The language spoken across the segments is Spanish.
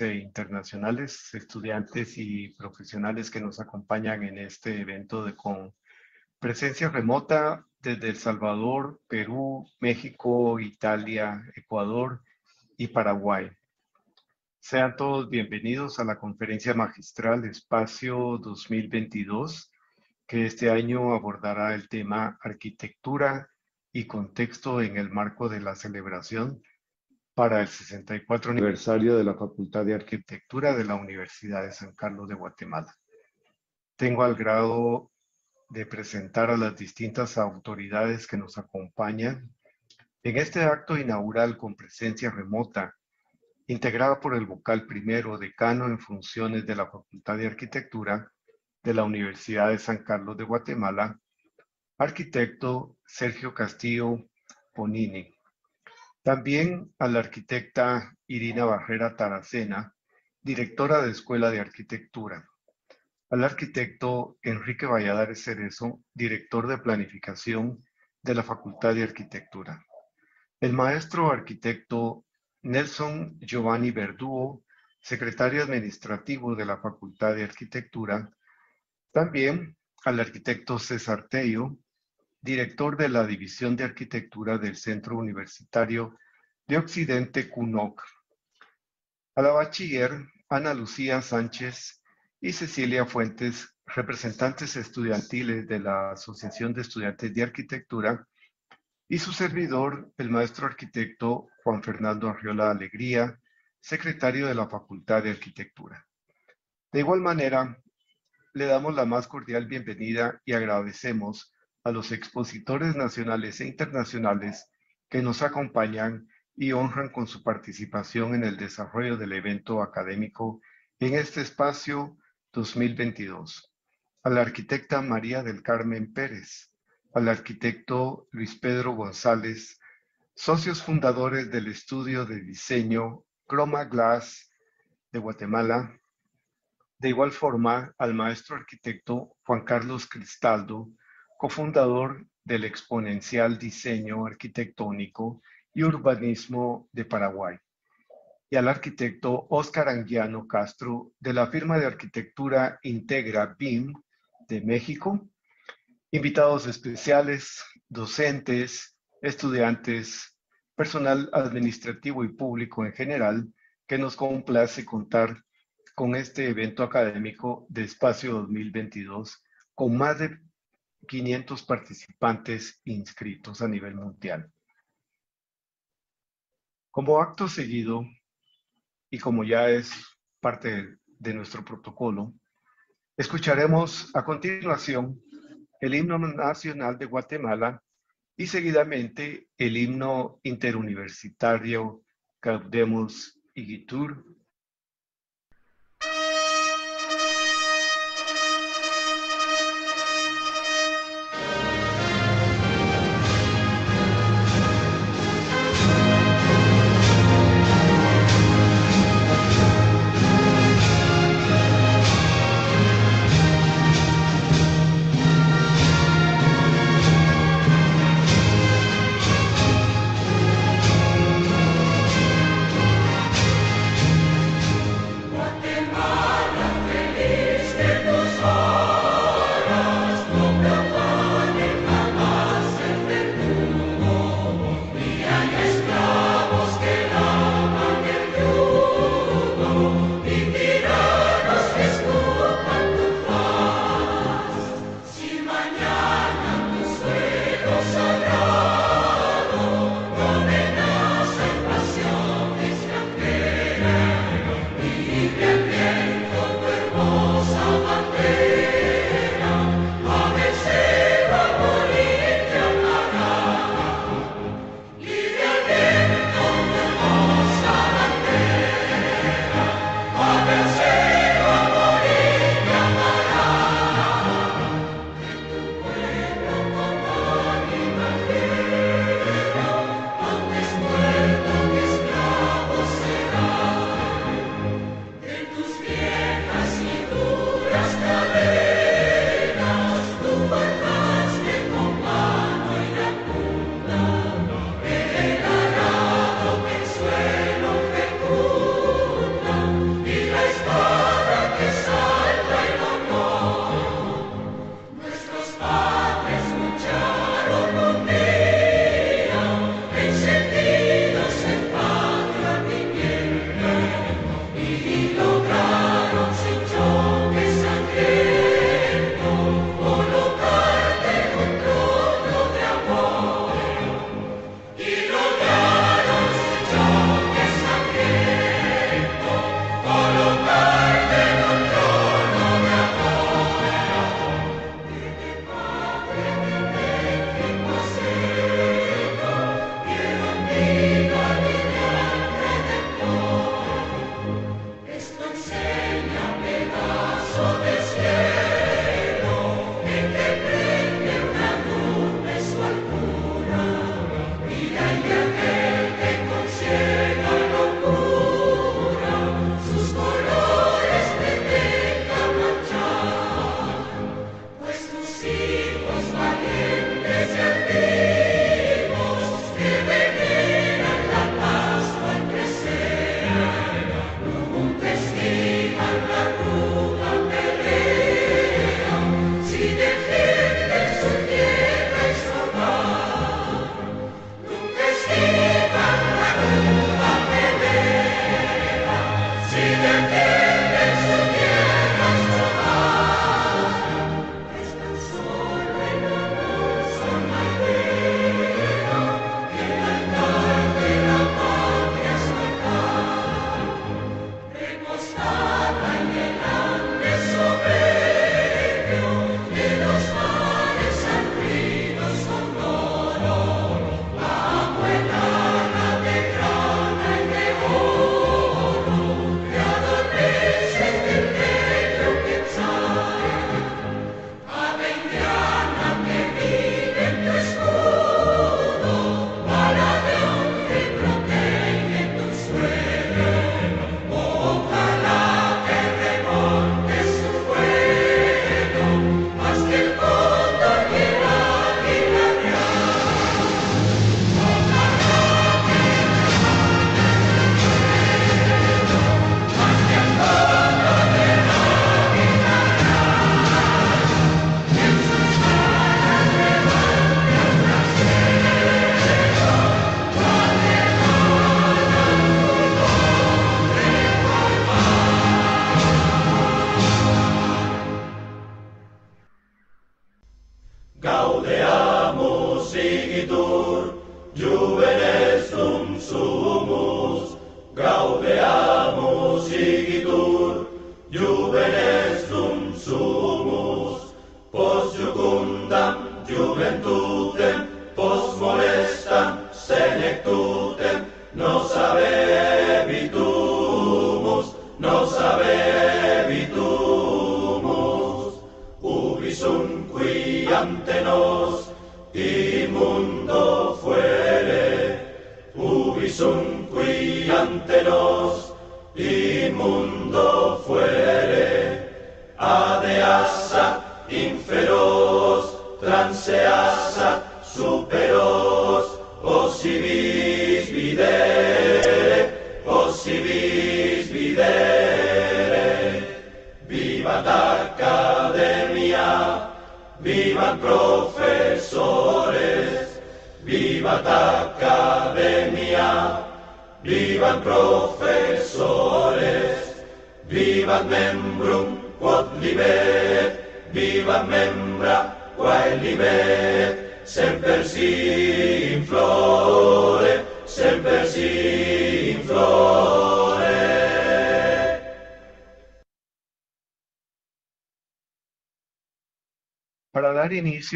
e internacionales, estudiantes y profesionales que nos acompañan en este evento de con presencia remota desde El Salvador, Perú, México, Italia, Ecuador y Paraguay. Sean todos bienvenidos a la conferencia magistral Espacio 2022, que este año abordará el tema arquitectura y contexto en el marco de la celebración para el 64 aniversario de la Facultad de Arquitectura de la Universidad de San Carlos de Guatemala. Tengo al grado de presentar a las distintas autoridades que nos acompañan en este acto inaugural con presencia remota, integrada por el vocal primero decano en funciones de la Facultad de Arquitectura de la Universidad de San Carlos de Guatemala, arquitecto Sergio Castillo Ponini. También a la arquitecta Irina Barrera Taracena, directora de Escuela de Arquitectura. Al arquitecto Enrique Valladares Cerezo, director de Planificación de la Facultad de Arquitectura. El maestro arquitecto Nelson Giovanni Verduo, secretario administrativo de la Facultad de Arquitectura. También al arquitecto César Tello, director de la División de Arquitectura del Centro Universitario de Occidente CUNOC. A la bachiller Ana Lucía Sánchez y Cecilia Fuentes, representantes estudiantiles de la Asociación de Estudiantes de Arquitectura, y su servidor, el maestro arquitecto Juan Fernando Arriola Alegría, secretario de la Facultad de Arquitectura. De igual manera, le damos la más cordial bienvenida y agradecemos a los expositores nacionales e internacionales que nos acompañan y honran con su participación en el desarrollo del evento académico en este espacio 2022. A la arquitecta María del Carmen Pérez, al arquitecto Luis Pedro González, socios fundadores del estudio de diseño Chroma Glass de Guatemala. De igual forma, al maestro arquitecto Juan Carlos Cristaldo, cofundador del exponencial diseño arquitectónico y urbanismo de Paraguay, y al arquitecto Óscar Anguiano Castro de la firma de arquitectura Integra BIM de México, invitados especiales, docentes, estudiantes, personal administrativo y público en general, que nos complace contar con este evento académico de Espacio 2022 con más de 500 participantes inscritos a nivel mundial. Como acto seguido, y como ya es parte de nuestro protocolo, escucharemos a continuación el himno nacional de Guatemala y seguidamente el himno interuniversitario Gaudemus Igitur igitur,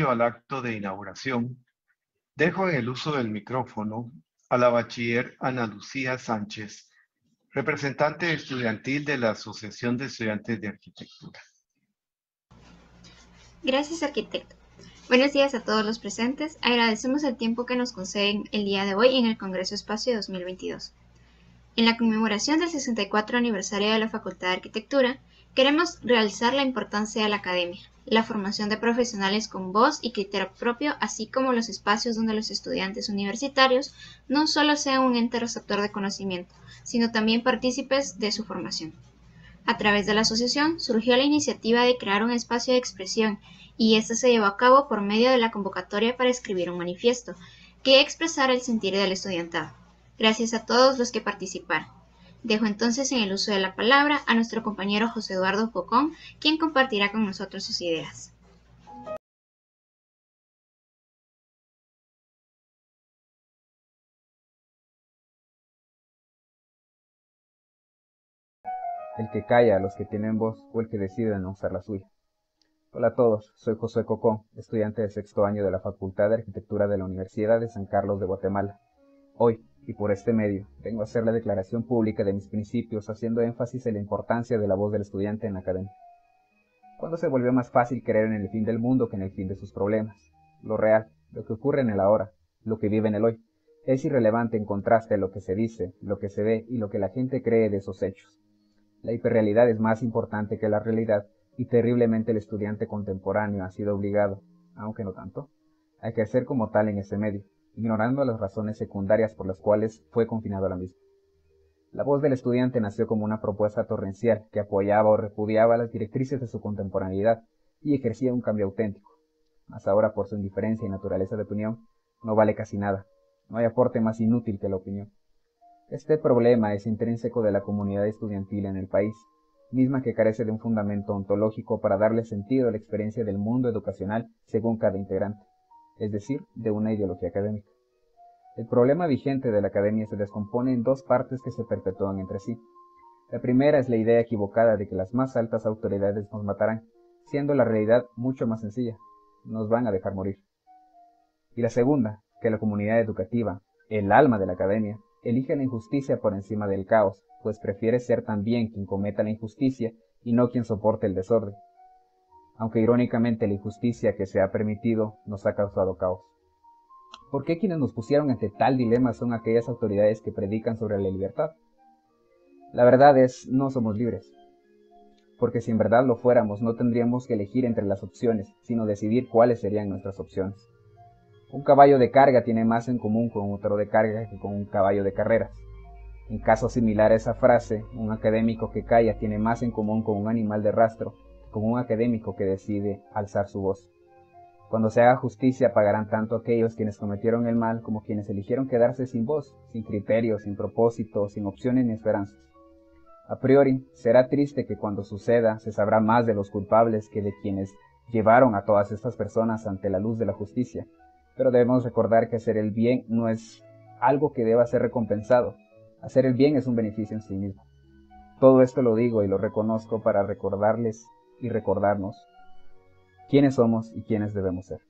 al acto de inauguración, dejo en el uso del micrófono a la bachiller Ana Lucía Sánchez, representante estudiantil de la Asociación de Estudiantes de Arquitectura. Gracias, arquitecto. Buenos días a todos los presentes. Agradecemos el tiempo que nos conceden el día de hoy en el Congreso Espacio 2022. En la conmemoración del 64 aniversario de la Facultad de Arquitectura, queremos realzar la importancia de la academia, la formación de profesionales con voz y criterio propio, así como los espacios donde los estudiantes universitarios no solo sean un ente receptor de conocimiento, sino también partícipes de su formación. A través de la asociación surgió la iniciativa de crear un espacio de expresión y este se llevó a cabo por medio de la convocatoria para escribir un manifiesto que expresara el sentir del estudiantado. Gracias a todos los que participaron. Dejo entonces en el uso de la palabra a nuestro compañero José Eduardo Pocón, quien compartirá con nosotros sus ideas. el que calla a los que tienen voz o el que decide no usar la suya. Hola a todos, soy José Cocón, estudiante de sexto año de la Facultad de Arquitectura de la Universidad de San Carlos de Guatemala. Hoy, y por este medio, vengo a hacer la declaración pública de mis principios haciendo énfasis en la importancia de la voz del estudiante en la academia. ¿Cuándo se volvió más fácil creer en el fin del mundo que en el fin de sus problemas? Lo real, lo que ocurre en el ahora, lo que vive en el hoy, es irrelevante en contraste a lo que se dice, lo que se ve y lo que la gente cree de esos hechos. La hiperrealidad es más importante que la realidad y terriblemente el estudiante contemporáneo ha sido obligado, aunque no tanto, a ejercer como tal en ese medio, ignorando las razones secundarias por las cuales fue confinado a la misma. La voz del estudiante nació como una propuesta torrencial que apoyaba o repudiaba las directrices de su contemporaneidad y ejercía un cambio auténtico. Mas ahora, por su indiferencia y naturaleza de opinión, no vale casi nada. No hay aporte más inútil que la opinión. Este problema es intrínseco de la comunidad estudiantil en el país, misma que carece de un fundamento ontológico para darle sentido a la experiencia del mundo educacional según cada integrante, es decir, de una ideología académica. El problema vigente de la academia se descompone en dos partes que se perpetúan entre sí. La primera es la idea equivocada de que las más altas autoridades nos matarán, siendo la realidad mucho más sencilla, nos van a dejar morir. Y la segunda, que la comunidad educativa, el alma de la academia, elige la injusticia por encima del caos, pues prefiere ser también quien cometa la injusticia y no quien soporte el desorden. Aunque irónicamente la injusticia que se ha permitido nos ha causado caos. ¿Por qué quienes nos pusieron ante tal dilema son aquellas autoridades que predican sobre la libertad? La verdad es, no somos libres. Porque si en verdad lo fuéramos, no tendríamos que elegir entre las opciones, sino decidir cuáles serían nuestras opciones. Un caballo de carga tiene más en común con un toro de carga que con un caballo de carreras. En caso similar a esa frase, un académico que calla tiene más en común con un animal de rastro con un académico que decide alzar su voz. Cuando se haga justicia pagarán tanto aquellos quienes cometieron el mal como quienes eligieron quedarse sin voz, sin criterio, sin propósito, sin opciones ni esperanzas. A priori, será triste que cuando suceda se sabrá más de los culpables que de quienes llevaron a todas estas personas ante la luz de la justicia, Pero debemos recordar que hacer el bien no es algo que deba ser recompensado. Hacer el bien es un beneficio en sí mismo. Todo esto lo digo y lo reconozco para recordarles y recordarnos quiénes somos y quiénes debemos ser.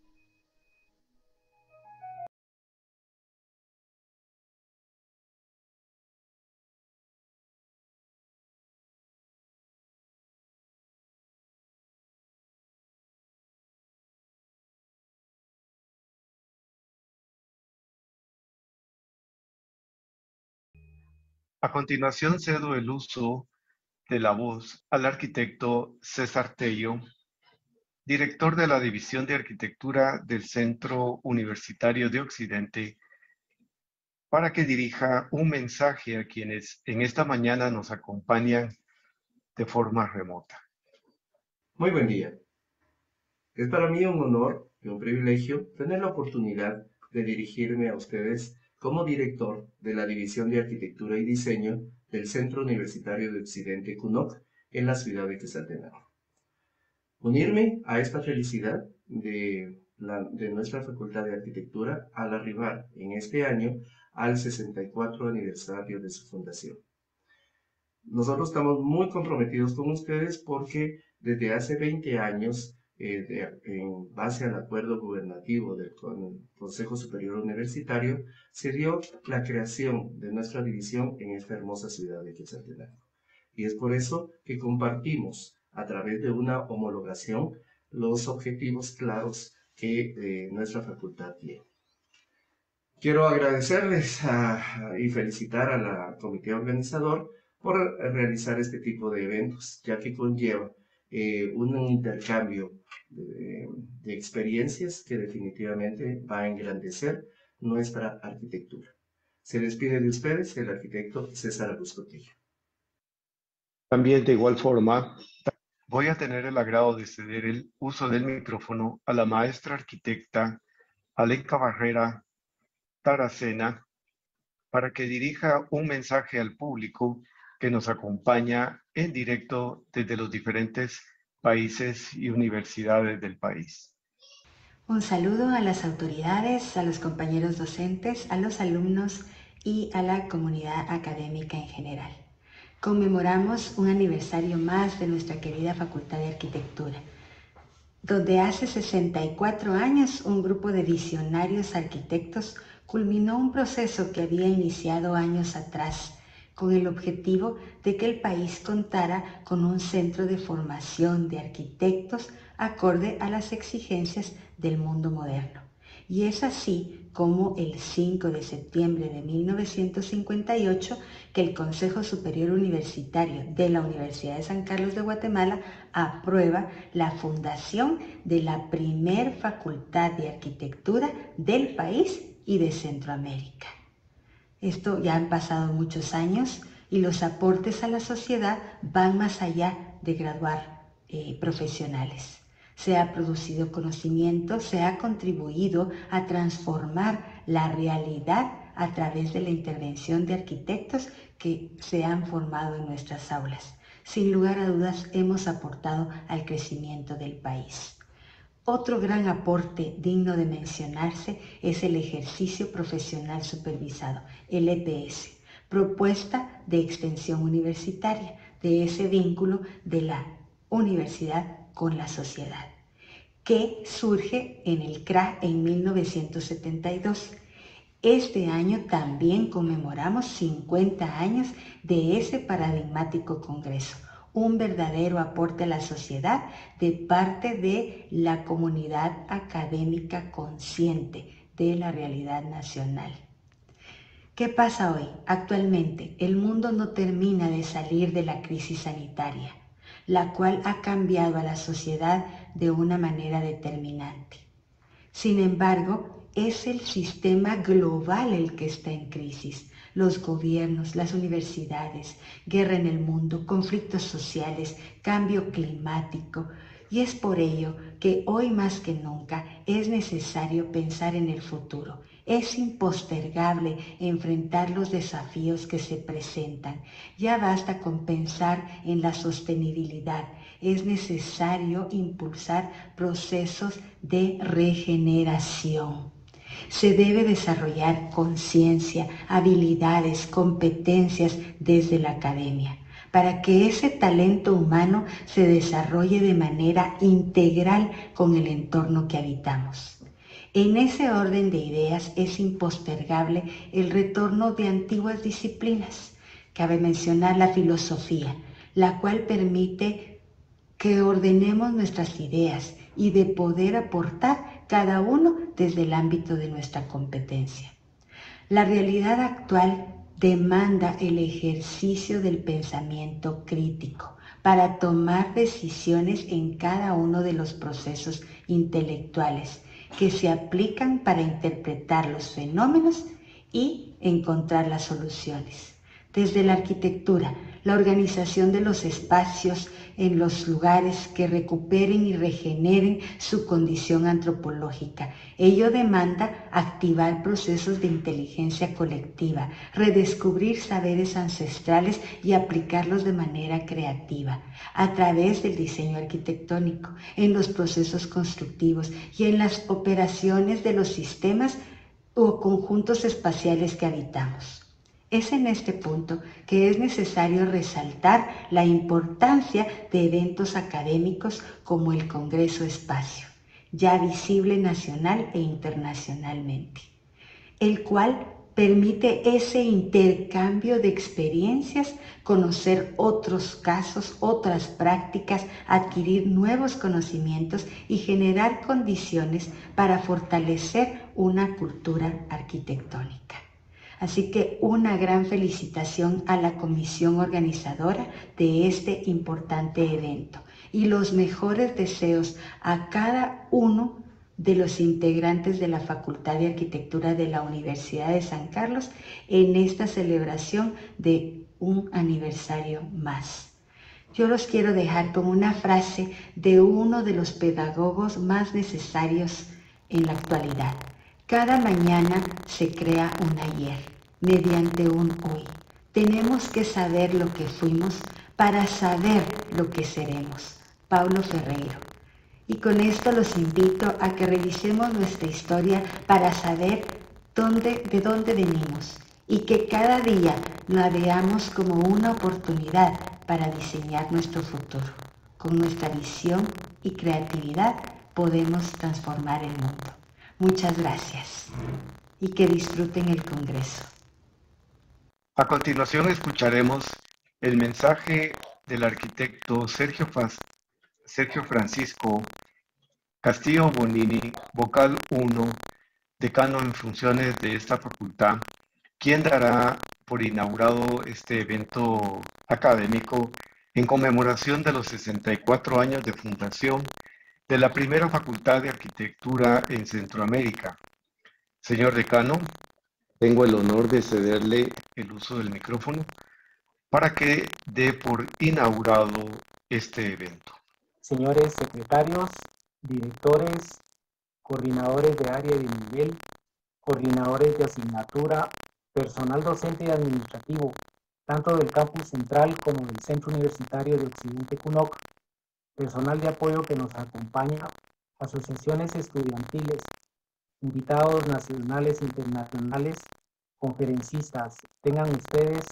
A continuación cedo el uso de la voz al arquitecto César Tello, director de la División de Arquitectura del Centro Universitario de Occidente, para que dirija un mensaje a quienes en esta mañana nos acompañan de forma remota. Muy buen día. Es para mí un honor y un privilegio tener la oportunidad de dirigirme a ustedes como director de la División de Arquitectura y Diseño del Centro Universitario de Occidente CUNOC en la ciudad de Quetzaltenango. Unirme a esta felicidad de, de nuestra Facultad de Arquitectura al arribar en este año al 64 aniversario de su fundación. Nosotros estamos muy comprometidos con ustedes porque desde hace 20 años eh, en base al acuerdo gubernativo del Consejo Superior Universitario, se dio la creación de nuestra división en esta hermosa ciudad de Quetzaltenango. Y es por eso que compartimos a través de una homologación los objetivos claros que eh, nuestra facultad tiene. Quiero agradecerles y felicitar a la comité organizador por realizar este tipo de eventos, ya que conlleva eh, un intercambio de, experiencias que definitivamente va a engrandecer nuestra arquitectura. Se despide de ustedes el arquitecto César Aguscotillo. También de igual forma, voy a tener el agrado de ceder el uso del micrófono a la maestra arquitecta Alenka Barrera Taracena para que dirija un mensaje al público que nos acompaña en directo desde los diferentes países y universidades del país. Un saludo a las autoridades, a los compañeros docentes, a los alumnos y a la comunidad académica en general. Conmemoramos un aniversario más de nuestra querida Facultad de Arquitectura, donde hace 64 años un grupo de visionarios arquitectos culminó un proceso que había iniciado años atrás con el objetivo de que el país contara con un centro de formación de arquitectos acorde a las exigencias del mundo moderno. Y es así como el 5 de septiembre de 1958 que el Consejo Superior Universitario de la Universidad de San Carlos de Guatemala aprueba la fundación de la primer facultad de arquitectura del país y de Centroamérica. Esto ya han pasado muchos años y los aportes a la sociedad van más allá de graduar eh, profesionales. Se ha producido conocimiento, se ha contribuido a transformar la realidad a través de la intervención de arquitectos que se han formado en nuestras aulas. Sin lugar a dudas, hemos aportado al crecimiento del país. Otro gran aporte digno de mencionarse es el ejercicio profesional supervisado, el EPS, propuesta de extensión universitaria, de ese vínculo de la universidad con la sociedad, que surge en el CRA en 1972. Este año también conmemoramos 50 años de ese paradigmático congreso un verdadero aporte a la sociedad de parte de la comunidad académica consciente de la realidad nacional. ¿Qué pasa hoy? Actualmente, el mundo no termina de salir de la crisis sanitaria, la cual ha cambiado a la sociedad de una manera determinante. Sin embargo, es el sistema global el que está en crisis, los gobiernos, las universidades, guerra en el mundo, conflictos sociales, cambio climático. Y es por ello que hoy más que nunca es necesario pensar en el futuro. Es impostergable enfrentar los desafíos que se presentan. Ya basta con pensar en la sostenibilidad. Es necesario impulsar procesos de regeneración. Se debe desarrollar conciencia, habilidades, competencias desde la academia para que ese talento humano se desarrolle de manera integral con el entorno que habitamos. En ese orden de ideas es impostergable el retorno de antiguas disciplinas. Cabe mencionar la filosofía, la cual permite que ordenemos nuestras ideas y de poder aportar cada uno desde el ámbito de nuestra competencia. La realidad actual demanda el ejercicio del pensamiento crítico para tomar decisiones en cada uno de los procesos intelectuales que se aplican para interpretar los fenómenos y encontrar las soluciones. Desde la arquitectura, la organización de los espacios en los lugares que recuperen y regeneren su condición antropológica. Ello demanda activar procesos de inteligencia colectiva, redescubrir saberes ancestrales y aplicarlos de manera creativa, a través del diseño arquitectónico, en los procesos constructivos y en las operaciones de los sistemas o conjuntos espaciales que habitamos. Es en este punto que es necesario resaltar la importancia de eventos académicos como el Congreso Espacio, ya visible nacional e internacionalmente, el cual permite ese intercambio de experiencias, conocer otros casos, otras prácticas, adquirir nuevos conocimientos y generar condiciones para fortalecer una cultura arquitectónica. Así que una gran felicitación a la comisión organizadora de este importante evento y los mejores deseos a cada uno de los integrantes de la Facultad de Arquitectura de la Universidad de San Carlos en esta celebración de un aniversario más. Yo los quiero dejar con una frase de uno de los pedagogos más necesarios en la actualidad. Cada mañana se crea un ayer mediante un hoy. Tenemos que saber lo que fuimos para saber lo que seremos. Paulo Ferreiro. Y con esto los invito a que revisemos nuestra historia para saber dónde, de dónde venimos y que cada día la veamos como una oportunidad para diseñar nuestro futuro. Con nuestra visión y creatividad podemos transformar el mundo. Muchas gracias y que disfruten el Congreso. A continuación escucharemos el mensaje del arquitecto Sergio, Sergio Francisco Castillo Bonini, vocal 1, decano en funciones de esta facultad, quien dará por inaugurado este evento académico en conmemoración de los 64 años de fundación de la primera facultad de arquitectura en Centroamérica. Señor decano, tengo el honor de cederle el uso del micrófono para que dé por inaugurado este evento. Señores secretarios, directores, coordinadores de área de nivel, coordinadores de asignatura, personal docente y administrativo, tanto del campus central como del Centro Universitario de Occidente CUNOC, personal de apoyo que nos acompaña, asociaciones estudiantiles, invitados nacionales e internacionales, conferencistas, tengan ustedes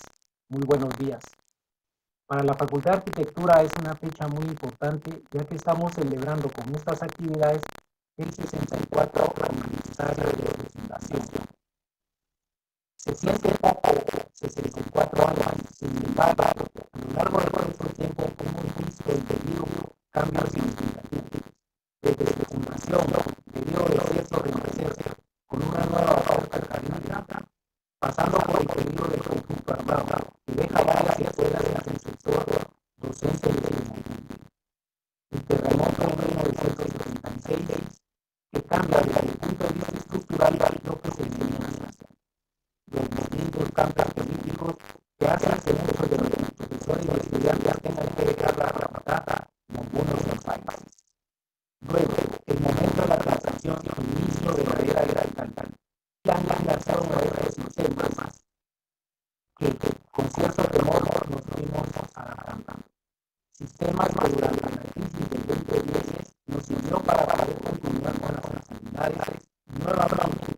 muy buenos días. Para la Facultad de Arquitectura es una fecha muy importante ya que estamos celebrando con estas actividades el 64 aniversario de la fundación. Se siente poco 64 años, sin embargo, a lo largo de todo este tiempo hemos visto y tenido cambios significativos. Desde su fundación, debido de cierto renacer con una nueva pauta académica, pasando por el peligro del conflicto armado, que deja varias escuelas el sector docencia y enseñanza. El terremoto de 1976, que cambia desde el punto de vista estructural lo que se Los distintos campos políticos que hacen que muchos de los profesores y estudiantes tengan que dejar la rapatata en algunos de los países. Luego, el momento de la transición y el inicio de la era digital que han lanzado una vez de sistemas que, con cierto temor nos fuimos adaptando. Sistemas que durante la crisis del 2010 nos sirvió para poder continuar con las actividades nuevamente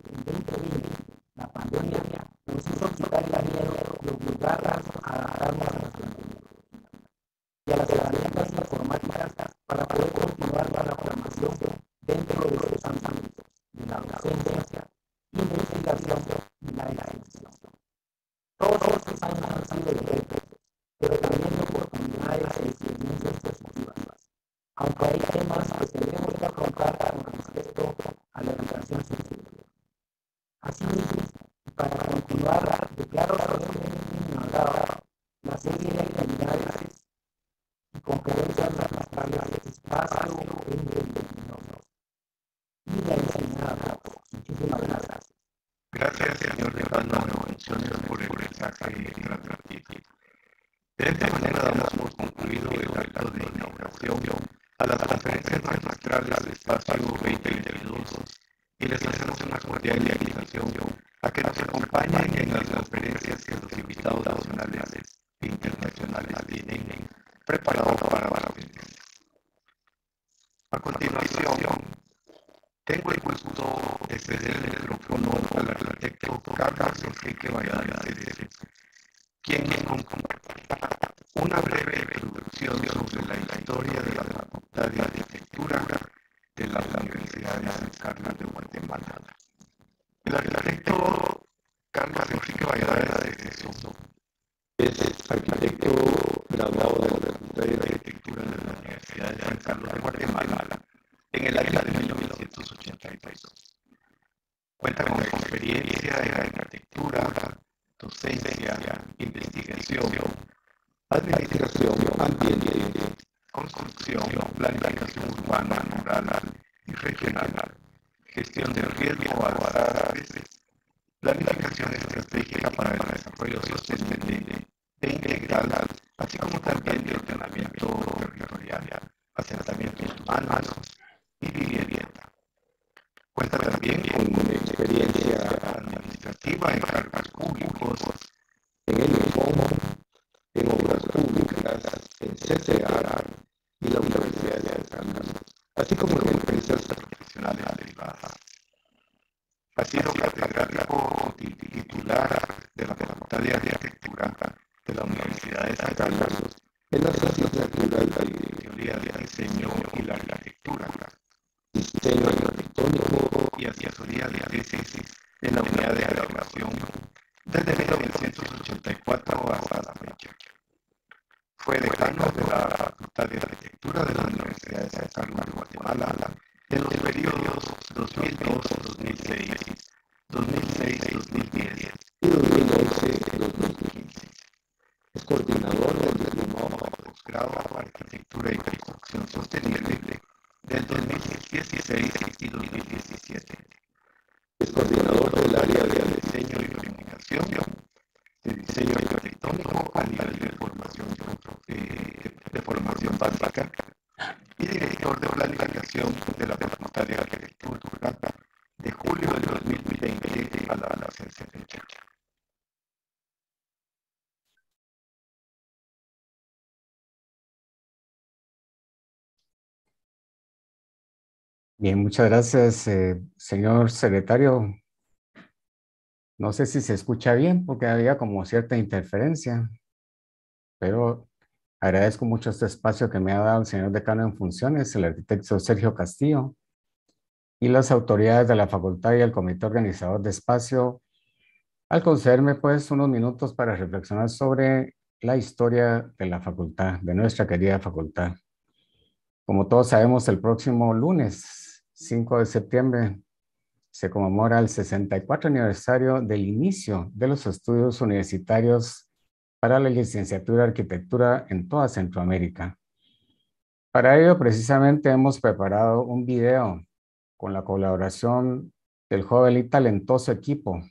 pandemia nos hizo quitar el miedo y obligarlas a adaptarnos a nuestra y a las herramientas informáticas para poder la formación dentro de los ámbitos de la docencia, investigación y la extensión. Todos estos han sido de retos, pero también de oportunidades y experiencias positivas, aunque hay temas que tenemos que afrontar con respecto a la educación superior. Asimismo, para continuar de claro que hablaba, la serie de actividades y conferencias de espacio entre el y la enseñanza. Muchísimas gracias. Gracias, señor Alejandro Menciones, por el mensaje gratuito. De esta manera damos por concluido el acto de inauguración a las conferencias magistrales del espacio 2022 y les hacemos una cordial invitación a que nos acompañen en las conferencias que los invitados nacionales e internacionales tienen preparados para la A continuación, tengo el gusto de ceder el micrófono al arquitecto Carlos Enrique Valladares, quien nos compartirá una breve introducción sobre la historia de la Facultad de Arquitectura de la Universidad de San Carlos de Guatemala. El arquitecto Bien, muchas gracias, eh, señor secretario. No sé si se escucha bien porque había como cierta interferencia, pero agradezco mucho este espacio que me ha dado el señor decano en funciones, el arquitecto Sergio Castillo, y las autoridades de la facultad y el comité organizador de espacio, al concederme pues unos minutos para reflexionar sobre la historia de la facultad, de nuestra querida facultad. Como todos sabemos, el próximo lunes 5 de septiembre se conmemora el 64 aniversario del inicio de los estudios universitarios para la licenciatura de arquitectura en toda Centroamérica. Para ello, precisamente, hemos preparado un video con la colaboración del joven y talentoso equipo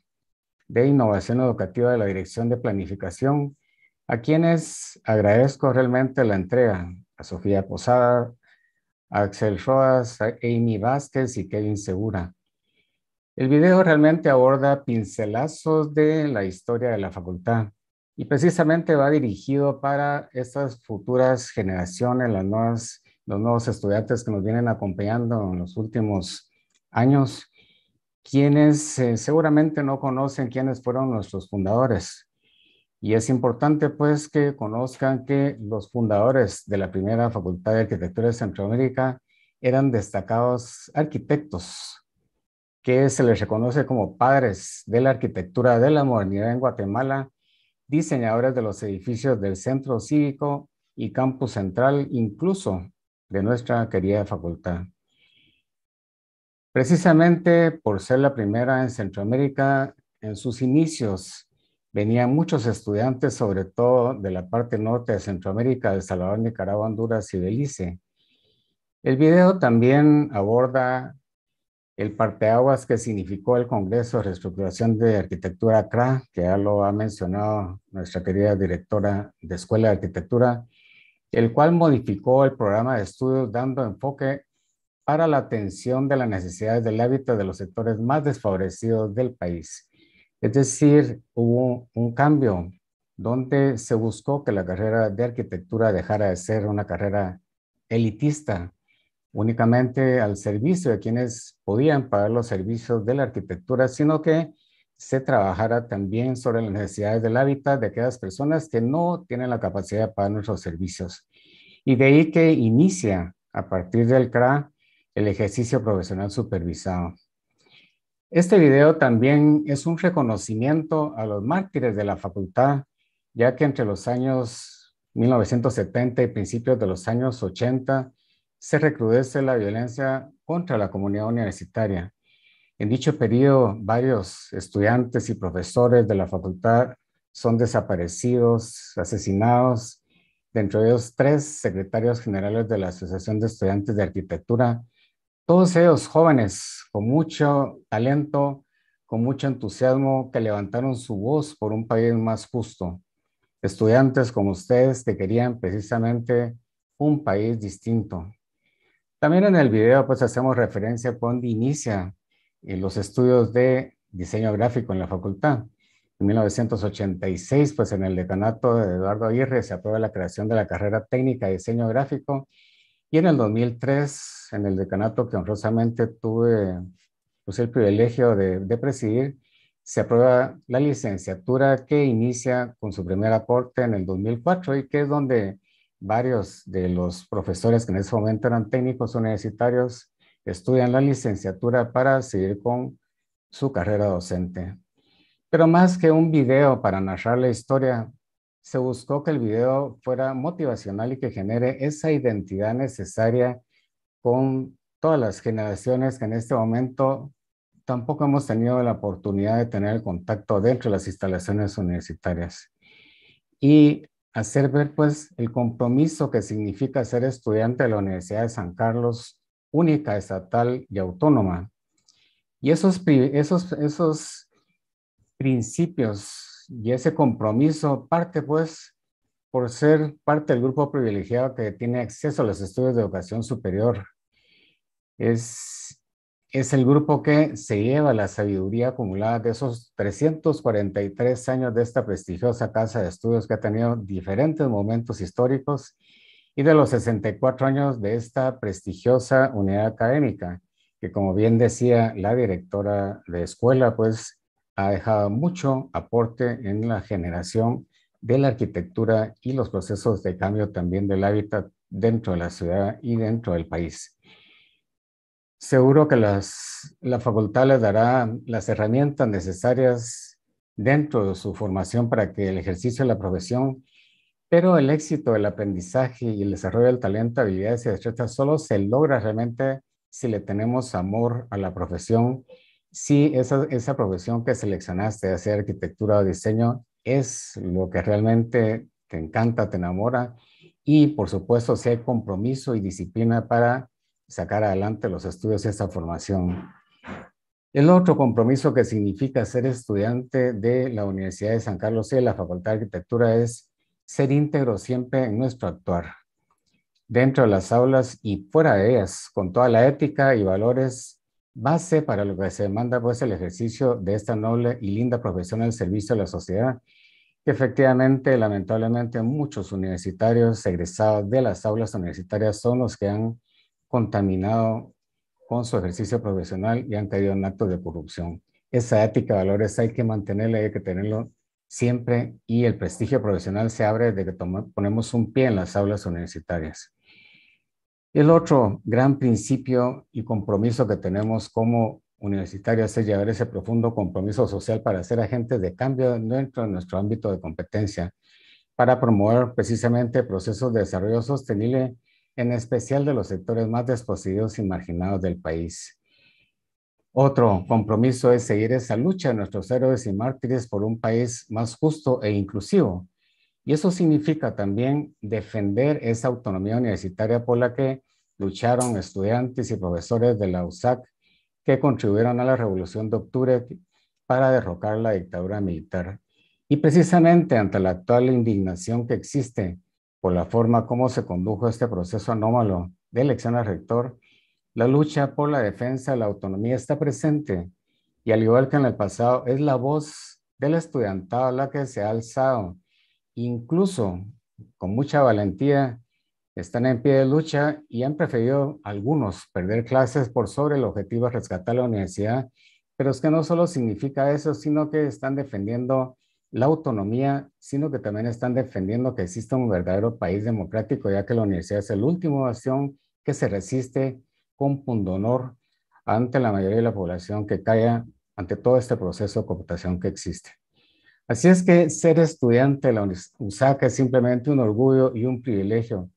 de innovación educativa de la Dirección de Planificación, a quienes agradezco realmente la entrega, a Sofía Posada, Axel Roas, Amy Vázquez y Kevin Segura. El video realmente aborda pincelazos de la historia de la facultad y precisamente va dirigido para estas futuras generaciones, las los nuevos estudiantes que nos vienen acompañando en los últimos años quienes eh, seguramente no conocen quiénes fueron nuestros fundadores. Y es importante pues que conozcan que los fundadores de la primera Facultad de Arquitectura de Centroamérica eran destacados arquitectos que se les reconoce como padres de la arquitectura de la modernidad en Guatemala, diseñadores de los edificios del Centro Cívico y Campus Central, incluso de nuestra querida facultad. Precisamente por ser la primera en Centroamérica, en sus inicios venían muchos estudiantes, sobre todo de la parte norte de Centroamérica, de Salvador, Nicaragua, Honduras y Belice. El video también aborda el parteaguas que significó el Congreso de Reestructuración de Arquitectura CRA, que ya lo ha mencionado nuestra querida directora de Escuela de Arquitectura, el cual modificó el programa de estudios dando enfoque para la atención de las necesidades del hábitat de los sectores más desfavorecidos del país. Es decir, hubo un cambio donde se buscó que la carrera de arquitectura dejara de ser una carrera elitista únicamente al servicio de quienes podían pagar los servicios de la arquitectura, sino que se trabajara también sobre las necesidades del hábitat de aquellas personas que no tienen la capacidad de pagar nuestros servicios. Y de ahí que inicia a partir del CRA el ejercicio profesional supervisado. Este video también es un reconocimiento a los mártires de la facultad, ya que entre los años 1970 y principios de los años 80 se recrudece la violencia contra la comunidad universitaria. En dicho periodo, varios estudiantes y profesores de la facultad son desaparecidos, asesinados, dentro de ellos tres secretarios generales de la Asociación de Estudiantes de Arquitectura, todos ellos jóvenes con mucho talento, con mucho entusiasmo, que levantaron su voz por un país más justo. Estudiantes como ustedes que querían precisamente un país distinto, también en el video pues hacemos referencia a cuando inicia eh, los estudios de diseño gráfico en la facultad. En 1986 pues en el decanato de Eduardo Aguirre se aprueba la creación de la carrera técnica de diseño gráfico y en el 2003 en el decanato que honrosamente tuve pues, el privilegio de, de presidir, se aprueba la licenciatura que inicia con su primera corte en el 2004 y que es donde varios de los profesores que en ese momento eran técnicos universitarios estudian la licenciatura para seguir con su carrera docente. Pero más que un video para narrar la historia, se buscó que el video fuera motivacional y que genere esa identidad necesaria con todas las generaciones que en este momento tampoco hemos tenido la oportunidad de tener el contacto dentro de las instalaciones universitarias. Y hacer ver pues el compromiso que significa ser estudiante de la Universidad de San Carlos, única, estatal y autónoma. Y esos, esos, esos principios y ese compromiso parte pues por ser parte del grupo privilegiado que tiene acceso a los estudios de educación superior. Es el grupo que se lleva la sabiduría acumulada de esos 343 años de esta prestigiosa casa de estudios que ha tenido diferentes momentos históricos y de los 64 años de esta prestigiosa unidad académica, que como bien decía la directora de escuela, pues ha dejado mucho aporte en la generación de la arquitectura y los procesos de cambio también del hábitat dentro de la ciudad y dentro del país. Seguro que las, la facultad les dará las herramientas necesarias dentro de su formación para que el ejercicio de la profesión, pero el éxito del aprendizaje y el desarrollo del talento, habilidades y destrezas solo se logra realmente si le tenemos amor a la profesión, si esa, profesión que seleccionaste, hacer arquitectura o diseño, es lo que realmente te encanta, te enamora y por supuesto si hay compromiso y disciplina para sacar adelante los estudios y esta formación. El otro compromiso que significa ser estudiante de la Universidad de San Carlos y de la Facultad de Arquitectura es ser íntegro siempre en nuestro actuar, dentro de las aulas y fuera de ellas, con toda la ética y valores base para lo que se demanda pues el ejercicio de esta noble y linda profesión del servicio a la sociedad, que efectivamente, lamentablemente, muchos universitarios egresados de las aulas universitarias son los que han contaminado con su ejercicio profesional y han caído en actos de corrupción. Esa ética, valores hay que mantenerla, hay que tenerlo siempre y el prestigio profesional se abre desde que ponemos un pie en las aulas universitarias. El otro gran principio y compromiso que tenemos como universitarios es llevar ese profundo compromiso social para ser agentes de cambio dentro de nuestro ámbito de competencia, para promover precisamente procesos de desarrollo sostenible en especial de los sectores más desposeídos y marginados del país. Otro compromiso es seguir esa lucha de nuestros héroes y mártires por un país más justo e inclusivo. Y eso significa también defender esa autonomía universitaria por la que lucharon estudiantes y profesores de la USAC que contribuyeron a la Revolución de Octubre para derrocar la dictadura militar. Y precisamente ante la actual indignación que existe por la forma como se condujo este proceso anómalo de elección al rector, la lucha por la defensa de la autonomía está presente y al igual que en el pasado, es la voz del estudiantado la que se ha alzado. Incluso con mucha valentía están en pie de lucha y han preferido algunos perder clases por sobre el objetivo de rescatar la universidad, pero es que no solo significa eso, sino que están defendiendo la autonomía, sino que también están defendiendo que exista un verdadero país democrático, ya que la universidad es el último nación que se resiste con pundonor ante la mayoría de la población que calla ante todo este proceso de cooptación que existe. Así es que ser estudiante de la USAC es simplemente un orgullo y un privilegio.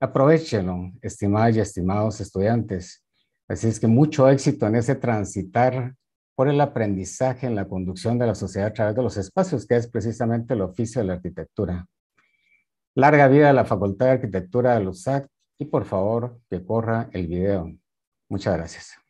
Aprovechenlo, estimadas y estimados estudiantes. Así es que mucho éxito en ese transitar por el aprendizaje en la conducción de la sociedad a través de los espacios, que es precisamente el oficio de la arquitectura. Larga vida a la Facultad de Arquitectura de LUSAC y por favor que corra el video. Muchas gracias.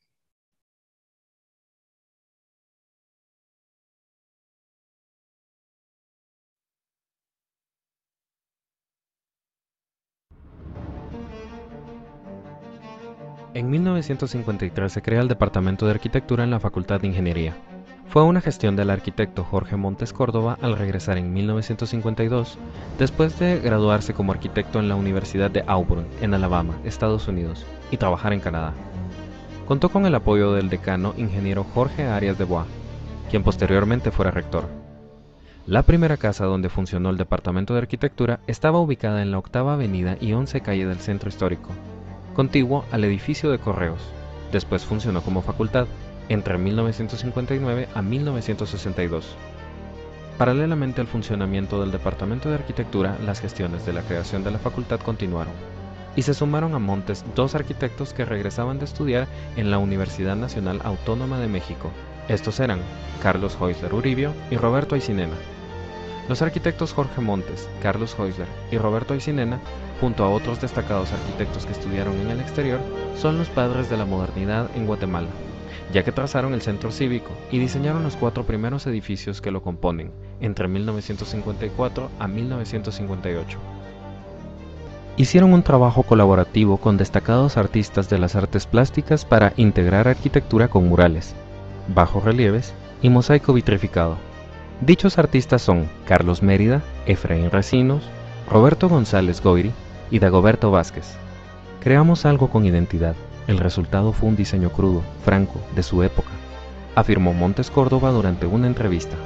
En 1953 se crea el Departamento de Arquitectura en la Facultad de Ingeniería. Fue una gestión del arquitecto Jorge Montes Córdoba al regresar en 1952, después de graduarse como arquitecto en la Universidad de Auburn, en Alabama, Estados Unidos, y trabajar en Canadá. Contó con el apoyo del decano ingeniero Jorge Arias de Bois, quien posteriormente fuera rector. La primera casa donde funcionó el Departamento de Arquitectura estaba ubicada en la Octava Avenida y 11 Calle del Centro Histórico, contiguo al edificio de correos. Después funcionó como facultad, entre 1959 a 1962. Paralelamente al funcionamiento del Departamento de Arquitectura, las gestiones de la creación de la facultad continuaron, y se sumaron a Montes dos arquitectos que regresaban de estudiar en la Universidad Nacional Autónoma de México. Estos eran Carlos Heusler Uribio y Roberto Aycinena. Los arquitectos Jorge Montes, Carlos Heusler y Roberto Aycinena junto a otros destacados arquitectos que estudiaron en el exterior, son los padres de la modernidad en Guatemala, ya que trazaron el centro cívico y diseñaron los cuatro primeros edificios que lo componen, entre 1954 a 1958. Hicieron un trabajo colaborativo con destacados artistas de las artes plásticas para integrar arquitectura con murales, bajos relieves y mosaico vitrificado. Dichos artistas son Carlos Mérida, Efraín Racinos, Roberto González Goiri, y Dagoberto Vázquez. Creamos algo con identidad. El resultado fue un diseño crudo, franco, de su época, afirmó Montes Córdoba durante una entrevista.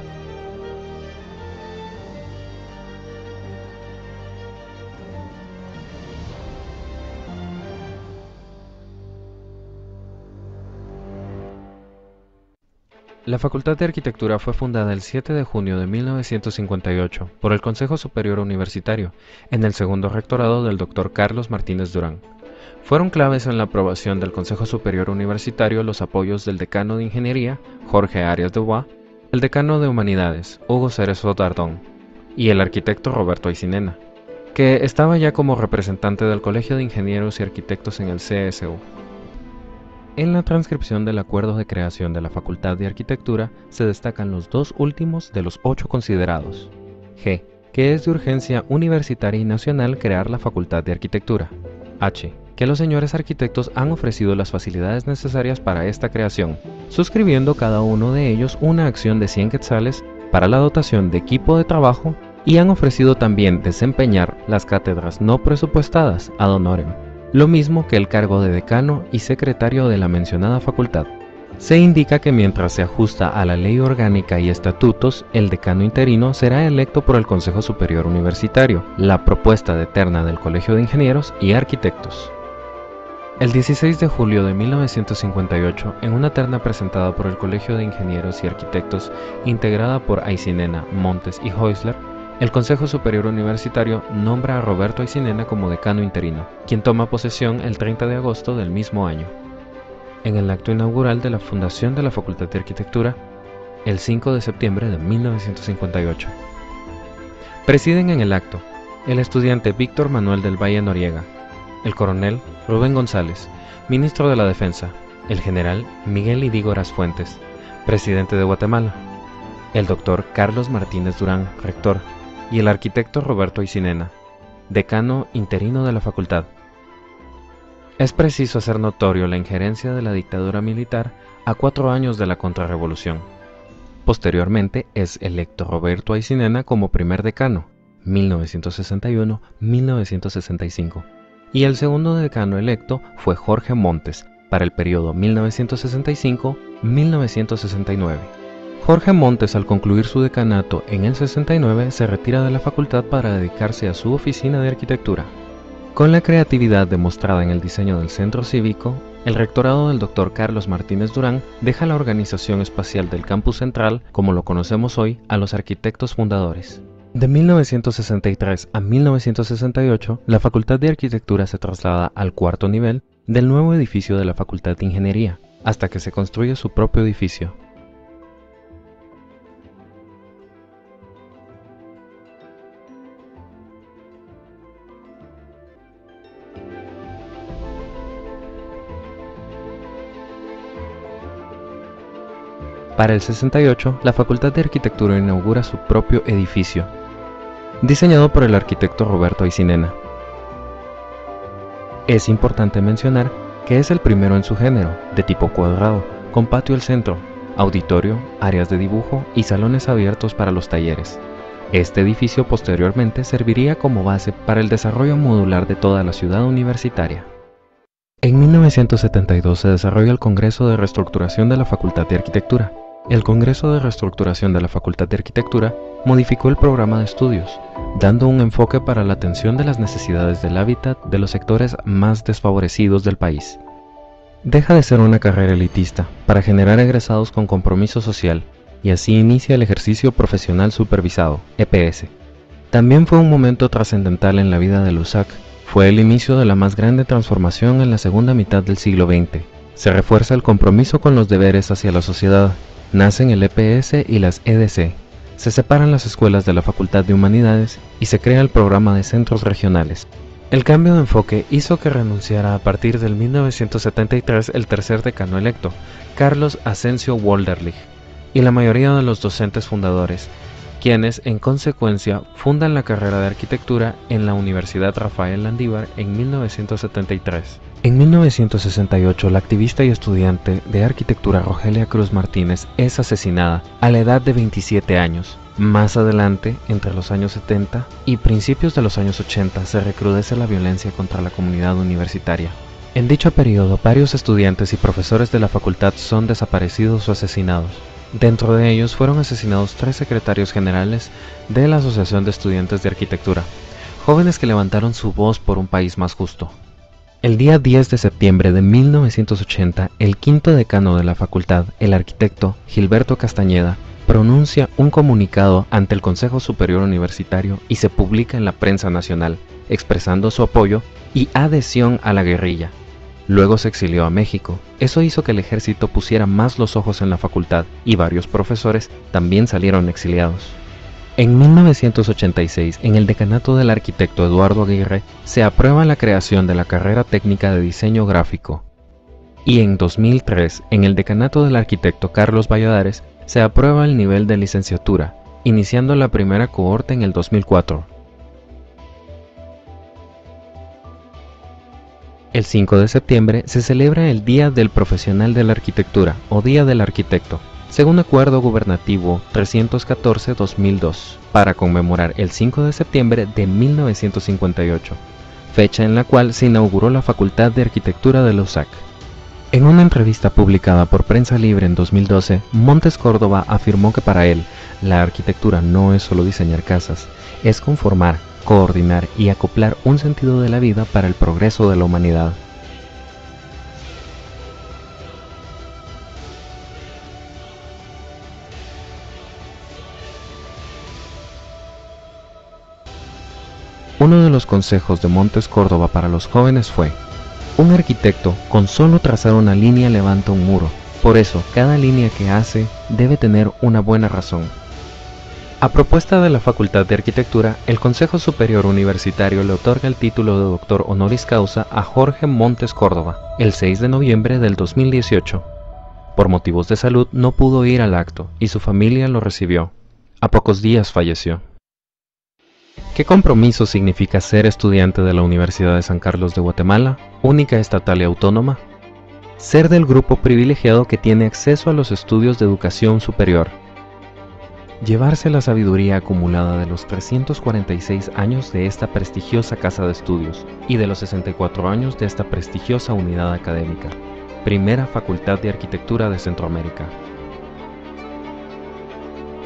La Facultad de Arquitectura fue fundada el 7 de junio de 1958 por el Consejo Superior Universitario, en el segundo rectorado del Dr. Carlos Martínez Durán. Fueron claves en la aprobación del Consejo Superior Universitario los apoyos del decano de Ingeniería, Jorge Arias de Bois, el decano de Humanidades, Hugo Cerezo Dardón, y el arquitecto Roberto Aycinena, que estaba ya como representante del Colegio de Ingenieros y Arquitectos en el CSU. En la transcripción del acuerdo de creación de la Facultad de Arquitectura se destacan los dos últimos de los ocho considerados. G. Que es de urgencia universitaria y nacional crear la Facultad de Arquitectura. H. Que los señores arquitectos han ofrecido las facilidades necesarias para esta creación, suscribiendo cada uno de ellos una acción de 100 quetzales para la dotación de equipo de trabajo y han ofrecido también desempeñar las cátedras no presupuestadas ad honorem lo mismo que el cargo de decano y secretario de la mencionada facultad. Se indica que mientras se ajusta a la ley orgánica y estatutos, el decano interino será electo por el Consejo Superior Universitario, la propuesta de terna del Colegio de Ingenieros y Arquitectos. El 16 de julio de 1958, en una terna presentada por el Colegio de Ingenieros y Arquitectos, integrada por Aicinena, Montes y Heusler, el Consejo Superior Universitario nombra a Roberto Aicinena como decano interino, quien toma posesión el 30 de agosto del mismo año en el acto inaugural de la fundación de la Facultad de Arquitectura el 5 de septiembre de 1958. Presiden en el acto el estudiante Víctor Manuel del Valle Noriega, el coronel Rubén González, ministro de la Defensa, el general Miguel Idígoras Fuentes, presidente de Guatemala, el doctor Carlos Martínez Durán, rector, y el arquitecto Roberto Isinena, decano interino de la facultad. Es preciso hacer notorio la injerencia de la dictadura militar a cuatro años de la contrarrevolución. Posteriormente es electo Roberto Aicinena como primer decano, 1961-1965, y el segundo decano electo fue Jorge Montes, para el periodo 1965-1969. Jorge Montes al concluir su decanato en el 69 se retira de la facultad para dedicarse a su oficina de arquitectura. Con la creatividad demostrada en el diseño del centro cívico, el rectorado del Dr. Carlos Martínez Durán deja la organización espacial del campus central, como lo conocemos hoy, a los arquitectos fundadores. De 1963 a 1968, la Facultad de Arquitectura se traslada al cuarto nivel del nuevo edificio de la Facultad de Ingeniería, hasta que se construye su propio edificio, Para el 68, la Facultad de Arquitectura inaugura su propio edificio, diseñado por el arquitecto Roberto Aicinena. Es importante mencionar que es el primero en su género, de tipo cuadrado, con patio al centro, auditorio, áreas de dibujo y salones abiertos para los talleres. Este edificio posteriormente serviría como base para el desarrollo modular de toda la ciudad universitaria. En 1972 se desarrolla el Congreso de Reestructuración de la Facultad de Arquitectura, el Congreso de Reestructuración de la Facultad de Arquitectura modificó el programa de estudios, dando un enfoque para la atención de las necesidades del hábitat de los sectores más desfavorecidos del país. Deja de ser una carrera elitista para generar egresados con compromiso social y así inicia el ejercicio profesional supervisado, EPS. También fue un momento trascendental en la vida de USAC, fue el inicio de la más grande transformación en la segunda mitad del siglo XX. Se refuerza el compromiso con los deberes hacia la sociedad Nacen el EPS y las EDC. Se separan las escuelas de la Facultad de Humanidades y se crea el programa de centros regionales. El cambio de enfoque hizo que renunciara a partir del 1973 el tercer decano electo, Carlos Asensio Wolderlich, y la mayoría de los docentes fundadores, quienes en consecuencia fundan la carrera de arquitectura en la Universidad Rafael Landívar en 1973. En 1968, la activista y estudiante de arquitectura Rogelia Cruz Martínez es asesinada a la edad de 27 años. Más adelante, entre los años 70 y principios de los años 80, se recrudece la violencia contra la comunidad universitaria. En dicho periodo, varios estudiantes y profesores de la facultad son desaparecidos o asesinados. Dentro de ellos fueron asesinados tres secretarios generales de la Asociación de Estudiantes de Arquitectura, jóvenes que levantaron su voz por un país más justo. El día 10 de septiembre de 1980, el quinto decano de la facultad, el arquitecto Gilberto Castañeda, pronuncia un comunicado ante el Consejo Superior Universitario y se publica en la prensa nacional, expresando su apoyo y adhesión a la guerrilla, Luego se exilió a México. Eso hizo que el ejército pusiera más los ojos en la facultad y varios profesores también salieron exiliados. En 1986, en el decanato del arquitecto Eduardo Aguirre, se aprueba la creación de la carrera técnica de diseño gráfico. Y en 2003, en el decanato del arquitecto Carlos Valladares, se aprueba el nivel de licenciatura, iniciando la primera cohorte en el 2004. El 5 de septiembre se celebra el Día del Profesional de la Arquitectura o Día del Arquitecto, según Acuerdo Gubernativo 314-2002, para conmemorar el 5 de septiembre de 1958, fecha en la cual se inauguró la Facultad de Arquitectura de la USAC. En una entrevista publicada por Prensa Libre en 2012, Montes Córdoba afirmó que para él, la arquitectura no es solo diseñar casas, es conformar, coordinar y acoplar un sentido de la vida para el progreso de la humanidad. Uno de los consejos de Montes Córdoba para los jóvenes fue, un arquitecto con solo trazar una línea levanta un muro, por eso cada línea que hace debe tener una buena razón. A propuesta de la Facultad de Arquitectura, el Consejo Superior Universitario le otorga el título de doctor honoris causa a Jorge Montes Córdoba el 6 de noviembre del 2018. Por motivos de salud no pudo ir al acto y su familia lo recibió. A pocos días falleció. ¿Qué compromiso significa ser estudiante de la Universidad de San Carlos de Guatemala, única estatal y autónoma? Ser del grupo privilegiado que tiene acceso a los estudios de educación superior. Llevarse la sabiduría acumulada de los 346 años de esta prestigiosa casa de estudios y de los 64 años de esta prestigiosa unidad académica, primera Facultad de Arquitectura de Centroamérica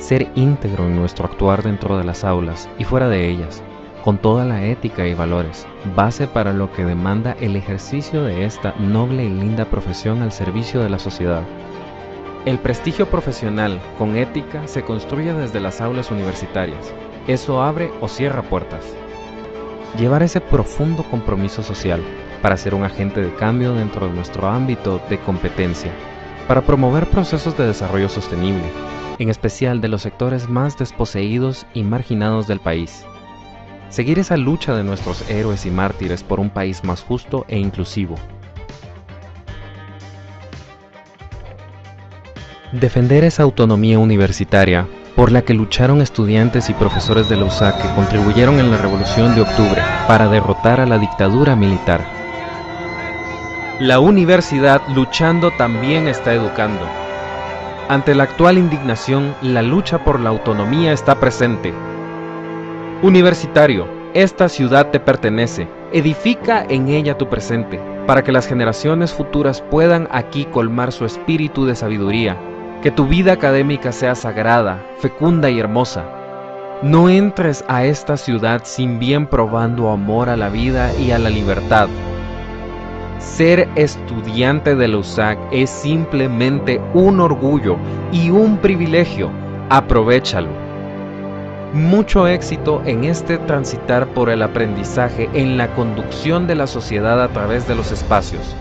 ser íntegro en nuestro actuar dentro de las aulas y fuera de ellas, con toda la ética y valores, base para lo que demanda el ejercicio de esta noble y linda profesión al servicio de la sociedad. El prestigio profesional con ética se construye desde las aulas universitarias. Eso abre o cierra puertas. Llevar ese profundo compromiso social para ser un agente de cambio dentro de nuestro ámbito de competencia, para promover procesos de desarrollo sostenible, en especial de los sectores más desposeídos y marginados del país. Seguir esa lucha de nuestros héroes y mártires por un país más justo e inclusivo. Defender esa autonomía universitaria por la que lucharon estudiantes y profesores de la USAC que contribuyeron en la Revolución de Octubre para derrotar a la dictadura militar. La universidad luchando también está educando. Ante la actual indignación, la lucha por la autonomía está presente. Universitario, esta ciudad te pertenece. Edifica en ella tu presente, para que las generaciones futuras puedan aquí colmar su espíritu de sabiduría. Que tu vida académica sea sagrada, fecunda y hermosa. No entres a esta ciudad sin bien probando amor a la vida y a la libertad. Ser estudiante de la es simplemente un orgullo y un privilegio. Aprovechalo. Mucho éxito en este transitar por el aprendizaje en la conducción de la sociedad a través de los espacios.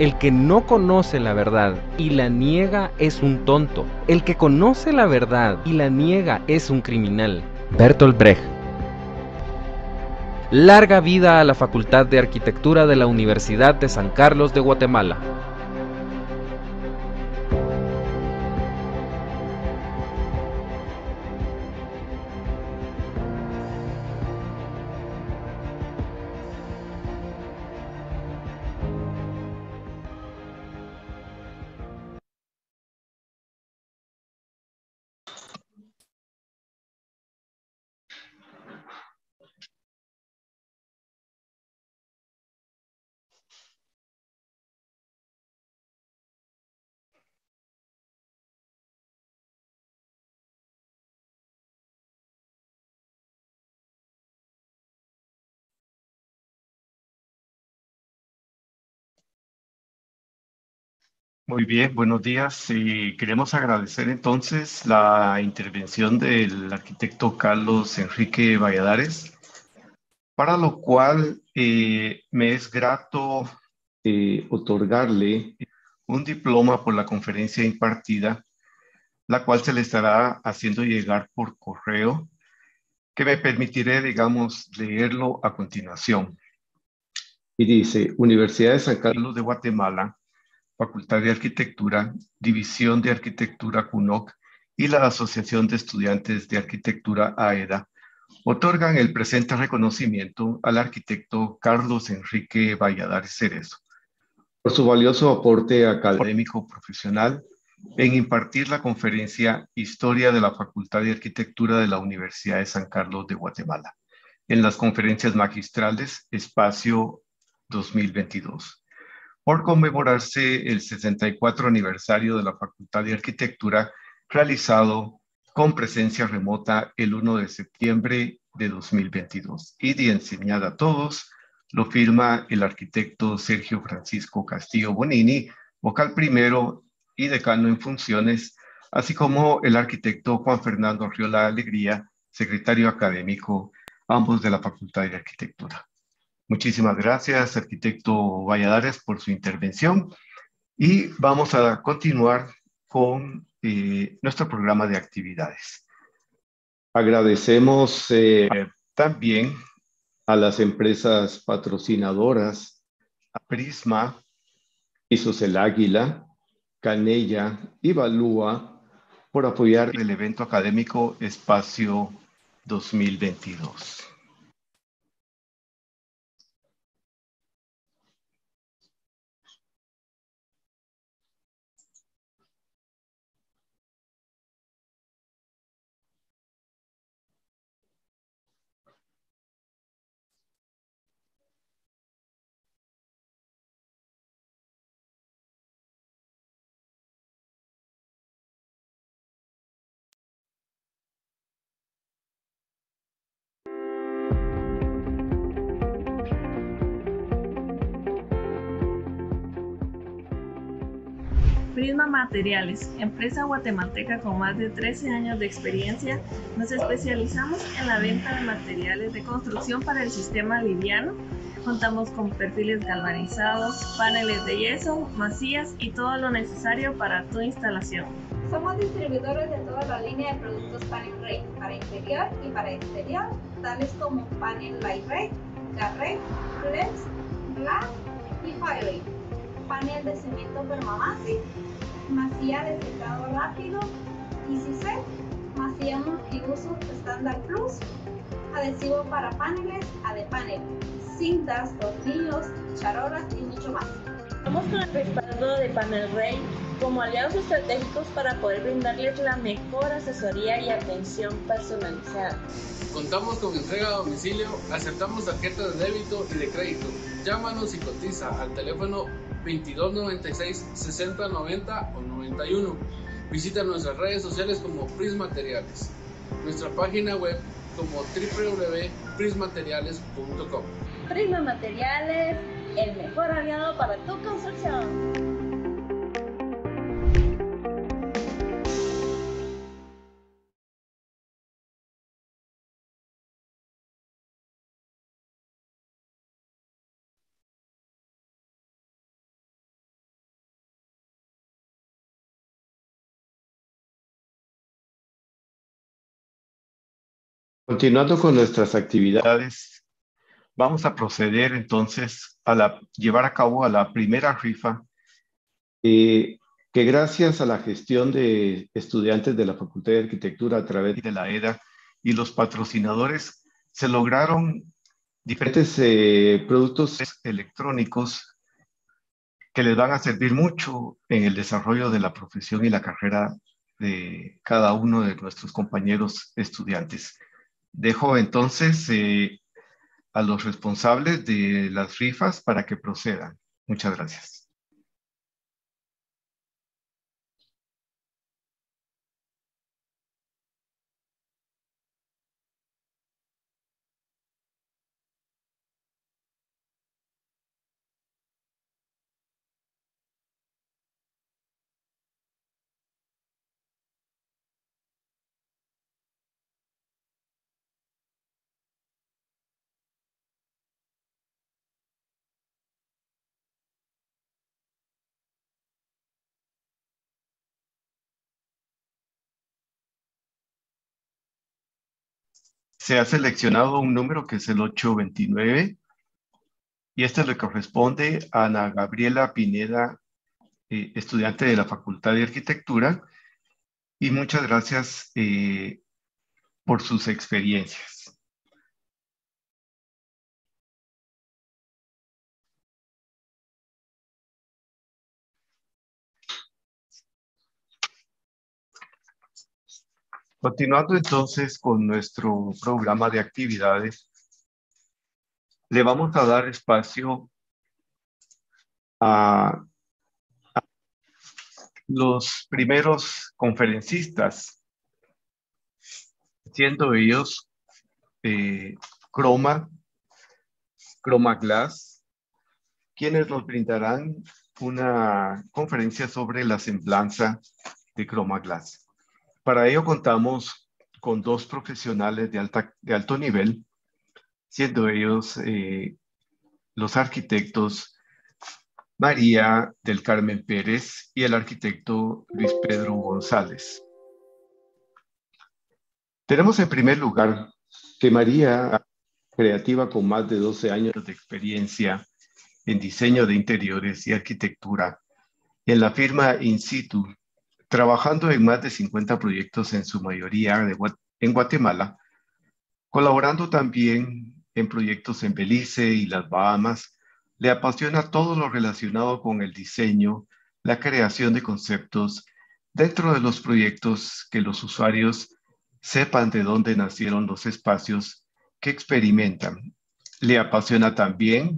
El que no conoce la verdad y la niega es un tonto. El que conoce la verdad y la niega es un criminal. Bertolt Brecht Larga vida a la Facultad de Arquitectura de la Universidad de San Carlos de Guatemala. Muy bien, buenos días. Queremos agradecer entonces la intervención del arquitecto Carlos Enrique Valladares, para lo cual eh, me es grato eh, otorgarle un diploma por la conferencia impartida, la cual se le estará haciendo llegar por correo, que me permitiré, digamos, leerlo a continuación. Y dice, Universidad de San Carlos de Guatemala, Facultad de Arquitectura, División de Arquitectura CUNOC y la Asociación de Estudiantes de Arquitectura AEDA otorgan el presente reconocimiento al arquitecto Carlos Enrique Valladares Cerezo por su valioso aporte académico profesional en impartir la conferencia Historia de la Facultad de Arquitectura de la Universidad de San Carlos de Guatemala, en las conferencias magistrales Espacio 2022. Por conmemorarse el 64 aniversario de la Facultad de Arquitectura realizado con presencia remota el 1 de septiembre de 2022 y de enseñada a todos, lo firma el arquitecto Sergio Francisco Castillo Bonini, vocal primero y decano en funciones, así como el arquitecto Juan Fernando Riola Alegría, secretario académico, ambos de la Facultad de Arquitectura. Muchísimas gracias, arquitecto Valladares, por su intervención y vamos a continuar con eh, nuestro programa de actividades. Agradecemos eh, también a las empresas patrocinadoras, a Prisma, Isos el Águila, Canella y Balúa por apoyar el evento académico Espacio 2022. Prisma Materiales, empresa guatemalteca con más de 13 años de experiencia, nos especializamos en la venta de materiales de construcción para el sistema liviano. Contamos con perfiles galvanizados, paneles de yeso, masías y todo lo necesario para tu instalación. Somos distribuidores de toda la línea de productos Panel Ray para interior y para exterior, tales como Panel Light Ray, Garret, Flex, Black y Fire panel de cemento permabase, masía de secado rápido, EasySet, masía en uso Standard Plus, adhesivo para paneles, panel, cintas, tornillos, charolas y mucho más. Estamos con el respaldo de Panel Ray como aliados estratégicos para poder brindarles la mejor asesoría y atención personalizada. Contamos con entrega a domicilio, aceptamos tarjetas de débito y de crédito. Llámanos y cotiza al teléfono 2296 6090 o 91. Visita nuestras redes sociales como Prismateriales, nuestra página web como www.prismateriales.com. Prisma Materiales, el mejor aliado para tu construcción. Continuando con nuestras actividades, vamos a proceder entonces a la, llevar a cabo a la primera rifa, eh, que gracias a la gestión de estudiantes de la Facultad de Arquitectura a través de la EDA y los patrocinadores, se lograron diferentes eh, productos electrónicos que les van a servir mucho en el desarrollo de la profesión y la carrera de cada uno de nuestros compañeros estudiantes. Dejo entonces eh, a los responsables de las rifas para que procedan. Muchas gracias. Se ha seleccionado un número que es el 829 y este le corresponde a Ana Gabriela Pineda, eh, estudiante de la Facultad de Arquitectura, y muchas gracias eh, por sus experiencias. Continuando entonces con nuestro programa de actividades, le vamos a dar espacio a, los primeros conferencistas, siendo ellos eh, Chroma, Chroma Glass, quienes nos brindarán una conferencia sobre la semblanza de Chroma Glass. Para ello contamos con dos profesionales de, alto nivel, siendo ellos eh, los arquitectos María del Carmen Pérez y el arquitecto Luis Pedro González. Tenemos en primer lugar que María, creativa con más de 12 años de experiencia en diseño de interiores y arquitectura, en la firma In situ, trabajando en más de 50 proyectos en su mayoría en Guatemala, colaborando también en proyectos en Belice y las Bahamas, le apasiona todo lo relacionado con el diseño, la creación de conceptos dentro de los proyectos que los usuarios sepan de dónde nacieron los espacios que experimentan. Le apasiona también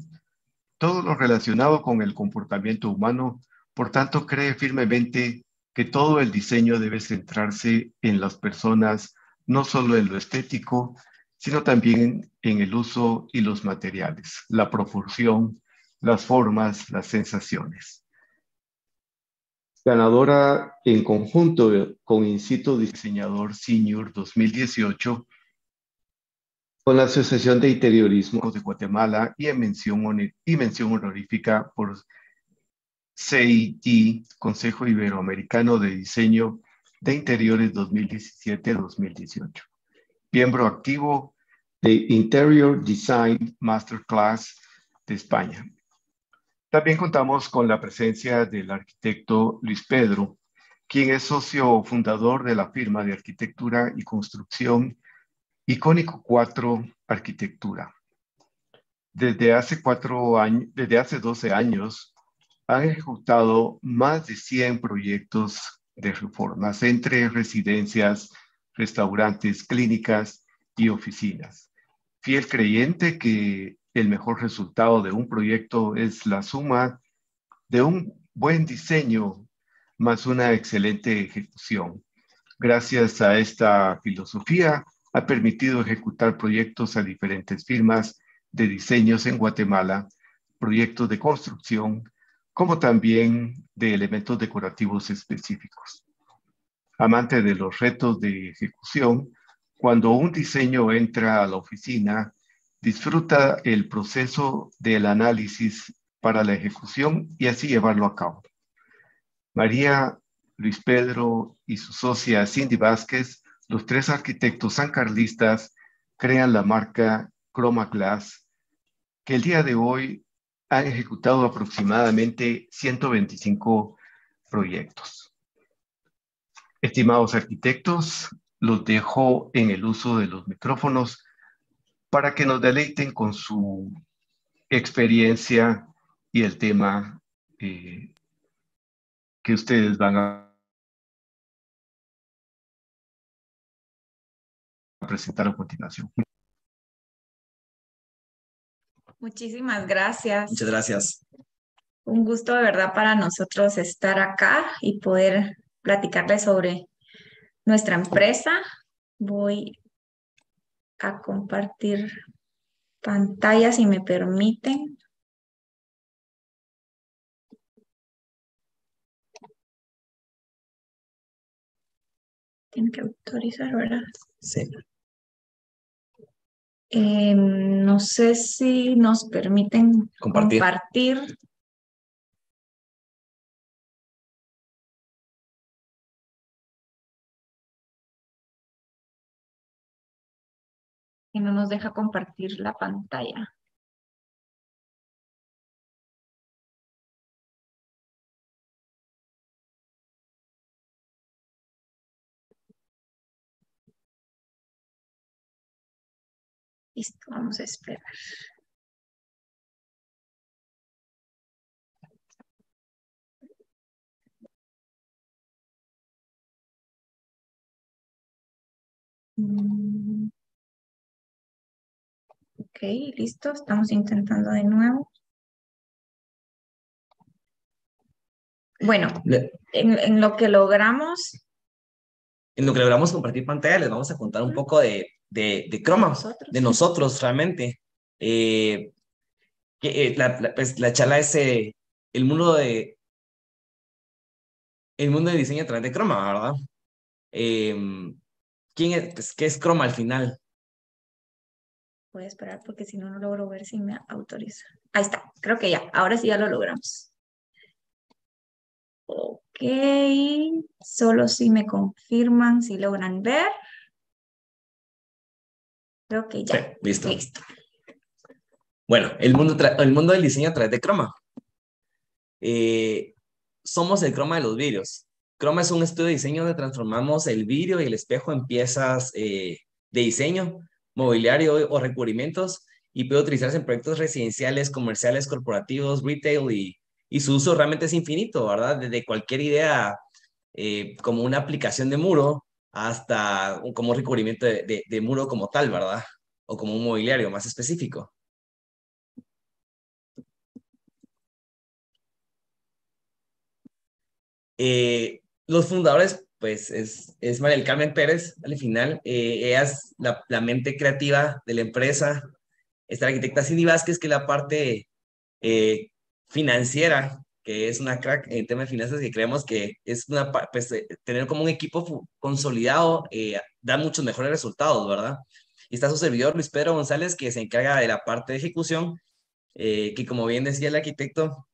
todo lo relacionado con el comportamiento humano, por tanto cree firmemente que todo el diseño debe centrarse en las personas, no solo en lo estético, sino también en el uso y los materiales, la proporción, las formas, las sensaciones. Ganadora en conjunto con Incito Diseñador Senior 2018 con la Asociación de Interiorismo de Guatemala y, en mención, y mención honorífica por CIT, Consejo Iberoamericano de Diseño de Interiores 2017-2018. Miembro activo de Interior Design Masterclass de España. También contamos con la presencia del arquitecto Luis Pedro, quien es socio fundador de la firma de arquitectura y construcción Icónico 4 Arquitectura. Desde hace, cuatro años, desde hace 12 años han ejecutado más de 100 proyectos de reformas entre residencias, restaurantes, clínicas y oficinas. Fiel creyente que el mejor resultado de un proyecto es la suma de un buen diseño más una excelente ejecución. Gracias a esta filosofía ha permitido ejecutar proyectos a diferentes firmas de diseños en Guatemala, proyectos de construcción, como también de elementos decorativos específicos. Amante de los retos de ejecución, cuando un diseño entra a la oficina, disfruta el proceso del análisis para la ejecución y así llevarlo a cabo. María, Luis Pedro y su socia Cindy Vázquez, los tres arquitectos sancarlistas, crean la marca Chroma Glass, que el día de hoy han ejecutado aproximadamente 125 proyectos. Estimados arquitectos, los dejo en el uso de los micrófonos para que nos deleiten con su experiencia y el tema eh, que ustedes van a presentar a continuación. Muchísimas gracias. Muchas gracias. Un gusto de verdad para nosotros estar acá y poder platicarles sobre nuestra empresa. Voy a compartir pantalla si me permiten. Tienen que autorizar, ¿verdad? Sí. Em, no sé si nos permiten compartir. compartir. y no nos deja compartir la pantalla. Listo, vamos a esperar. Mm. Ok. listo, estamos intentando de nuevo. Bueno, en, lo que logramos... En lo que logramos compartir pantalla, les vamos a contar un poco de, de, de Chroma, de nosotros realmente. Eh, que, eh, la, pues, la charla es eh, el mundo de el mundo de diseño a través de Chroma, ¿verdad? Em, ¿quién es, pues, ¿Qué es Chroma al final? Voy a esperar porque si no, no logro ver si me autoriza. Ahí está, creo que ya, ahora sí ya lo logramos. Ok, solo si me confirman si logran ver. Creo que ya. listo. listo. Bueno, el mundo, el mundo del diseño a través de Chroma. Eh, somos el Chroma de los vidrios. Chroma es un estudio de diseño donde transformamos el vidrio y el espejo en piezas eh, de diseño, mobiliario o recubrimientos y puede utilizarse en proyectos residenciales, comerciales, corporativos, retail y y su uso realmente es infinito, ¿verdad? Desde cualquier idea eh, como una aplicación de muro hasta un, como recubrimiento de, muro como tal, ¿verdad? O como un mobiliario más específico. Eh, los fundadores, pues, es, es María del Carmen Pérez, al final. Eh, ella es la, la, mente creativa de la empresa. Está la arquitecta Cindy Vázquez, que es la parte eh, financiera, que es una crack en tema de finanzas, que creemos que es una, pues, eh, tener como un equipo consolidado eh, da muchos mejores resultados, ¿verdad? Y está su servidor Luis Pedro González, que se encarga de la parte de ejecución, eh, que como bien decía el arquitecto,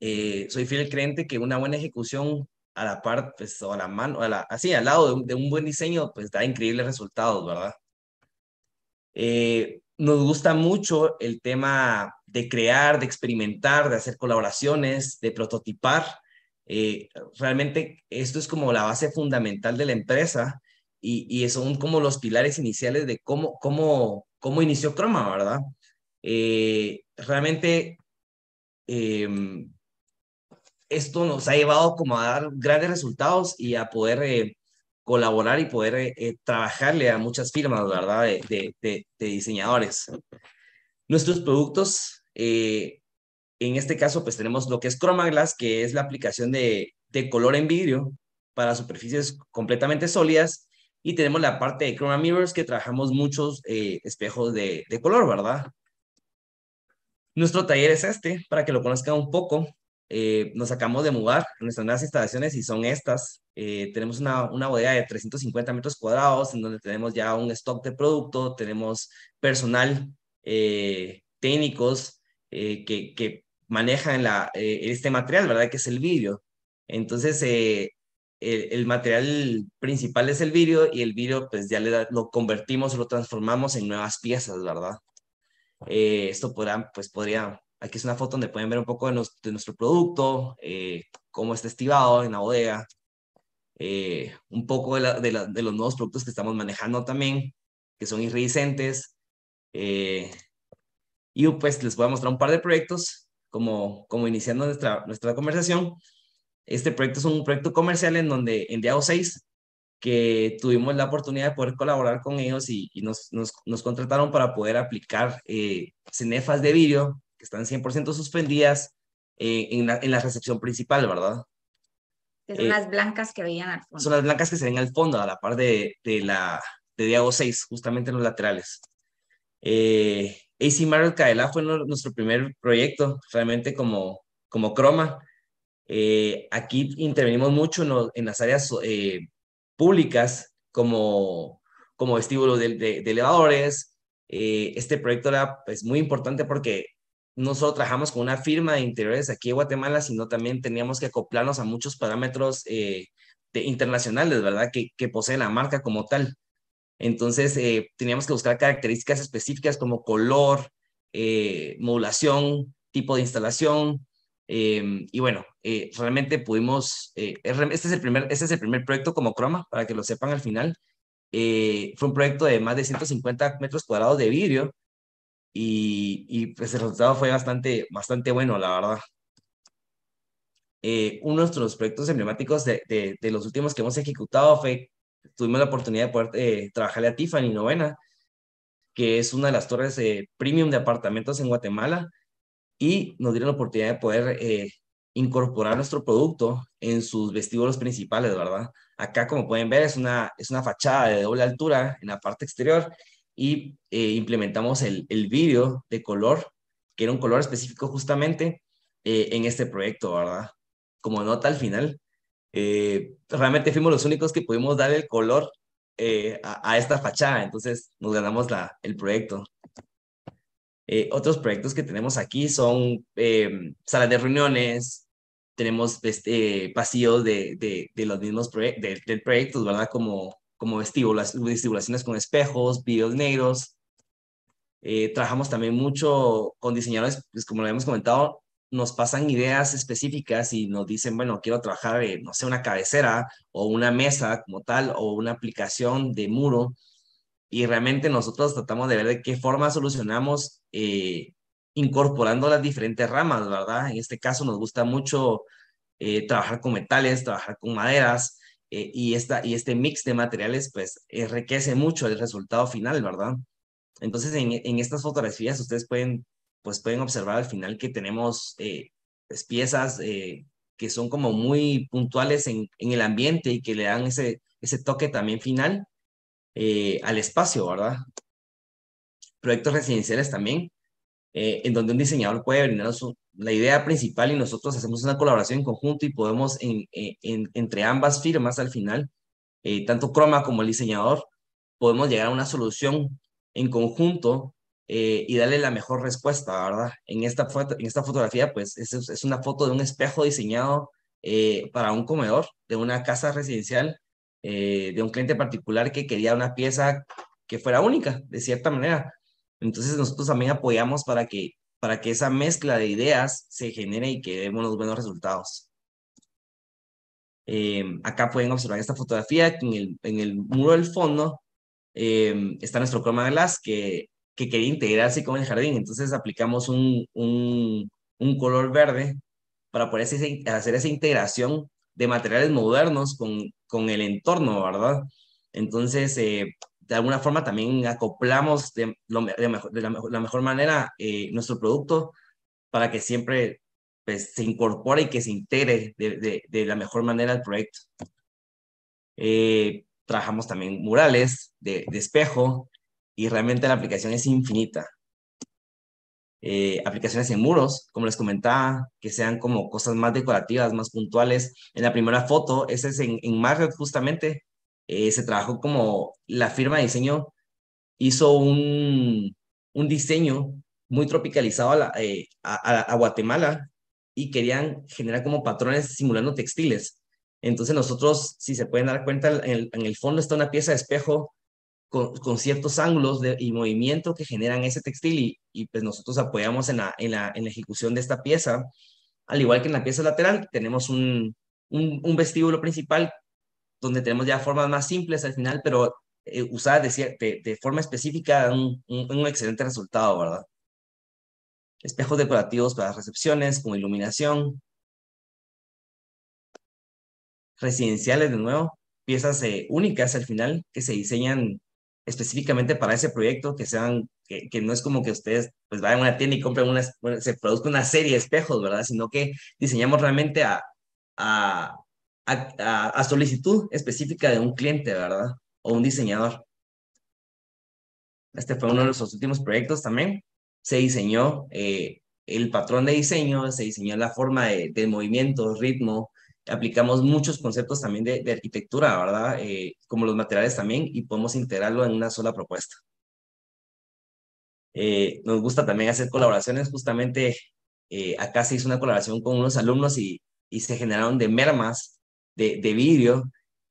soy fiel creyente que una buena ejecución a la par, pues, o a la mano, a la, así, al lado de un, de un buen diseño, pues da increíbles resultados, ¿verdad? nos gusta mucho el tema de crear, de experimentar, de hacer colaboraciones, de prototipar. Eh, realmente esto es como la base fundamental de la empresa y, y son como los pilares iniciales de cómo, cómo, cómo inició Chroma, ¿verdad? Eh, realmente em, esto nos ha llevado como a dar grandes resultados y a poder eh, colaborar y poder trabajarle a muchas firmas, ¿verdad? De, de, de diseñadores. Nuestros productos eh, en este caso, pues tenemos lo que es Chroma Glass, que es la aplicación de, de color en vidrio para superficies completamente sólidas. Y tenemos la parte de Chroma Mirrors, que trabajamos muchos eh, espejos de, de, color, ¿verdad? Nuestro taller es este, para que lo conozcan un poco. Eh, nos acabamos de mudar nuestras nuevas instalaciones y son estas. tenemos una, una bodega de 350 metros cuadrados en donde tenemos ya un stock de producto, tenemos personal, técnicos, eh, que, que, manejan la, eh, este material, ¿verdad? Que es el vidrio. Entonces, eh, el, material principal es el vidrio y el vidrio pues ya le lo convertimos, lo transformamos en nuevas piezas, ¿verdad? esto podrá, pues podría, aquí es una foto donde pueden ver un poco de, de nuestro producto, cómo está estivado en la bodega, un poco de, la, de, la, de, los nuevos productos que estamos manejando también, que son iridiscentes, y pues les voy a mostrar un par de proyectos, como, como iniciando nuestra, nuestra conversación. Este proyecto es un proyecto comercial en donde en Diago 6, que tuvimos la oportunidad de poder colaborar con ellos y, nos, nos, nos, contrataron para poder aplicar eh, cenefas de vidrio que están 100% suspendidas eh, en, la, en la recepción principal, ¿verdad? Que son eh, las blancas que veían al fondo. Son las blancas que se ven al fondo, a la par de, de la de Diago 6, justamente en los laterales. Eh, AC Mario Caela fue nuestro primer proyecto, realmente como, como Chroma. Eh, aquí intervenimos mucho en, las áreas eh, públicas, como, como vestíbulos de, elevadores. Eh, este proyecto era pues, muy importante porque no solo trabajamos con una firma de interiores aquí en Guatemala, sino también teníamos que acoplarnos a muchos parámetros internacionales, ¿verdad? Que, que posee la marca como tal. Entonces, eh, teníamos que buscar características específicas como color, eh, modulación, tipo de instalación. Eh, y bueno, realmente pudimos, este, es el primer, este es el primer proyecto como Chroma, para que lo sepan al final. fue un proyecto de más de 150 metros cuadrados de vidrio y, y pues el resultado fue bastante, bastante bueno, la verdad. uno de nuestros proyectos emblemáticos de, de, los últimos que hemos ejecutado fue tuvimos la oportunidad de poder eh, trabajarle a Tiffany Novena, que es una de las torres eh, premium de apartamentos en Guatemala, y nos dieron la oportunidad de poder eh, incorporar nuestro producto en sus vestíbulos principales, ¿verdad? Acá, como pueden ver, es una, es una fachada de doble altura en la parte exterior y eh, implementamos el, el vídeo de color, que era un color específico justamente eh, en este proyecto, ¿verdad? Como nota al final, realmente fuimos los únicos que pudimos dar el color a, a, esta fachada, entonces nos ganamos la, el proyecto. Eh, otros proyectos que tenemos aquí son eh, salas de reuniones, tenemos este, pasillos de, de, de los mismos proyectos, del proyecto, ¿verdad? Como, como vestibulaciones con espejos, videos negros. Eh, trabajamos también mucho con diseñadores, pues como lo habíamos comentado, nos pasan ideas específicas y nos dicen, bueno, quiero trabajar, no sé, una cabecera o una mesa como tal o una aplicación de muro y realmente nosotros tratamos de ver de qué forma solucionamos eh, incorporando las diferentes ramas, ¿verdad? En este caso nos gusta mucho eh, trabajar con metales, trabajar con maderas eh, y, esta, y este mix de materiales pues enriquece mucho el resultado final, ¿verdad? Entonces en, en estas fotografías ustedes pueden, pues pueden observar al final que tenemos pues, piezas que son como muy puntuales en, el ambiente y que le dan ese, ese toque también final eh, al espacio, ¿verdad? Proyectos residenciales también, eh, en donde un diseñador puede brindarnos la idea principal y nosotros hacemos una colaboración en conjunto y podemos, en, entre ambas firmas al final, eh, tanto Chroma como el diseñador, podemos llegar a una solución en conjunto y darle la mejor respuesta, ¿verdad? En esta, foto, en esta fotografía, pues es, es una foto de un espejo diseñado para un comedor de una casa residencial eh, de un cliente particular que quería una pieza que fuera única, de cierta manera. Entonces nosotros también apoyamos para que, para que esa mezcla de ideas se genere y que demos los buenos resultados. Eh, acá pueden observar esta fotografía, en el, en el muro del fondo eh, está nuestro chroma glass que, que quería integrarse con el jardín. Entonces aplicamos un, un, color verde para poder hacer esa integración de materiales modernos con, con el entorno, ¿verdad? Entonces, eh, de alguna forma también acoplamos de, la, mejor, manera eh, nuestro producto para que siempre pues, se incorpore y que se integre de, de la mejor manera al proyecto. Eh, trabajamos también murales de, espejo y realmente la aplicación es infinita. Eh, aplicaciones en muros, como les comentaba, que sean como cosas más decorativas, más puntuales. En la primera foto, ese es en, en Marriott justamente, eh, se trabajó como la firma de diseño hizo un, un diseño muy tropicalizado a, eh, Guatemala y querían generar como patrones simulando textiles. Entonces nosotros, si se pueden dar cuenta, en el fondo está una pieza de espejo con, ciertos ángulos de, y movimiento que generan ese textil y, y, pues nosotros apoyamos en la, en, la, en la ejecución de esta pieza. Al igual que en la pieza lateral, tenemos un, un, vestíbulo principal donde tenemos ya formas más simples al final, pero eh, usadas de, de, de, forma específica, un, un, un excelente resultado, ¿verdad? Espejos decorativos para recepciones con iluminación. Residenciales de nuevo, piezas eh, únicas al final que se diseñan específicamente para ese proyecto, que sean, que, que, no es como que ustedes pues vayan a una tienda y compren una, se produzca una serie de espejos, ¿verdad? Sino que diseñamos realmente a, a, a, a solicitud específica de un cliente, ¿verdad? O un diseñador. Este fue uno de nuestros últimos proyectos también. Se diseñó eh, el patrón de diseño, se diseñó la forma de, de movimiento, ritmo, aplicamos muchos conceptos también de, arquitectura, ¿verdad? Eh, como los materiales también, y podemos integrarlo en una sola propuesta. Eh, nos gusta también hacer colaboraciones, justamente eh, acá se hizo una colaboración con unos alumnos y, y se generaron de mermas de, de vídeo,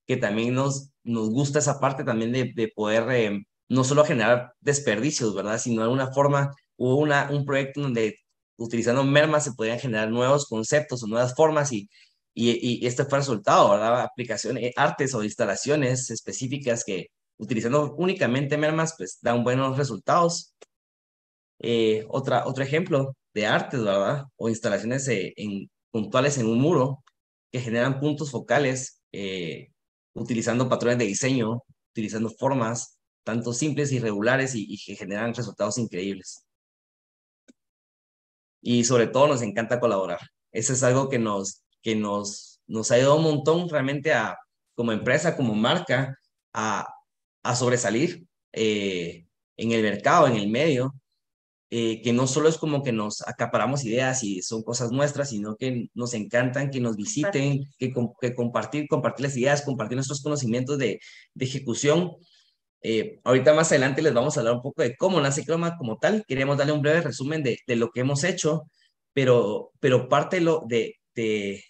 que también nos, nos gusta esa parte también de, de poder eh, no solo generar desperdicios, ¿verdad? Sino de alguna forma hubo una, un proyecto donde utilizando mermas se podían generar nuevos conceptos o nuevas formas y, y, este fue el resultado, ¿verdad? Aplicaciones, artes o instalaciones específicas que utilizando únicamente mermas, pues dan buenos resultados. Eh, otra, otro ejemplo de artes, ¿verdad? O instalaciones eh, en, puntuales en un muro que generan puntos focales eh, utilizando patrones de diseño, utilizando formas tanto simples y regulares y, y que generan resultados increíbles. Y sobre todo nos encanta colaborar. Eso es algo que nos, que nos, nos ha ayudado un montón realmente a, como empresa, como marca, a, a sobresalir eh, en el mercado, en el medio, eh, que no solo es como que nos acaparamos ideas y son cosas nuestras, sino que nos encantan que nos visiten, que, que compartir, compartir las ideas, compartir nuestros conocimientos de, de ejecución. Eh, ahorita más adelante les vamos a hablar un poco de cómo nace Croma como tal. Queremos darle un breve resumen de, de lo que hemos hecho, pero, pero parte lo, de, de,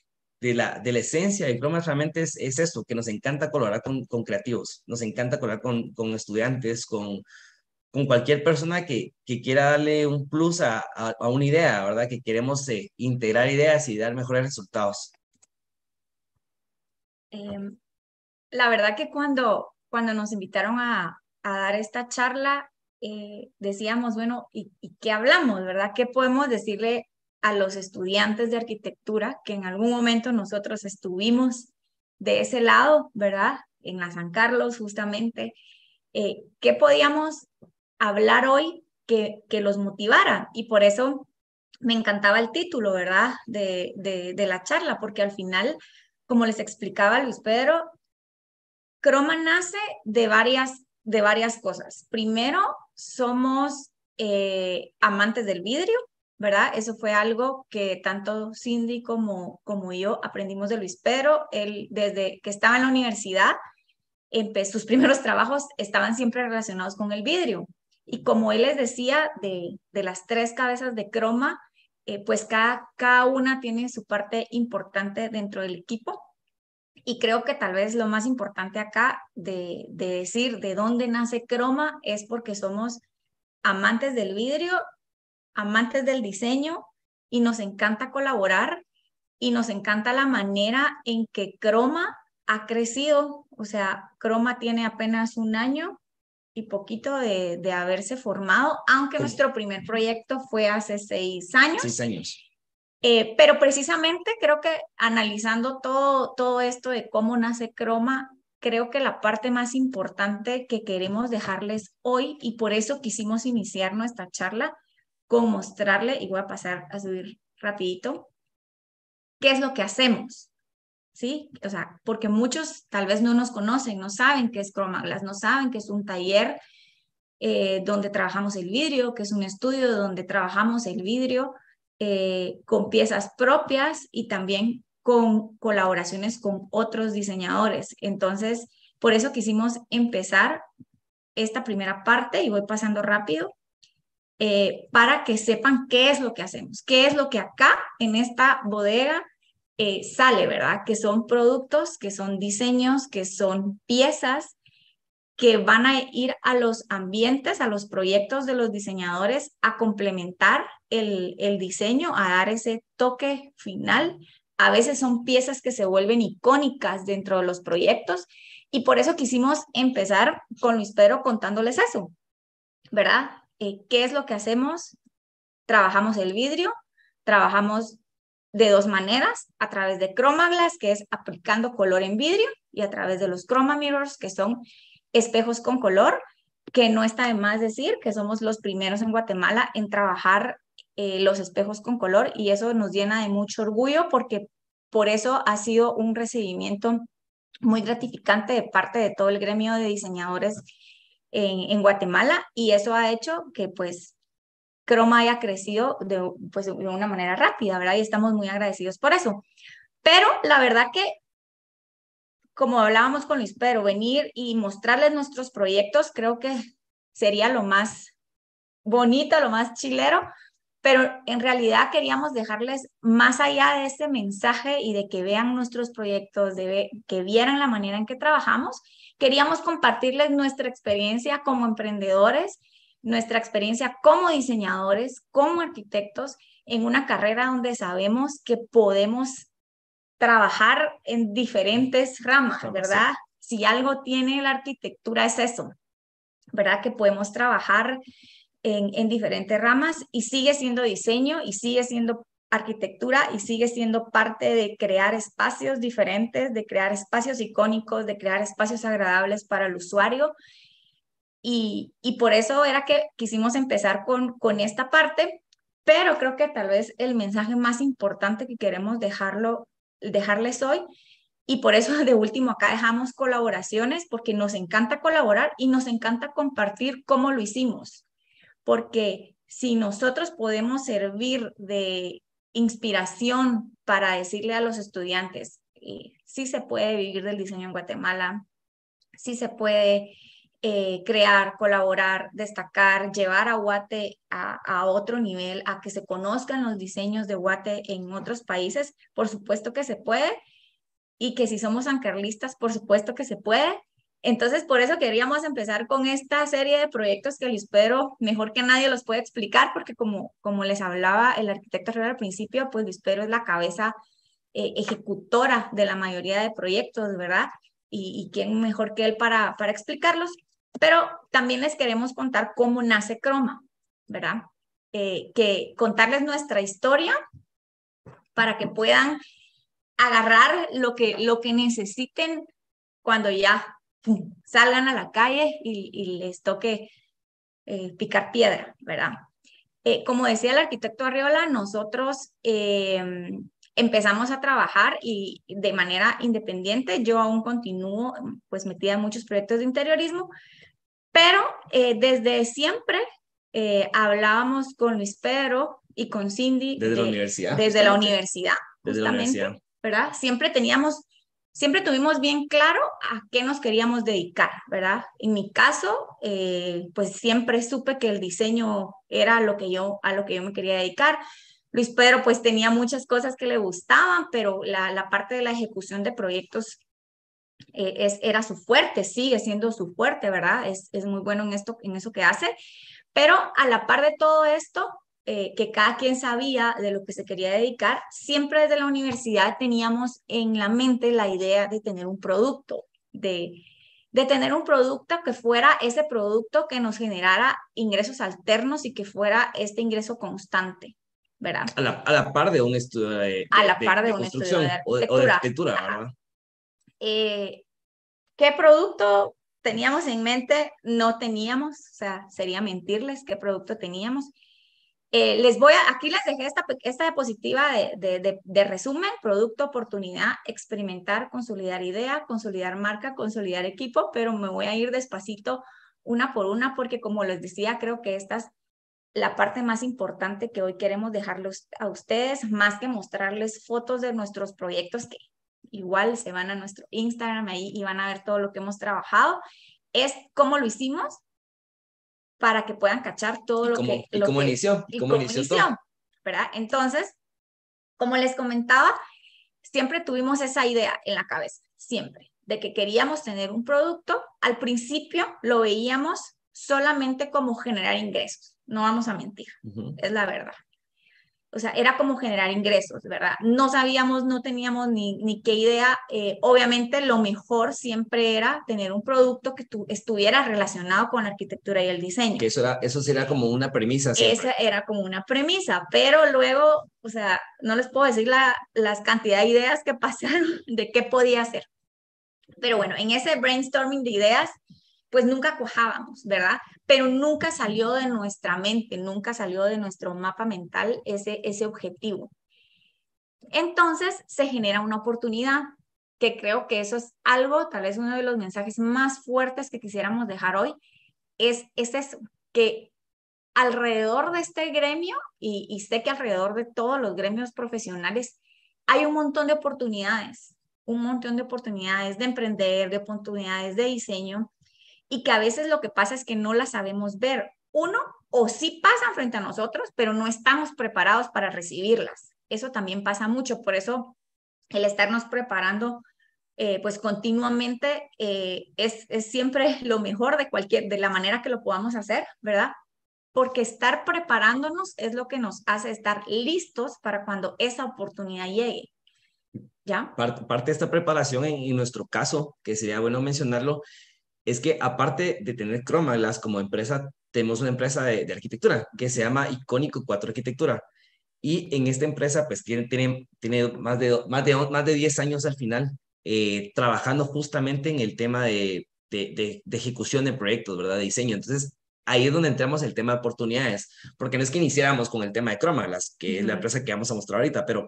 de la, de la esencia de Croma realmente es, es esto, que nos encanta colaborar con, con creativos, nos encanta colaborar con, con estudiantes, con, con cualquier persona que, que quiera darle un plus a, a, una idea, ¿verdad? Que queremos eh, integrar ideas y dar mejores resultados. Eh, la verdad que cuando, cuando nos invitaron a, a dar esta charla, eh, decíamos, bueno, ¿y, ¿y qué hablamos, verdad? ¿Qué podemos decirle a los estudiantes de arquitectura que en algún momento nosotros estuvimos de ese lado, ¿verdad? En la San Carlos, justamente. Eh, ¿Qué podíamos hablar hoy que, que los motivara. Y por eso me encantaba el título, ¿verdad? De, de, la charla, porque al final, como les explicaba Luis Pedro, Croma nace de varias, de varias cosas. Primero, somos eh, amantes del vidrio, ¿verdad? Eso fue algo que tanto Cindy como, como yo aprendimos de Luis Pedro. Él, desde que estaba en la universidad, sus primeros trabajos estaban siempre relacionados con el vidrio. Y como él les decía, de, de las tres cabezas de croma, eh, pues cada, cada una tiene su parte importante dentro del equipo. Y creo que tal vez lo más importante acá de, de decir de dónde nace croma es porque somos amantes del vidrio, amantes del diseño y nos encanta colaborar y nos encanta la manera en que croma ha crecido. O sea, croma tiene apenas un año y poquito de, de haberse formado, aunque nuestro primer proyecto fue hace seis años. Seis años. Eh, pero precisamente creo que analizando todo, todo esto de cómo nace Croma, creo que la parte más importante que queremos dejarles hoy, y por eso quisimos iniciar nuestra charla, con mostrarle, y voy a pasar a subir rapidito, qué es lo que hacemos. ¿sí? O sea, porque muchos tal vez no nos conocen, no saben qué es Chroma Glass, no saben que es un taller eh, donde trabajamos el vidrio, que es un estudio donde trabajamos el vidrio eh, con piezas propias y también con colaboraciones con otros diseñadores. Entonces, por eso quisimos empezar esta primera parte y voy pasando rápido eh, para que sepan qué es lo que hacemos, qué es lo que acá en esta bodega eh, sale, ¿verdad? Que son productos, que son diseños, que son piezas que van a ir a los ambientes, a los proyectos de los diseñadores a complementar el, el diseño, a dar ese toque final. A veces son piezas que se vuelven icónicas dentro de los proyectos y por eso quisimos empezar con Luis Pedro contándoles eso, ¿verdad? Eh, ¿Qué es lo que hacemos? Trabajamos el vidrio, trabajamos de dos maneras, a través de Chroma Glass, que es aplicando color en vidrio, y a través de los Chroma Mirrors, que son espejos con color, que no está de más decir que somos los primeros en Guatemala en trabajar eh, los espejos con color y eso nos llena de mucho orgullo porque por eso ha sido un recibimiento muy gratificante de parte de todo el gremio de diseñadores en, en Guatemala y eso ha hecho que pues Chroma haya crecido de, pues, de una manera rápida, ¿verdad? Y estamos muy agradecidos por eso. Pero la verdad que, como hablábamos con Luis Pedro, venir y mostrarles nuestros proyectos creo que sería lo más bonito, lo más chilero, pero en realidad queríamos dejarles más allá de ese mensaje y de que vean nuestros proyectos, de que vieran la manera en que trabajamos, queríamos compartirles nuestra experiencia como emprendedores nuestra experiencia como diseñadores, como arquitectos, en una carrera donde sabemos que podemos trabajar en diferentes ramas, ¿verdad? Si algo tiene la arquitectura es eso, ¿verdad? Que podemos trabajar en, en diferentes ramas y sigue siendo diseño y sigue siendo arquitectura y sigue siendo parte de crear espacios diferentes, de crear espacios icónicos, de crear espacios agradables para el usuario. Y, y, por eso era que quisimos empezar con, con esta parte, pero creo que tal vez el mensaje más importante que queremos dejarlo, dejarles hoy, y por eso de último acá dejamos colaboraciones, porque nos encanta colaborar y nos encanta compartir cómo lo hicimos, porque si nosotros podemos servir de inspiración para decirle a los estudiantes, eh, sí se puede vivir del diseño en Guatemala, sí se puede eh, crear, colaborar, destacar, llevar a Guate a, otro nivel, a que se conozcan los diseños de Guate en otros países, por supuesto que se puede, y que si somos ancarlistas, por supuesto que se puede. Entonces, por eso queríamos empezar con esta serie de proyectos que Luis Pedro mejor que nadie los puede explicar, porque como, como les hablaba el arquitecto Herrera al principio, pues Luis Pedro es la cabeza eh, ejecutora de la mayoría de proyectos, ¿verdad? Y, quién mejor que él para, para explicarlos. Pero también les queremos contar cómo nace Croma, ¿verdad? Eh, que contarles nuestra historia para que puedan agarrar lo que, lo que necesiten cuando ya salgan a la calle y, les toque eh, picar piedra, ¿verdad? como decía el arquitecto Arriola, nosotros empezamos a trabajar y de manera independiente, yo aún continúo pues metida en muchos proyectos de interiorismo, pero eh, desde siempre eh, hablábamos con Luis Pedro y con Cindy. Desde la universidad. Desde la universidad, desde la universidad. ¿verdad? Siempre teníamos, siempre tuvimos bien claro a qué nos queríamos dedicar, ¿verdad? En mi caso, eh, pues siempre supe que el diseño era lo que yo, a lo que yo me quería dedicar. Luis Pedro pues tenía muchas cosas que le gustaban, pero la, la parte de la ejecución de proyectos eh, es, era su fuerte, sigue siendo su fuerte, ¿verdad? Es, es muy bueno en, esto, en eso que hace, pero a la par de todo esto, eh, que cada quien sabía de lo que se quería dedicar, siempre desde la universidad teníamos en la mente la idea de tener un producto, de, de tener un producto que fuera ese producto que nos generara ingresos alternos y que fuera este ingreso constante. ¿verdad? A la, a la par de un estudio de, a la par de, un estudio de arquitectura, ¿verdad? Eh, ¿Qué producto teníamos en mente? No teníamos, o sea, sería mentirles qué producto teníamos. Eh, les voy a, aquí les dejé esta, esta diapositiva de, de, de, resumen, producto, oportunidad, experimentar, consolidar idea, consolidar marca, consolidar equipo, pero me voy a ir despacito una por una porque como les decía, creo que esta es la parte más importante que hoy queremos dejarlos a ustedes, más que mostrarles fotos de nuestros proyectos, que igual se van a nuestro Instagram ahí y van a ver todo lo que hemos trabajado, es cómo lo hicimos para que puedan cachar todo lo que... ¿Y cómo inició? Y cómo, inició, ¿verdad? Entonces, como les comentaba, siempre tuvimos esa idea en la cabeza, siempre, de que queríamos tener un producto. Al principio lo veíamos solamente como generar ingresos, no vamos a mentir, es la verdad o sea, era como generar ingresos, ¿verdad? No sabíamos, no teníamos ni, ni qué idea. Eh, obviamente lo mejor siempre era tener un producto que tu, estuviera relacionado con la arquitectura y el diseño. Que eso, era, eso sería como una premisa. Esa era como una premisa, pero luego, o sea, no les puedo decir la, las cantidad de ideas que pasaron de qué podía hacer. Pero bueno, en ese brainstorming de ideas, pues nunca cojábamos, ¿verdad? Pero nunca salió de nuestra mente, nunca salió de nuestro mapa mental ese, ese objetivo. Entonces se genera una oportunidad que creo que eso es algo, tal vez uno de los mensajes más fuertes que quisiéramos dejar hoy, es, es eso, que alrededor de este gremio, y, y sé que alrededor de todos los gremios profesionales, hay un montón de oportunidades, un montón de oportunidades de emprender, de oportunidades de diseño, y que a veces lo que pasa es que no las sabemos ver. Uno, o sí pasan frente a nosotros, pero no estamos preparados para recibirlas. Eso también pasa mucho, por eso el estarnos preparando eh, pues continuamente eh, es, es siempre lo mejor de cualquier, de la manera que lo podamos hacer, ¿verdad? Porque estar preparándonos es lo que nos hace estar listos para cuando esa oportunidad llegue. ¿Ya? Parte, de esta preparación, en, nuestro caso, que sería bueno mencionarlo, es que aparte de tener Glass como empresa, tenemos una empresa de, arquitectura que se llama Icónico 4 Arquitectura. Y en esta empresa, pues tiene, tiene, tiene más, de, más, de, más de 10 años al final eh, trabajando justamente en el tema de, de, de, ejecución de proyectos, ¿verdad? De diseño. Entonces, ahí es donde entramos el tema de oportunidades, porque no es que iniciáramos con el tema de Chromaglass, que es la empresa que vamos a mostrar ahorita, pero,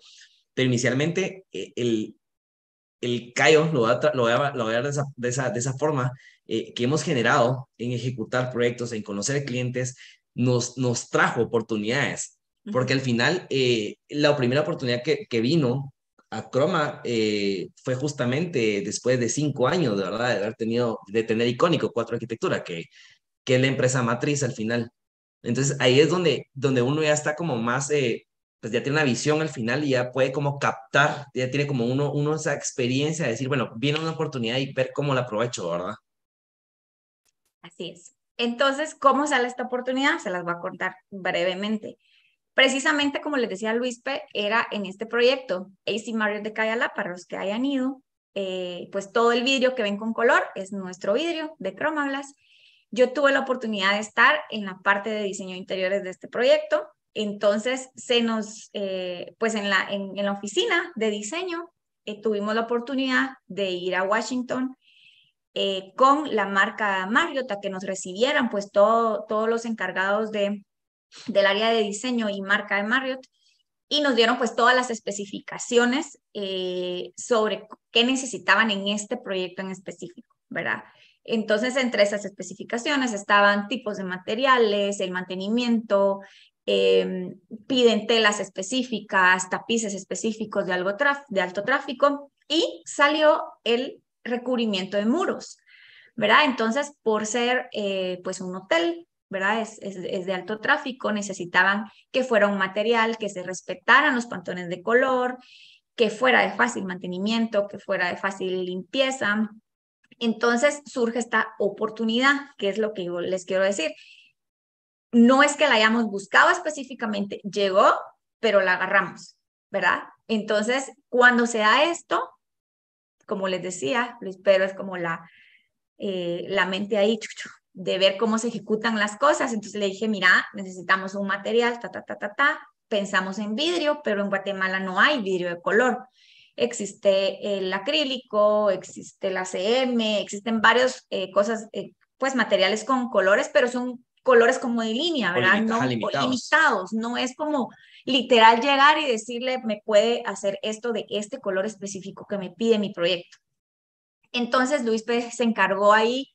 pero inicialmente eh, el, el Cayo lo voy a, lo lo voy a dar de esa, de esa, de esa forma, eh, que hemos generado en ejecutar proyectos, en conocer clientes, nos, nos trajo oportunidades, porque al final eh, la primera oportunidad que, que vino a Croma eh, fue justamente después de cinco años, de verdad, de haber tenido, de tener icónico Cuatro Arquitectura, que, que es la empresa matriz al final. Entonces ahí es donde, donde uno ya está como más, eh, pues ya tiene una visión al final y ya puede como captar, ya tiene como uno, uno esa experiencia de decir, bueno, viene una oportunidad y ver cómo la aprovecho, ¿verdad? Así es. Entonces, ¿cómo sale esta oportunidad? Se las voy a contar brevemente. Precisamente como les decía Luis P., era en este proyecto AC Marriott de Cayala, para los que hayan ido, eh, pues todo el vidrio que ven con color es nuestro vidrio de Chromaglass. Yo tuve la oportunidad de estar en la parte de diseño interiores de este proyecto, entonces se nos, eh, pues en la, en, la oficina de diseño, eh, tuvimos la oportunidad de ir a Washington con la marca Marriott a que nos recibieran pues todo, todos los encargados de del área de diseño y marca de Marriott y nos dieron pues todas las especificaciones eh, sobre qué necesitaban en este proyecto en específico, ¿verdad? Entonces, entre esas especificaciones estaban tipos de materiales, el mantenimiento, em, piden telas específicas, tapices específicos de, algo de alto tráfico y salió el recubrimiento de muros, ¿verdad? Entonces, por ser eh, pues un hotel ¿verdad? Es, es, de alto tráfico, necesitaban que fuera un material que se respetaran los pantones de color, que fuera de fácil mantenimiento, que fuera de fácil limpieza. Entonces surge esta oportunidad, que es lo que yo les quiero decir. No es que la hayamos buscado específicamente, llegó, pero la agarramos, ¿verdad? Entonces, cuando se da esto, como les decía, Luis Pedro es como la, eh, la mente ahí, de ver cómo se ejecutan las cosas. Entonces le dije, mira, necesitamos un material, ta, ta, ta, ta, ta. Pensamos en vidrio, pero en Guatemala no hay vidrio de color. Existe el acrílico, existe la CM, existen varias eh, cosas, eh, pues materiales con colores, pero son colores como de línea, ¿verdad? no limitados. No es como literal llegar y decirle, me puede hacer esto de este color específico que me pide mi proyecto. Entonces Luis Pérez se encargó ahí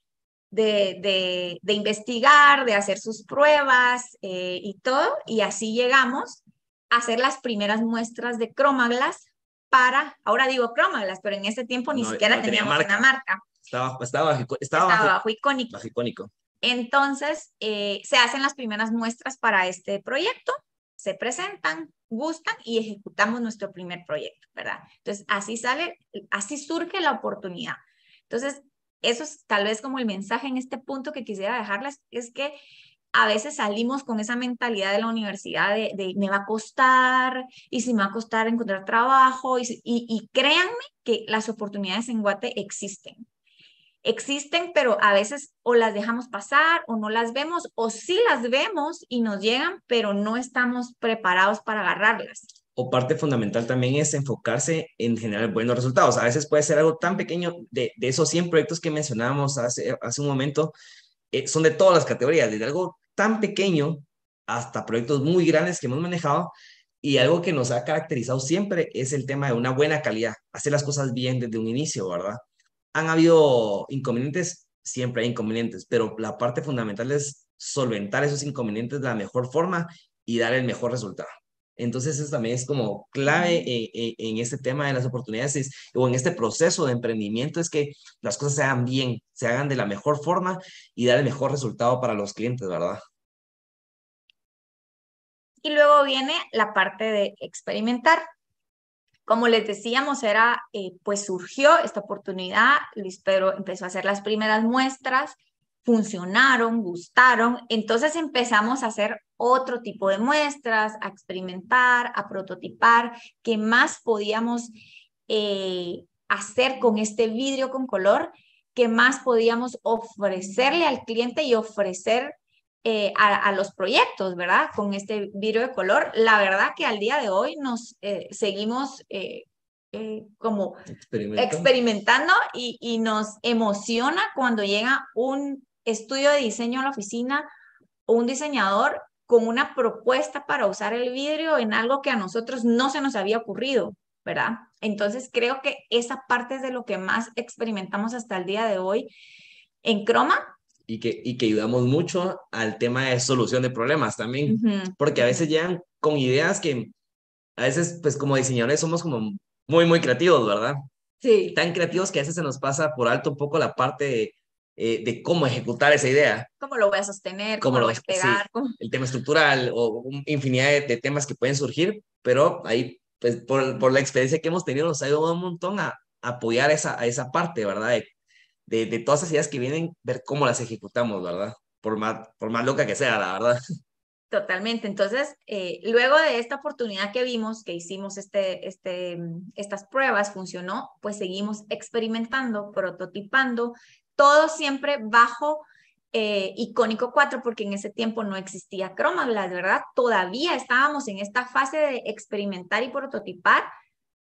de, investigar, de hacer sus pruebas eh, y todo, y así llegamos a hacer las primeras muestras de Chromaglass para, ahora digo Chromaglass, pero en ese tiempo ni siquiera teníamos una marca. Estaba, estaba, estaba, bajo, icónico. Entonces, eh, se hacen las primeras muestras para este proyecto, se presentan, gustan y ejecutamos nuestro primer proyecto, ¿verdad? Entonces, así sale, así surge la oportunidad. Entonces, eso es tal vez como el mensaje en este punto que quisiera dejarles, es que a veces salimos con esa mentalidad de la universidad de, me va a costar y si me va a costar encontrar trabajo y, y, créanme que las oportunidades en Guate existen. Existen, pero a veces o las dejamos pasar o no las vemos o sí las vemos y nos llegan, pero no estamos preparados para agarrarlas o parte fundamental también es enfocarse en generar buenos resultados. A veces puede ser algo tan pequeño de, esos 100 proyectos que mencionábamos hace, hace un momento, eh, son de todas las categorías, desde algo tan pequeño hasta proyectos muy grandes que hemos manejado. Y algo que nos ha caracterizado siempre es el tema de una buena calidad, hacer las cosas bien desde un inicio, ¿verdad? Han habido inconvenientes, siempre hay inconvenientes, pero la parte fundamental es solventar esos inconvenientes de la mejor forma y dar el mejor resultado. Entonces, eso también es como clave eh, en este tema de las oportunidades o en este proceso de emprendimiento, es que las cosas se hagan bien, se hagan de la mejor forma y dar el mejor resultado para los clientes, ¿verdad? Y luego viene la parte de experimentar. Como les decíamos, era, eh, pues surgió esta oportunidad, Luis Pedro empezó a hacer las primeras muestras, funcionaron, gustaron, entonces empezamos a hacer otro tipo de muestras, a experimentar, a prototipar, qué más podíamos eh, hacer con este vidrio con color, qué más podíamos ofrecerle al cliente y ofrecer eh, a, los proyectos, ¿verdad? Con este vidrio de color. La verdad que al día de hoy nos eh, seguimos eh, como experimentando y, y nos emociona cuando llega un estudio de diseño a la oficina o un diseñador con una propuesta para usar el vidrio en algo que a nosotros no se nos había ocurrido, ¿verdad? Entonces creo que esa parte es de lo que más experimentamos hasta el día de hoy en Chroma. Y que, y que ayudamos mucho al tema de solución de problemas también, porque a veces llegan con ideas que a veces, pues como diseñadores somos como muy, muy creativos, ¿verdad? Sí. Tan creativos que a veces se nos pasa por alto un poco la parte de, eh, de cómo ejecutar esa idea. ¿Cómo lo voy a sostener? ¿Cómo, lo voy a pegar? el tema estructural o infinidad de, temas que pueden surgir, pero ahí, pues por, por, la experiencia que hemos tenido, nos ha ayudado un montón a, apoyar esa, a esa parte, ¿verdad? De, de, todas esas ideas que vienen, ver cómo las ejecutamos, ¿verdad? Por más, por más loca que sea, la verdad. Totalmente. Entonces, eh, luego de esta oportunidad que vimos, que hicimos este, este, estas pruebas, funcionó, pues seguimos experimentando, prototipando, todo siempre bajo eh, Icónico 4, porque en ese tiempo no existía Chroma, la verdad, todavía estábamos en esta fase de experimentar y prototipar,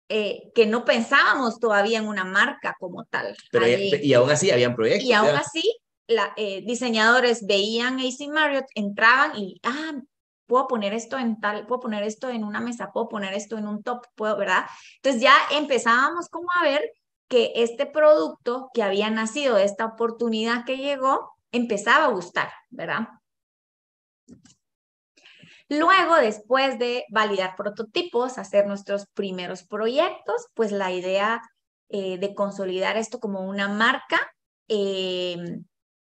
eh, que no pensábamos todavía en una marca como tal. Pero, y aún así habían proyectos. Y aún así la, eh, diseñadores veían AC Marriott, entraban y, ah, puedo poner esto en tal, puedo poner esto en una mesa, puedo poner esto en un top, puedo, ¿verdad? Entonces ya empezábamos como a ver que este producto que había nacido, esta oportunidad que llegó, empezaba a gustar, ¿verdad? Luego, después de validar prototipos, hacer nuestros primeros proyectos, pues la idea eh, de consolidar esto como una marca eh,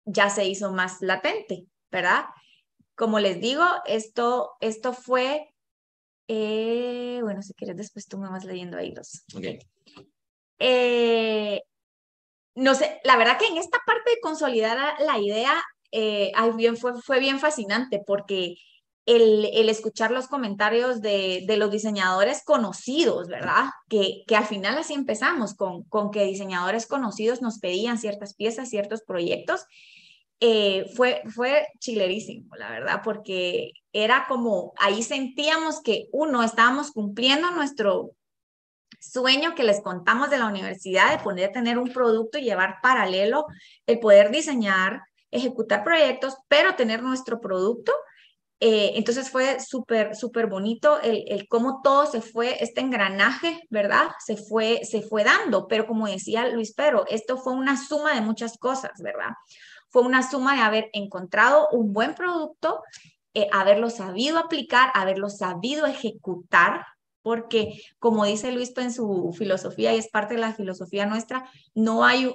ya se hizo más latente, ¿verdad? Como les digo, esto, esto fue, eh, bueno, si quieres después tú me vas leyendo ahí los. Okay. Eh, no sé, la verdad que en esta parte de consolidar la idea, eh, bien, fue, fue bien fascinante porque el, escuchar los comentarios de, los diseñadores conocidos, ¿verdad? Que, que al final así empezamos, con, con que diseñadores conocidos nos pedían ciertas piezas, ciertos proyectos, eh, fue, fue chilerísimo, la verdad, porque era como, ahí sentíamos que uno, estábamos cumpliendo nuestro sueño que les contamos de la universidad, de poder tener un producto y llevar paralelo el poder diseñar, ejecutar proyectos, pero tener nuestro producto. Eh, entonces fue súper, súper bonito el, el, cómo todo se fue, este engranaje, ¿verdad? Se fue, se fue dando, pero como decía Luis Pedro, esto fue una suma de muchas cosas, ¿verdad? fue una suma de haber encontrado un buen producto, eh, haberlo sabido aplicar, haberlo sabido ejecutar, porque como dice Luis en su filosofía y es parte de la filosofía nuestra, no hay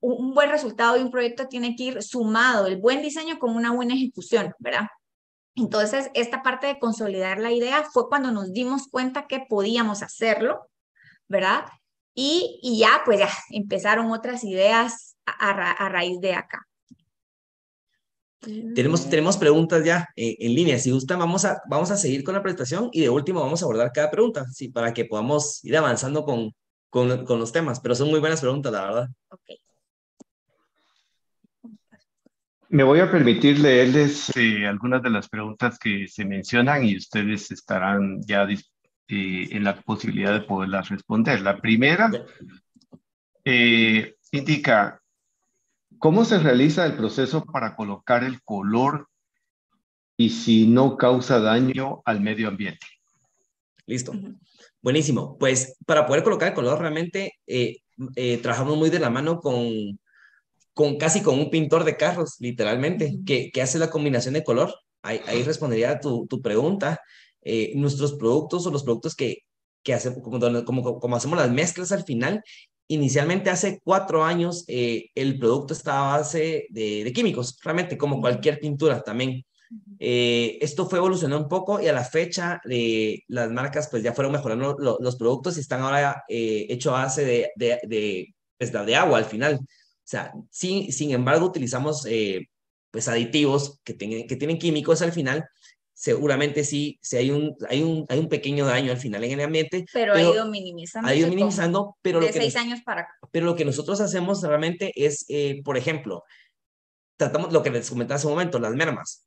un buen resultado de un proyecto tiene que ir sumado, el buen diseño con una buena ejecución, ¿verdad? Entonces, esta parte de consolidar la idea fue cuando nos dimos cuenta que podíamos hacerlo, ¿verdad? Y, y ya, pues ya empezaron otras ideas a, a raíz de acá. Tenemos, tenemos preguntas ya eh, en línea. Si gustan, vamos a, vamos a seguir con la presentación y de último vamos a abordar cada pregunta, sí, para que podamos ir avanzando con, con, con los temas. Pero son muy buenas preguntas, la verdad. Okay. Me voy a permitir leerles eh, algunas de las preguntas que se mencionan y ustedes estarán ya eh, en la posibilidad de poderlas responder. La primera indica, ¿Cómo se realiza el proceso para colocar el color y si no causa daño al medio ambiente? Listo. Buenísimo. Pues para poder colocar el color realmente eh, eh, trabajamos muy de la mano con, con casi con un pintor de carros, literalmente, que, que, hace la combinación de color. Ahí, ahí respondería a tu, tu pregunta. Eh, nuestros productos o los productos que, que hacemos, como, como, como, hacemos las mezclas al final, Inicialmente hace cuatro años eh, el producto estaba a base de, químicos, realmente como cualquier pintura también. Eh, esto fue evolucionando un poco y a la fecha eh, las marcas pues ya fueron mejorando los productos y están ahora hechos a base de, de, de, pues, de, agua al final. O sea, sin, sin embargo utilizamos pues aditivos que, tienen que tienen químicos al final seguramente sí, sí hay, un, hay, un, hay un pequeño daño al final en el ambiente. Pero, ha ido minimizando. Ha ido minimizando, pero, de lo que seis años para pero lo que nosotros hacemos realmente es, eh, por ejemplo, tratamos lo que les comentaba hace un momento, las mermas.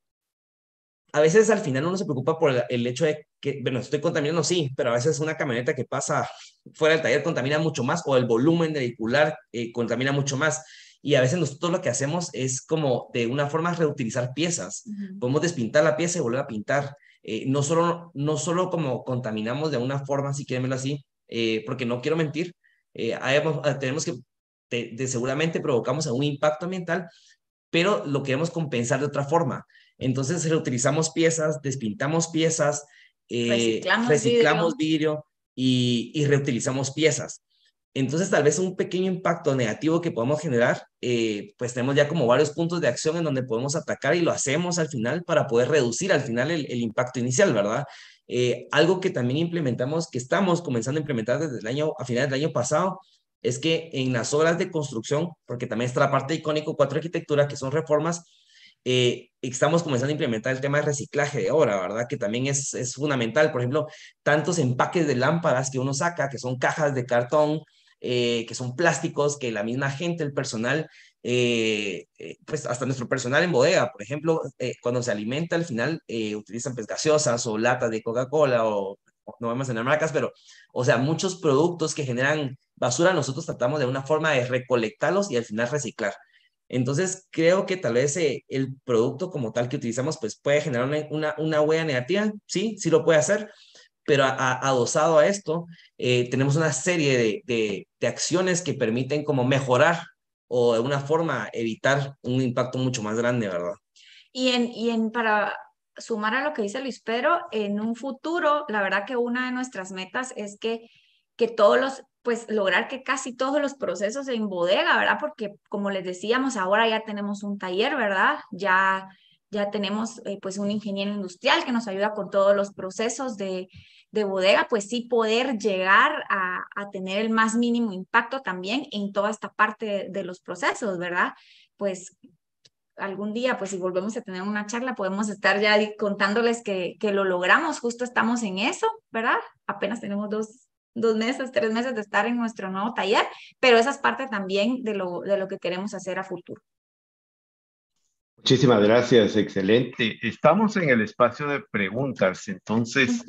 A veces al final uno se preocupa por el, hecho de que, bueno, estoy contaminando, sí, pero a veces una camioneta que pasa fuera del taller contamina mucho más o el volumen vehicular eh, contamina mucho más. Y a veces nosotros lo que hacemos es como de una forma reutilizar piezas. Podemos despintar la pieza y volver a pintar. Eh, no, solo, no solo como contaminamos de una forma, si quieren verlo así, eh, porque no quiero mentir, tenemos que, de, seguramente provocamos un impacto ambiental, pero lo queremos compensar de otra forma. Entonces reutilizamos piezas, despintamos piezas, eh, reciclamos, vidrio, y, reutilizamos piezas. Entonces, tal vez un pequeño impacto negativo que podemos generar, eh, pues tenemos ya como varios puntos de acción en donde podemos atacar y lo hacemos al final para poder reducir al final el, impacto inicial, ¿verdad? Eh, algo que también implementamos, que estamos comenzando a implementar desde el año, a finales del año pasado, es que en las obras de construcción, porque también está la parte icónico 4 arquitectura, que son reformas, eh, estamos comenzando a implementar el tema de reciclaje de obra, ¿verdad? Que también es, es fundamental. Por ejemplo, tantos empaques de lámparas que uno saca, que son cajas de cartón, eh, que son plásticos, que la misma gente, el personal, eh, pues hasta nuestro personal en bodega, por ejemplo, cuando se alimenta al final utilizan pues gaseosas o latas de Coca-Cola o no vamos a tener marcas, pero, o sea, muchos productos que generan basura, nosotros tratamos de una forma de recolectarlos y al final reciclar. Entonces, creo que tal vez eh, el producto como tal que utilizamos, pues puede generar una, una, huella negativa, sí, sí lo puede hacer, pero adosado a esto, eh, tenemos una serie de, de, acciones que permiten como mejorar o de una forma evitar un impacto mucho más grande, ¿verdad? Y en, y en para sumar a lo que dice Luis Pedro, en un futuro, la verdad que una de nuestras metas es que, que todos los pues lograr que casi todos los procesos en bodega, ¿verdad? Porque como les decíamos, ahora ya tenemos un taller, ¿verdad? Ya, ya tenemos eh, pues un ingeniero industrial que nos ayuda con todos los procesos de, de bodega, pues sí poder llegar a, a, tener el más mínimo impacto también en toda esta parte de, los procesos, ¿verdad? Pues algún día, pues si volvemos a tener una charla, podemos estar ya contándoles que, que lo logramos, justo estamos en eso, ¿verdad? Apenas tenemos dos dos meses, tres meses de estar en nuestro nuevo taller, pero esa es parte también de lo, de lo que queremos hacer a futuro. Muchísimas gracias, excelente. Estamos en el espacio de preguntas, entonces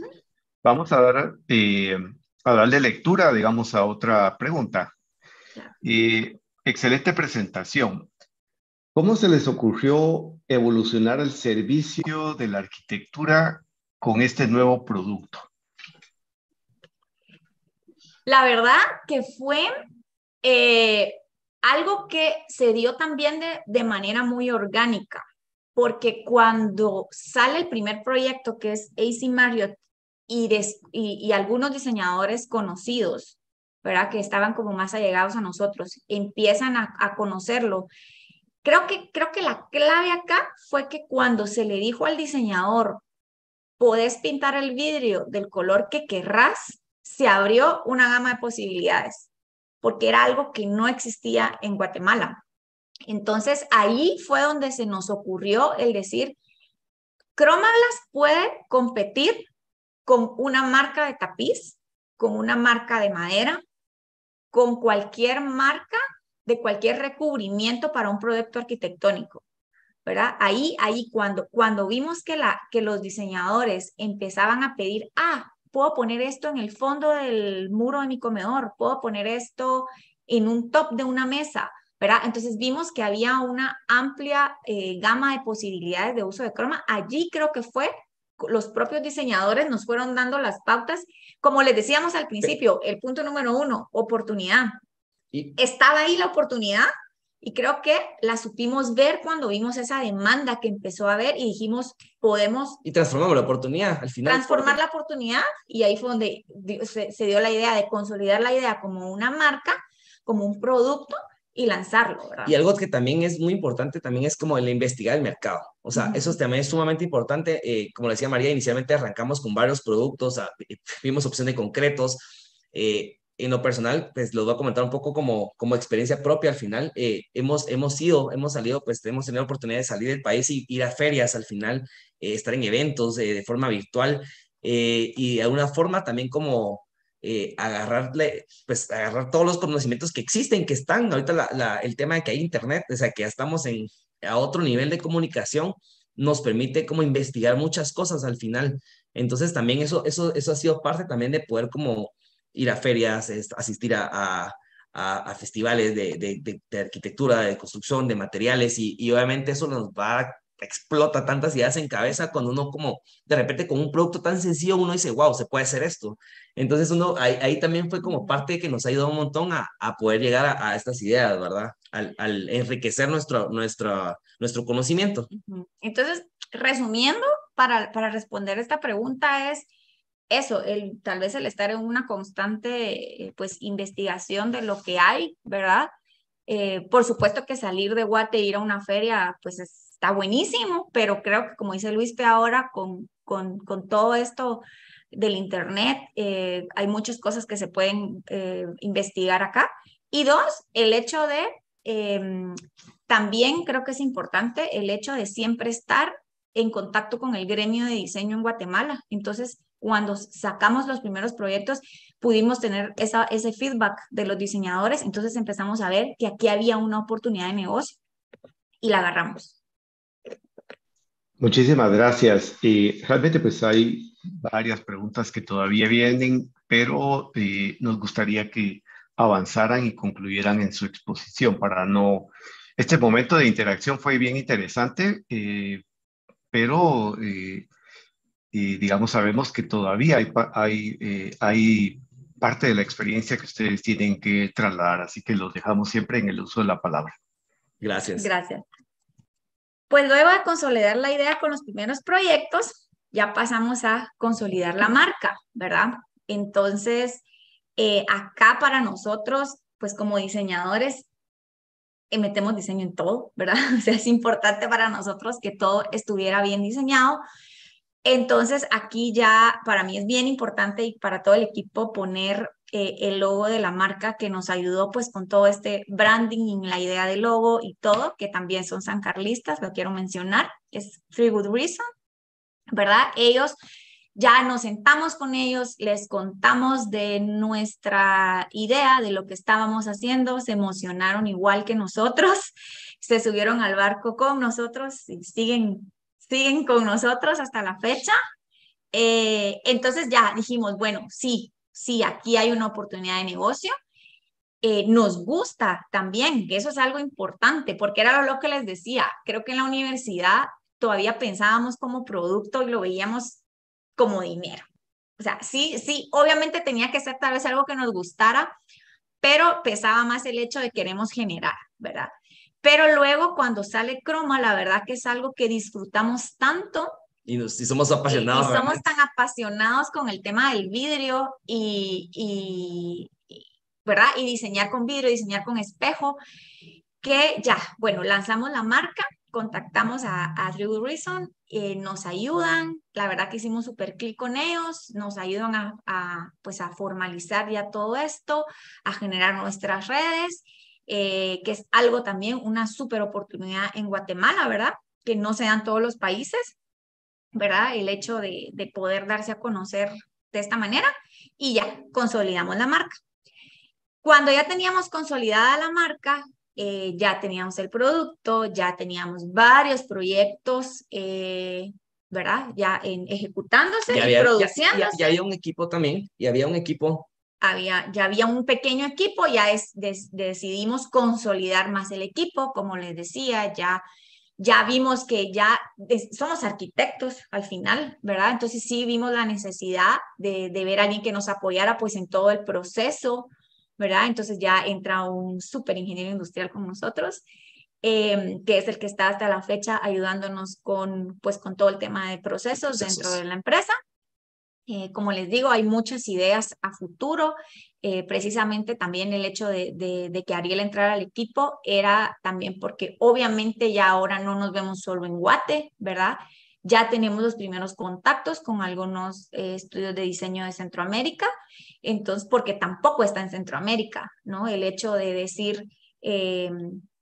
vamos a, dar, eh, a darle lectura, digamos, a otra pregunta. Eh, excelente presentación. ¿Cómo se les ocurrió evolucionar el servicio de la arquitectura con este nuevo producto? La verdad que fue eh, algo que se dio también de, de manera muy orgánica, porque cuando sale el primer proyecto que es AC Marriott y, y, algunos diseñadores conocidos, ¿verdad? Que estaban como más allegados a nosotros, empiezan a, a conocerlo. Creo que, creo que la clave acá fue que cuando se le dijo al diseñador, podés pintar el vidrio del color que querrás, se abrió una gama de posibilidades, porque era algo que no existía en Guatemala. Entonces ahí fue donde se nos ocurrió el decir, Cromaglas puede competir con una marca de tapiz, con una marca de madera, con cualquier marca de cualquier recubrimiento para un proyecto arquitectónico. ¿verdad? Ahí, ahí cuando, cuando vimos que, la, que los diseñadores empezaban a pedir, ah, puedo poner esto en el fondo del muro de mi comedor, puedo poner esto en un top de una mesa, ¿verdad? Entonces vimos que había una amplia eh, gama de posibilidades de uso de croma. Allí creo que fue, los propios diseñadores nos fueron dando las pautas. Como les decíamos al principio, el punto número uno, oportunidad. Estaba ahí la oportunidad, y creo que la supimos ver cuando vimos esa demanda que empezó a ver y dijimos, podemos... Y transformamos la oportunidad al final. Transformar la oportunidad y ahí fue donde se, se, dio la idea de consolidar la idea como una marca, como un producto y lanzarlo, ¿verdad? Y algo que también es muy importante también es como el investigar el mercado. O sea, eso también es sumamente importante. Eh, como decía María, inicialmente arrancamos con varios productos, vimos opciones de concretos, eh, en lo personal, pues los voy a comentar un poco como, como experiencia propia al final. Eh, hemos, hemos ido, hemos salido, pues hemos tenido la oportunidad de salir del país y ir a ferias al final, eh, estar en eventos eh, de forma virtual y de alguna forma también como agarrarle, pues agarrar todos los conocimientos que existen, que están ahorita la, el tema de que hay internet, o sea, que ya estamos en, a otro nivel de comunicación nos permite como investigar muchas cosas al final. Entonces también eso, eso, eso ha sido parte también de poder como ir a ferias, asistir a, a, festivales de, de, arquitectura, de construcción, de materiales y, y obviamente eso nos va explota tantas ideas en cabeza cuando uno como de repente con un producto tan sencillo uno dice, wow, se puede hacer esto. Entonces uno ahí, también fue como parte que nos ha ayudado un montón a, a poder llegar a, estas ideas, ¿verdad? Al, al, enriquecer nuestro, nuestro, nuestro conocimiento. Entonces, resumiendo, para, para responder esta pregunta es eso, el, tal vez el estar en una constante eh, pues investigación de lo que hay, ¿verdad? Eh, por supuesto que salir de Guate e ir a una feria, pues es está buenísimo, pero creo que como dice Luis P. ahora, con, con, con todo esto del Internet, eh, hay muchas cosas que se pueden investigar acá. Y dos, el hecho de, em, también creo que es importante el hecho de siempre estar en contacto con el gremio de diseño en Guatemala. Entonces, cuando sacamos los primeros proyectos, pudimos tener esa, ese feedback de los diseñadores, entonces empezamos a ver que aquí había una oportunidad de negocio y la agarramos. Muchísimas gracias. Y realmente pues hay varias preguntas que todavía vienen, pero eh, nos gustaría que avanzaran y concluyeran en su exposición para no... Este momento de interacción fue bien interesante, eh, pero eh, digamos sabemos que todavía hay, hay, hay parte de la experiencia que ustedes tienen que trasladar, así que los dejamos siempre en el uso de la palabra. Gracias. Gracias. Pues luego de consolidar la idea con los primeros proyectos, ya pasamos a consolidar la marca, ¿verdad? Entonces, eh, acá para nosotros, pues como diseñadores, eh, metemos diseño en todo, ¿verdad? O sea, es importante para nosotros que todo estuviera bien diseñado. Entonces, aquí ya para mí es bien importante y para todo el equipo poner eh, el logo de la marca que nos ayudó pues con todo este branding y la idea del logo y todo, que también son sancarlistas, lo quiero mencionar, es Free Good Reason, ¿verdad? Ellos ya nos sentamos con ellos, les contamos de nuestra idea, de lo que estábamos haciendo, se emocionaron igual que nosotros, se subieron al barco con nosotros y siguen, siguen con nosotros hasta la fecha. Eh, entonces ya dijimos, bueno, sí, sí, aquí hay una oportunidad de negocio. Eh, nos gusta también, que eso es algo importante, porque era lo que les decía, creo que en la universidad todavía pensábamos como producto y lo veíamos como dinero. O sea, sí, sí, obviamente tenía que ser tal vez algo que nos gustara, pero pesaba más el hecho de queremos generar, ¿verdad? Pero luego cuando sale croma, la verdad que es algo que disfrutamos tanto y, somos apasionados. Y, somos tan apasionados con el tema del vidrio y, y, ¿verdad? Y diseñar con vidrio, diseñar con espejo, que ya, bueno, lanzamos la marca, contactamos a, a True Reason, eh, nos ayudan, la verdad que hicimos súper clic con ellos, nos ayudan a, a, pues a formalizar ya todo esto, a generar nuestras redes, eh, que es algo también, una súper oportunidad en Guatemala, ¿verdad? Que no se dan todos los países. ¿verdad? El hecho de, poder darse a conocer de esta manera y ya consolidamos la marca. Cuando ya teníamos consolidada la marca, eh, ya teníamos el producto, ya teníamos varios proyectos, eh, ¿verdad? Ya en, ejecutándose y, produciéndose. Ya, había un equipo también, y había un equipo. Había, ya había un pequeño equipo, ya es, decidimos consolidar más el equipo, como les decía, ya ya vimos que ya somos arquitectos al final, ¿verdad? Entonces sí vimos la necesidad de, ver a alguien que nos apoyara pues en todo el proceso, ¿verdad? Entonces ya entra un súper ingeniero industrial con nosotros, em, que es el que está hasta la fecha ayudándonos con pues con todo el tema de procesos dentro de la empresa. Eh, como les digo, hay muchas ideas a futuro eh, precisamente también el hecho de, que Ariel entrara al equipo era también porque obviamente ya ahora no nos vemos solo en Guate, ¿verdad? Ya tenemos los primeros contactos con algunos eh, estudios de diseño de Centroamérica, entonces, porque tampoco está en Centroamérica, ¿no? El hecho de decir,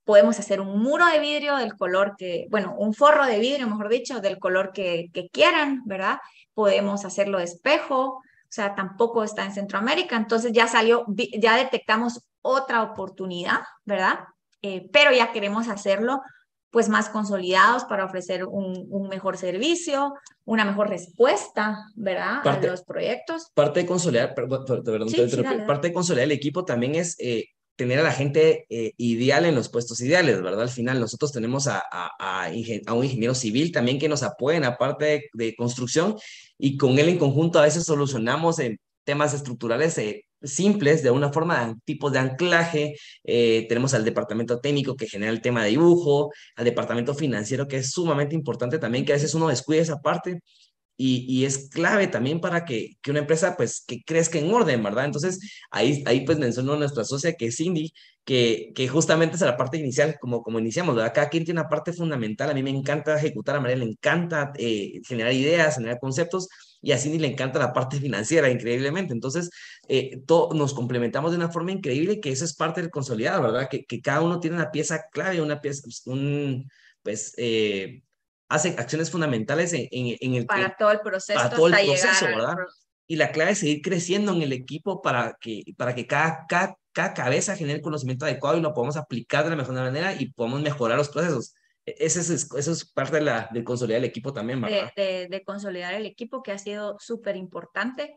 podemos hacer un muro de vidrio del color que, bueno, un forro de vidrio, mejor dicho, del color que, que quieran, ¿verdad? Podemos hacerlo de espejo, o sea, tampoco está en Centroamérica, entonces ya salió, ya detectamos otra oportunidad, ¿verdad? Eh, pero ya queremos hacerlo pues más consolidados para ofrecer un, un mejor servicio, una mejor respuesta, ¿verdad? Parte- a los proyectos. Parte de consolidar, perdón, perdón, Sí, sí, interrumpí. dale, dale. parte de consolidar el equipo también es eh, tener a la gente eh, ideal en los puestos ideales, ¿verdad? Al final nosotros tenemos a, un ingeniero civil también que nos apoya en la parte de, construcción y con él en conjunto a veces solucionamos en temas estructurales eh, simples de una forma, tipos de anclaje. eh, tenemos al departamento técnico que genera el tema de dibujo, al departamento financiero que es sumamente importante también, que a veces uno descuida esa parte y, y es clave también para que, que una empresa pues que crezca en orden, ¿verdad? Entonces ahí, ahí pues mencionó nuestra socia que es Cindy, que, que justamente es la parte inicial, como, como iniciamos, ¿verdad? Cada quien tiene una parte fundamental, a mí me encanta ejecutar, a María le encanta eh, generar ideas, generar conceptos, y a Cindy le encanta la parte financiera, increíblemente. Entonces, eh, to- nos complementamos de una forma increíble, que eso es parte del consolidado, ¿verdad? Que, que cada uno tiene una pieza clave, una pieza, un, pues, eh, hace acciones fundamentales en, en, en el Para todo el proceso para todo el proceso, ¿verdad? pro- Y la clave es seguir creciendo en el equipo para que, para que cada, cada, cada cabeza genere el conocimiento adecuado y lo podamos aplicar de la mejor manera y podamos mejorar los procesos. E- Ese es, eso es parte de la, del consolidar el equipo también, ¿verdad? de, de- de consolidar el equipo, que ha sido súper importante.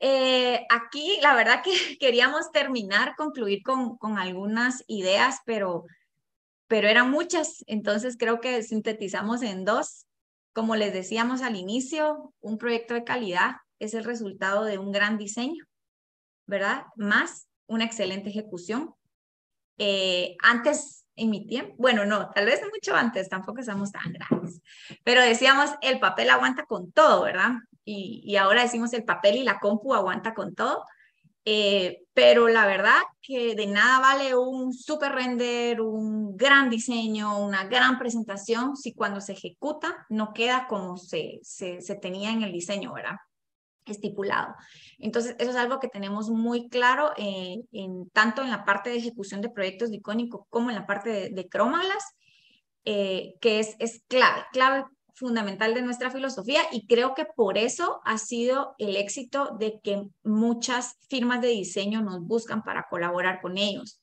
Eh, aquí, la verdad que queríamos terminar, concluir con, con algunas ideas, pero, pero eran muchas, entonces creo que sintetizamos en dos. Como les decíamos al inicio, un proyecto de calidad es el resultado de un gran diseño, ¿verdad? Más una excelente ejecución. Eh, antes, en mi tiempo, bueno, no, tal vez mucho antes, tampoco somos tan grandes, pero decíamos, el papel aguanta con todo, ¿verdad? Y ahora decimos, el papel y la compu aguanta con todo. Eh, pero la verdad que de nada vale un super render, un gran diseño, una gran presentación si cuando se ejecuta no queda como se, se, se tenía en el diseño, ¿verdad? estipulado. Entonces, eso es algo que tenemos muy claro eh, en, tanto en la parte de ejecución de proyectos de icónico como en la parte de, de eh, que es, es clave, clave fundamental de nuestra filosofía y creo que por eso ha sido el éxito de que muchas firmas de diseño nos buscan para colaborar con ellos.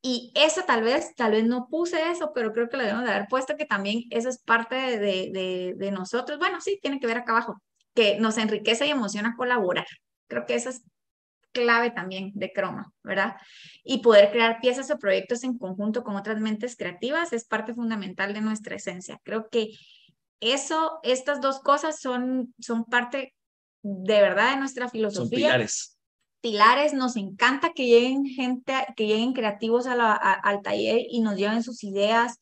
Y eso tal vez, tal vez no puse eso, pero creo que lo debemos de haber puesto que también eso es parte de, nosotros. Bueno, sí, tiene que ver acá abajo, que nos enriquece y emociona colaborar. Creo que eso es clave también de Croma, ¿verdad? Y poder crear piezas o proyectos en conjunto con otras mentes creativas es parte fundamental de nuestra esencia. Creo que eso, estas dos cosas son, son parte de verdad de nuestra filosofía. Son pilares. Pilares, nos encanta que lleguen gente, que lleguen creativos a la, a, al taller y nos lleven sus ideas.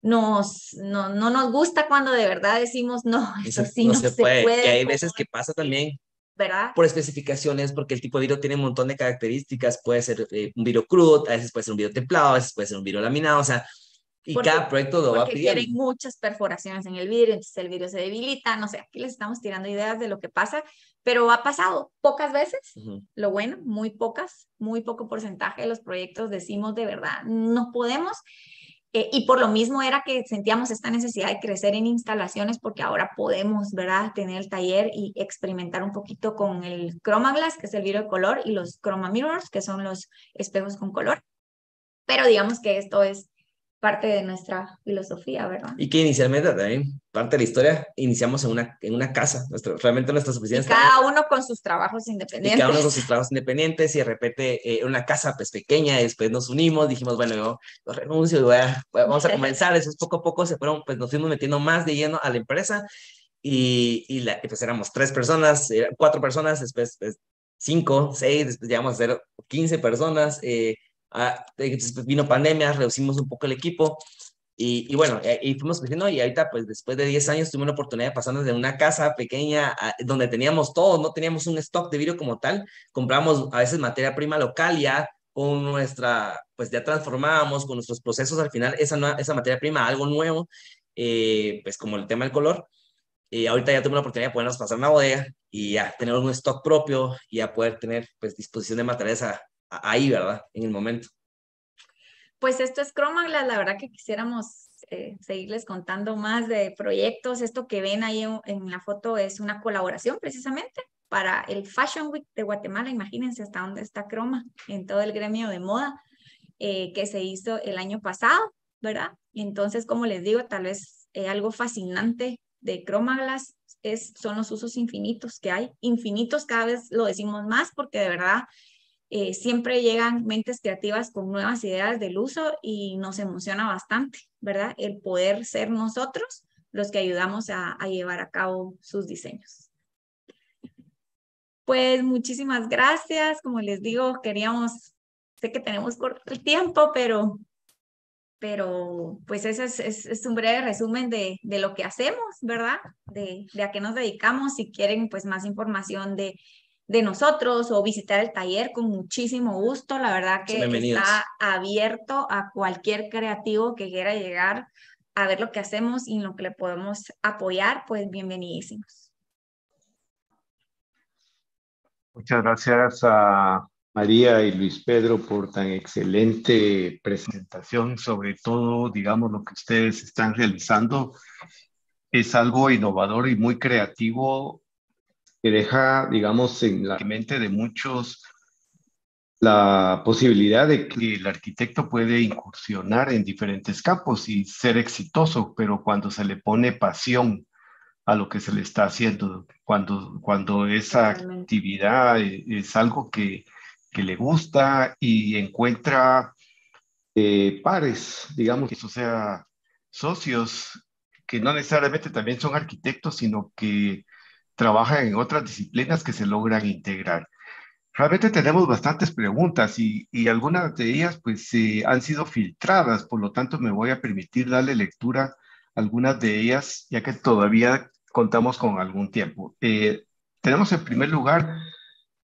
Nos, no, no nos gusta cuando de verdad decimos, no, eso sí no, se, puede. puede que hay veces que pasa también ¿verdad? por especificaciones, porque el tipo de vidrio tiene un montón de características. Puede ser eh, un vidrio crudo, a veces puede ser un vidrio templado, a veces puede ser un vidrio laminado, o sea, y porque, cada proyecto lo va porque pidiendo. quieren muchas perforaciones en el vidrio, entonces el vidrio se debilita, no sé, aquí les estamos tirando ideas de lo que pasa, pero ha pasado pocas veces, uh -huh. lo bueno, muy pocas, muy poco porcentaje de los proyectos decimos de verdad, no podemos, eh, y por lo mismo era que sentíamos esta necesidad de crecer en instalaciones porque ahora podemos, ¿verdad?, tener el taller y experimentar un poquito con el Chromaglass, que es el vidrio de color, y los Chroma Mirrors, que son los espejos con color. Pero digamos que esto es parte de nuestra filosofía, ¿verdad? Y que inicialmente también, parte de la historia, iniciamos en una, en una casa, nuestro, realmente nuestras oficinas. Y cada uno con sus trabajos independientes. Y cada uno con sus trabajos independientes y de repente eh, una casa pues pequeña, y después nos unimos, dijimos, bueno, yo, yo renuncio y voy a, vamos a comenzar, eso poco a poco se fueron, pues nos fuimos metiendo más de lleno a la empresa y, y la, pues éramos tres personas, cuatro personas, después pues, cinco, seis, después llegamos a ser quince personas, eh, Ah, vino pandemia, reducimos un poco el equipo y, y bueno, y, y, fuimos creciendo y ahorita pues después de 10 años tuvimos la oportunidad de pasarnos de una casa pequeña a, donde teníamos todo, no teníamos un stock de vidrio como tal, compramos a veces materia prima local ya con nuestra, pues ya transformábamos con nuestros procesos al final esa, esa materia prima algo nuevo, eh, pues como el tema del color. Y ahorita ya tuve la oportunidad de podernos pasar una bodega y ya tener un stock propio y ya poder tener pues disposición de materiales a, ahí, ¿verdad? En el momento. Pues esto es Chromaglass, la verdad que quisiéramos eh, seguirles contando más de proyectos. Esto que ven ahí en, la foto es una colaboración precisamente para el Fashion Week de Guatemala. Imagínense hasta dónde está Chroma en todo el gremio de moda eh, que se hizo el año pasado. ¿verdad? Entonces, como les digo, tal vez eh, algo fascinante de Chromaglass es, son los usos infinitos que hay. Infinitos cada vez lo decimos más porque de verdad eh, siempre llegan mentes creativas con nuevas ideas del uso y nos emociona bastante, ¿verdad? El poder ser nosotros los que ayudamos a, llevar a cabo sus diseños. Pues muchísimas gracias. Como les digo, queríamos, sé que tenemos corto el tiempo, pero pero pues ese es, es, un breve resumen de, de, lo que hacemos, ¿verdad? De, de, a qué nos dedicamos. Si quieren pues más información de, de nosotros o visitar el taller con muchísimo gusto. La verdad que está abierto a cualquier creativo que quiera llegar a ver lo que hacemos y lo que le podemos apoyar, pues bienvenidísimos. Muchas gracias a María y Luis Pedro por tan excelente presentación, sobre todo, digamos, lo que ustedes están realizando es algo innovador y muy creativo que deja, digamos, en la mente de muchos la posibilidad de que el arquitecto puede incursionar en diferentes campos y ser exitoso, pero cuando se le pone pasión a lo que se le está haciendo, cuando, cuando esa actividad es algo que que le gusta y encuentra eh, pares, digamos, o sea, socios que no necesariamente también son arquitectos, sino que trabajan en otras disciplinas que se logran integrar. Realmente tenemos bastantes preguntas y, algunas de ellas pues eh, han sido filtradas, por lo tanto me voy a permitir darle lectura a algunas de ellas, ya que todavía contamos con algún tiempo. Eh, tenemos en primer lugar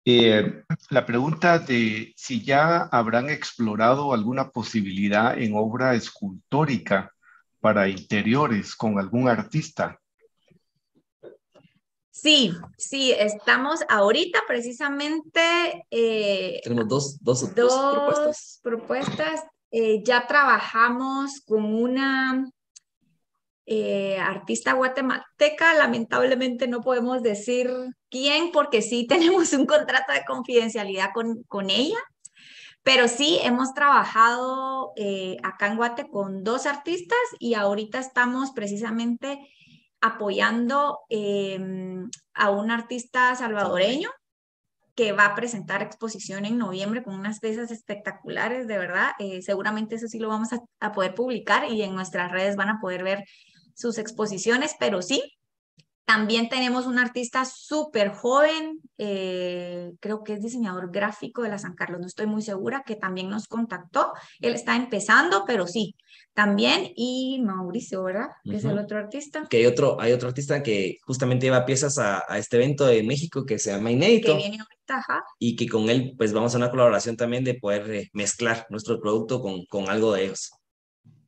eh, la pregunta de si ya habrán explorado alguna posibilidad en obra escultórica para interiores con algún artista. Sí, sí, estamos ahorita precisamente. Eh, Tenemos dos, dos, dos, propuestas. propuestas. Eh, ya trabajamos con una eh, artista guatemalteca. Lamentablemente no podemos decir quién porque sí tenemos un contrato de confidencialidad con, con ella, pero sí hemos trabajado acá en Guate con dos artistas y ahorita estamos precisamente apoyando em, a un artista salvadoreño que va a presentar exposición en noviembre con unas piezas espectaculares, de verdad. Eh, seguramente eso sí lo vamos a, a, poder publicar y en nuestras redes van a poder ver sus exposiciones, pero sí, también tenemos un artista súper joven, eh, creo que es diseñador gráfico de la San Carlos, no estoy muy segura, que también nos contactó. Él está empezando, pero sí, también. Y Mauricio, ¿verdad? Que es el otro artista. Que hay otro, hay otro artista que justamente lleva piezas a, este evento de México que se llama Inédito. Que viene ahorita, ajá. Y que con él, pues vamos a una colaboración también de poder eh, mezclar nuestro producto con, con algo de ellos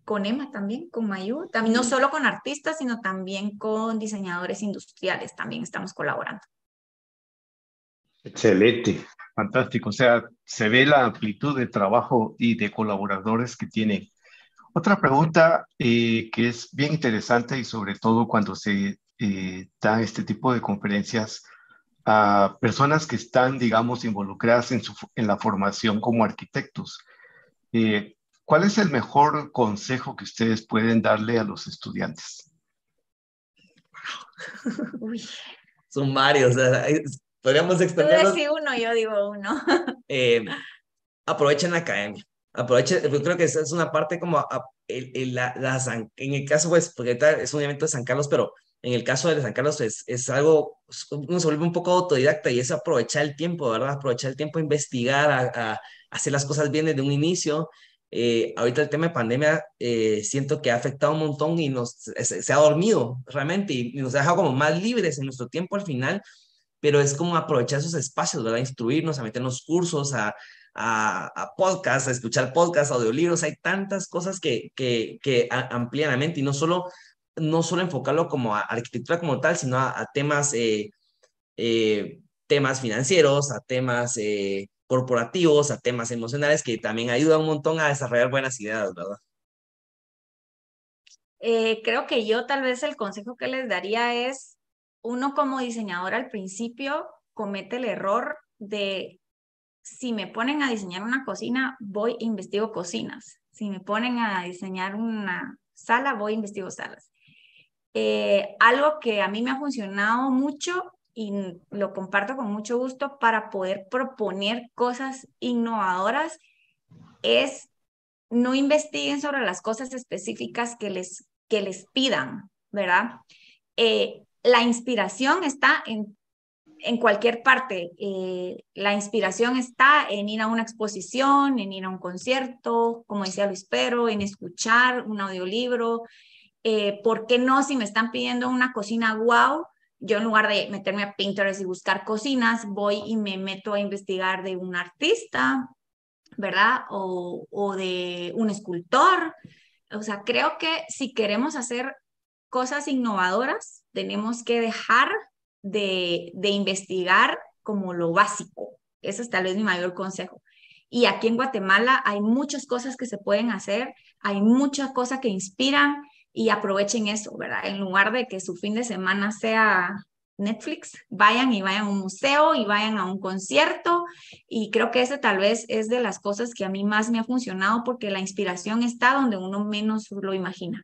con Emma también, con Mayu, también no solo con artistas, sino también con diseñadores industriales, también estamos colaborando. Excelente, fantástico. O sea, se ve la amplitud de trabajo y de colaboradores que tienen. Otra pregunta eh, que es bien interesante y sobre todo cuando se eh, da este tipo de conferencias a personas que están, digamos, involucradas en, su, en la formación como arquitectos. Eh, ¿Cuál es el mejor consejo que ustedes pueden darle a los estudiantes? Son varios. podríamos extenderlos. Tú uno, yo digo uno. eh, aprovechen la academia. Aprovechen, yo creo que esa es una parte como el, la, en el caso, pues, porque es un evento de San Carlos, pero en el caso de San Carlos es, es algo, uno se vuelve un poco autodidacta y es aprovechar el tiempo, ¿verdad? Aprovechar el tiempo, investigar, a, a hacer las cosas bien desde un inicio eh, ahorita el tema de pandemia eh, siento que ha afectado un montón y nos, se, ha dormido realmente y, nos ha dejado como más libres en nuestro tiempo al final, pero es como aprovechar esos espacios, ¿verdad? Instruirnos, a meternos cursos, a, a, a podcasts, a escuchar podcasts, audiolibros, hay tantas cosas que, que, que amplían la mente y no solo, no solo enfocarlo como a arquitectura como tal, sino a, temas, eh, temas financieros, a temas corporativos, a temas emocionales que también ayudan un montón a desarrollar buenas ideas, ¿verdad? Eh, creo que yo tal vez el consejo que les daría es, uno como diseñador al principio comete el error de si me ponen a diseñar una cocina, voy e investigo cocinas. Si me ponen a diseñar una sala, voy e investigo salas. Eh, algo que a mí me ha funcionado mucho y lo comparto con mucho gusto para poder proponer cosas innovadoras es no investiguen sobre las cosas específicas que les, que les pidan, ¿verdad? Eh, la inspiración está en, en cualquier parte. Eh, la inspiración está en ir a una exposición, en ir a un concierto, como decía Luis Pero, en escuchar un audiolibro. Eh, ¿Por qué no si me están pidiendo una cocina wow? Yo en lugar de meterme a Pinterest y buscar cocinas, voy y me meto a investigar de un artista, ¿verdad? O, o de un escultor. O sea, creo que si queremos hacer cosas innovadoras, tenemos que dejar de, de investigar como lo básico. Ese es tal vez mi mayor consejo. Y aquí en Guatemala hay muchas cosas que se pueden hacer, hay muchas cosas que inspiran y aprovechen eso, ¿verdad? En lugar de que su fin de semana sea Netflix, vayan y vayan a un museo y vayan a un concierto. Y creo que ese tal vez es de las cosas que a mí más me ha funcionado porque la inspiración está donde uno menos lo imagina.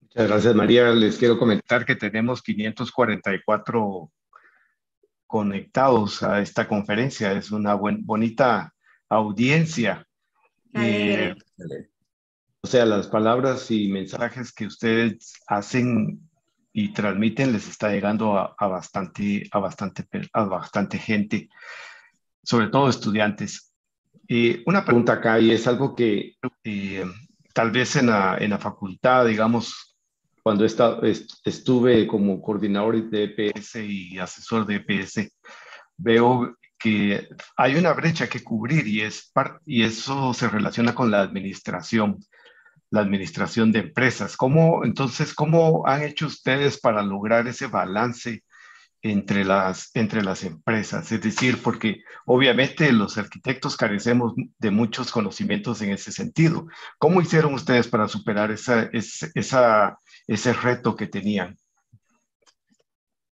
Muchas gracias, María. Les quiero comentar que tenemos 544 conectados a esta conferencia. Es una bonita audiencia. Eh, o sea, las palabras y mensajes que ustedes hacen y transmiten les está llegando a, bastante, a, bastante, a bastante gente, sobre todo estudiantes. Eh, una pregunta acá y es algo que eh, tal vez en la, en la facultad, digamos, cuando estuve como coordinador de EPS y asesor de EPS, veo que hay una brecha que cubrir y, es y eso se relaciona con la administración la administración de empresas. ¿Cómo, entonces, cómo han hecho ustedes para lograr ese balance entre las, entre las empresas? Es decir, porque obviamente los arquitectos carecemos de muchos conocimientos en ese sentido. ¿Cómo hicieron ustedes para superar esa, esa, ese reto que tenían?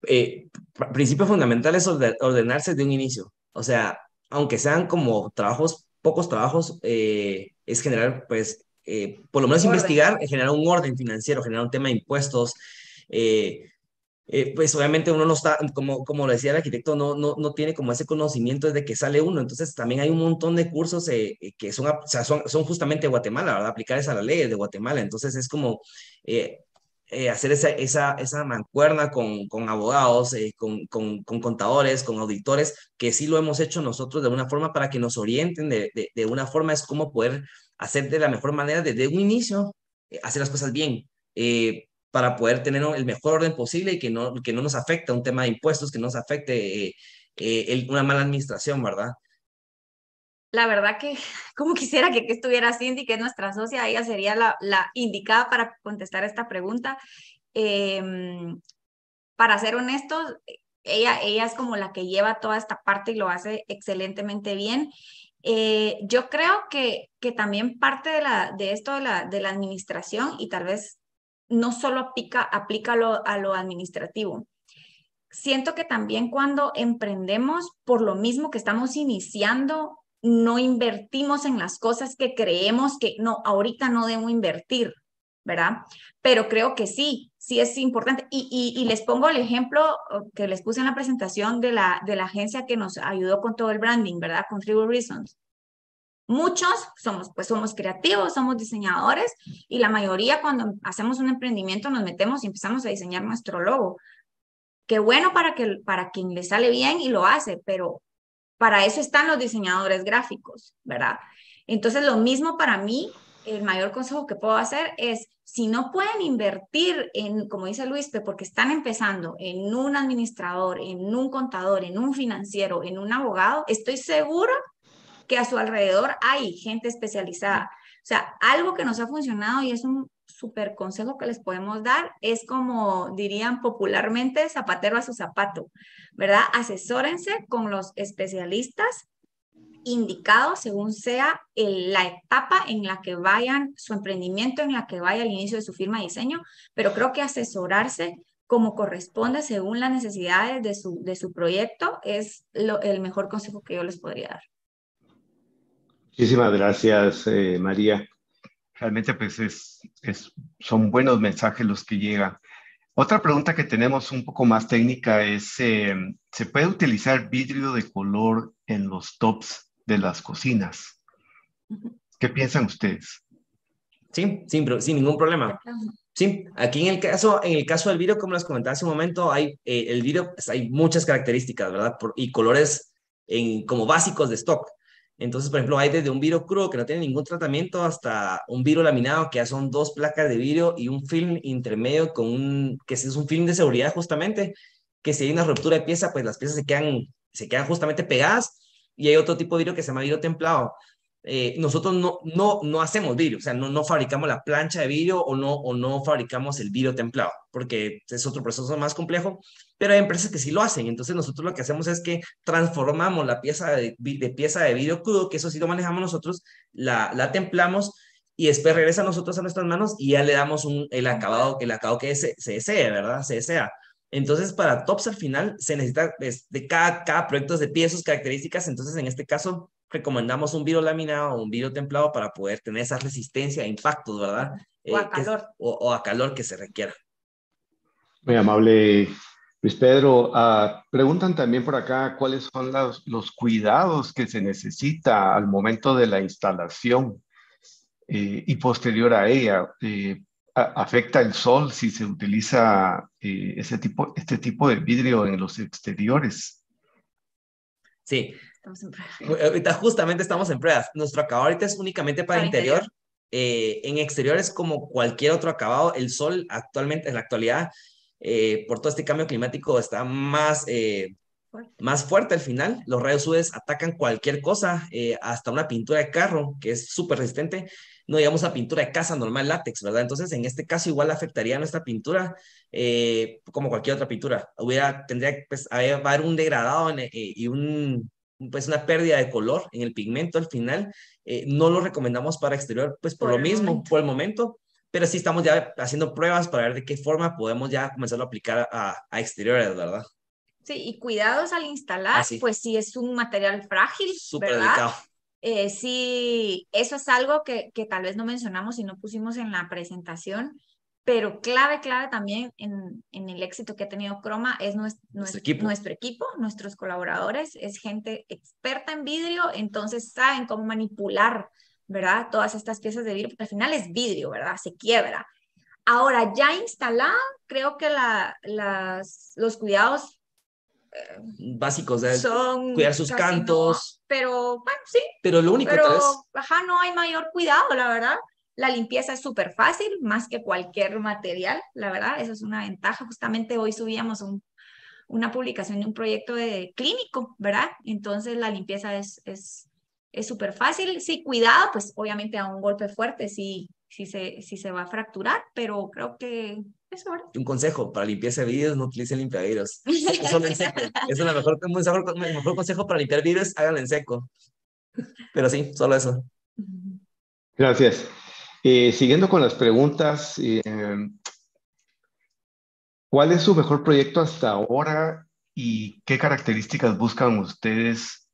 Eh, principio fundamental es ordenarse de un inicio. O sea, aunque sean como trabajos, pocos trabajos, eh, es generar pues eh, por lo menos investigar, generar un orden financiero, generar un tema de impuestos. Eh, eh, pues obviamente uno no está, como, como lo decía el arquitecto, no, no, no tiene como ese conocimiento desde que sale uno. Entonces también hay un montón de cursos que son, o sea, son, son, justamente de Guatemala, ¿verdad? Aplicar esa la ley de Guatemala. Entonces es como hacer esa, esa, esa mancuerna con, con abogados, con, con, con, contadores, con auditores, que sí lo hemos hecho nosotros de una forma para que nos orienten de, de, de una forma, es como poder hacer de la mejor manera desde un inicio, eh, hacer las cosas bien, eh, para poder tener el mejor orden posible y que no, que no nos afecte un tema de impuestos, que no nos afecte eh, una mala administración, ¿verdad? La verdad que, como quisiera que, que estuviera Cindy, que es nuestra socia, ella sería la, indicada para contestar esta pregunta. Em, para ser honestos, ella, ella es como la que lleva toda esta parte y lo hace excelentemente bien. Eh, yo creo que, que también parte de, la, de esto de la, de la administración y tal vez no solo aplica, aplica lo, a lo administrativo. Siento que también cuando emprendemos, por lo mismo que estamos iniciando, no invertimos en las cosas que creemos que no, ahorita no debo invertir, ¿verdad? Pero creo que sí, sí es importante. Y, les pongo el ejemplo que les puse en la presentación de la, de la agencia que nos ayudó con todo el branding, ¿verdad? Con Tribal Reasons. Muchos somos, pues somos creativos, somos diseñadores y la mayoría cuando hacemos un emprendimiento nos metemos y empezamos a diseñar nuestro logo. Qué bueno para, que, para quien le sale bien y lo hace, pero para eso están los diseñadores gráficos, ¿verdad? Entonces, lo mismo para mí el mayor consejo que puedo hacer es, si no pueden invertir en, como dice Luis, porque están empezando en un administrador, en un contador, en un financiero, en un abogado, estoy seguro que a su alrededor hay gente especializada. O sea, algo que nos ha funcionado y es un súper consejo que les podemos dar es como dirían popularmente, zapatero a su zapato, ¿verdad? Asesórense con los especialistas indicado según sea la etapa en la que vayan su emprendimiento, en la que vaya el inicio de su firma de diseño, pero creo que asesorarse como corresponde según las necesidades de su, de su proyecto, es lo, el mejor consejo que yo les podría dar. Muchísimas gracias, eh, María. Realmente, pues, es, es, son buenos mensajes los que llegan. Otra pregunta que tenemos un poco más técnica es, eh, ¿se puede utilizar vidrio de color en los tops de las cocinas? ¿Qué piensan ustedes? Sí, sin, sin ningún problema. Sí, aquí en el caso, en el caso del vidrio, como les comentaba hace un momento, hay eh, el vidrio, pues, hay muchas características, ¿verdad? y colores en, como básicos de stock. Entonces, por ejemplo, hay desde un vidrio crudo que no tiene ningún tratamiento hasta un vidrio laminado que ya son dos placas de vidrio y un film intermedio con un, que es un film de seguridad justamente, que si hay una ruptura de pieza, pues las piezas se quedan, se quedan justamente pegadas. Y hay otro tipo de vidrio que se llama vidrio templado, eh, nosotros no, no, no hacemos vidrio, o sea, no, no fabricamos la plancha de vidrio o no, o no fabricamos el vidrio templado, porque es otro proceso más complejo, pero hay empresas que sí lo hacen. Entonces nosotros lo que hacemos es que transformamos la pieza de, de pieza de vidrio crudo, que eso sí lo manejamos nosotros, la, la templamos y después regresa a nosotros a nuestras manos y ya le damos un, el acabado, el acabado que se, se desee, ¿verdad? Se desea. Entonces, para TOPS al final se necesita de cada, cada proyecto de piezas, características. Entonces, en este caso, recomendamos un vidrio laminado o un vidrio templado para poder tener esa resistencia a impactos, ¿verdad? O a eh, calor. o, a calor que se requiera. Muy amable, Luis Pedro. Uh, preguntan también por acá cuáles son los, los, cuidados que se necesita al momento de la instalación eh, y posterior a ella. Eh, ¿Afecta el sol si se utiliza ese tipo, este tipo de vidrio en los exteriores? Sí, Estamos en pruebas. Ahorita justamente estamos en pruebas. Nuestro acabado ahorita es únicamente para, interior. Eh, en exterior es como cualquier otro acabado. El sol actualmente, en la actualidad, eh, por todo este cambio climático, está más, eh, más fuerte al final. Los rayos UV atacan cualquier cosa, hasta una pintura de carro, que es súper resistente. No digamos a pintura de casa normal látex, ¿verdad? Entonces, en este caso, igual afectaría a nuestra pintura como cualquier otra pintura. Hubiera, tendría, pues, va a haber un degradado y un pues una pérdida de color en el pigmento al final. Eh, no lo recomendamos para exterior, pues por, lo mismo, por el momento, pero sí estamos ya haciendo pruebas para ver de qué forma podemos ya comenzar a aplicar a, a exteriores, ¿verdad? Sí, y cuidados al instalar, ah, pues sí es un material frágil, Súper delicado. Eh, sí, eso es algo que, que tal vez no mencionamos y no pusimos en la presentación, pero clave, clave también en, en, el éxito que ha tenido Croma es nuestro, nuestro, equipo. nuestro, equipo. nuestros colaboradores, es gente experta en vidrio, entonces saben cómo manipular, ¿verdad? Todas estas piezas de vidrio, porque al final es vidrio, ¿verdad? Se quiebra. Ahora, ya instalado, creo que la, las, los cuidados básicos de son cuidar sus cantos. pero bueno, sí. Pero lo único pero, ajá, no hay mayor cuidado, la verdad. La limpieza es súper fácil, más que cualquier material, la verdad, eso es una ventaja. Justamente hoy subíamos un, una publicación de un proyecto de clínico, ¿verdad? Entonces la limpieza es es súper fácil. Sí, cuidado, pues obviamente a un golpe fuerte sí, sí, se, sí se va a fracturar, pero creo que eso ¿verdad? Un consejo para limpieza de vidrios, no utilicen limpiavidrios. Eso en seco. Es el mejor, mejor, mejor consejo para limpiar vidrios, háganlo en seco. Pero sí, solo eso. Gracias. Eh, siguiendo con las preguntas, eh, ¿cuál es su mejor proyecto hasta ahora y qué características buscan ustedes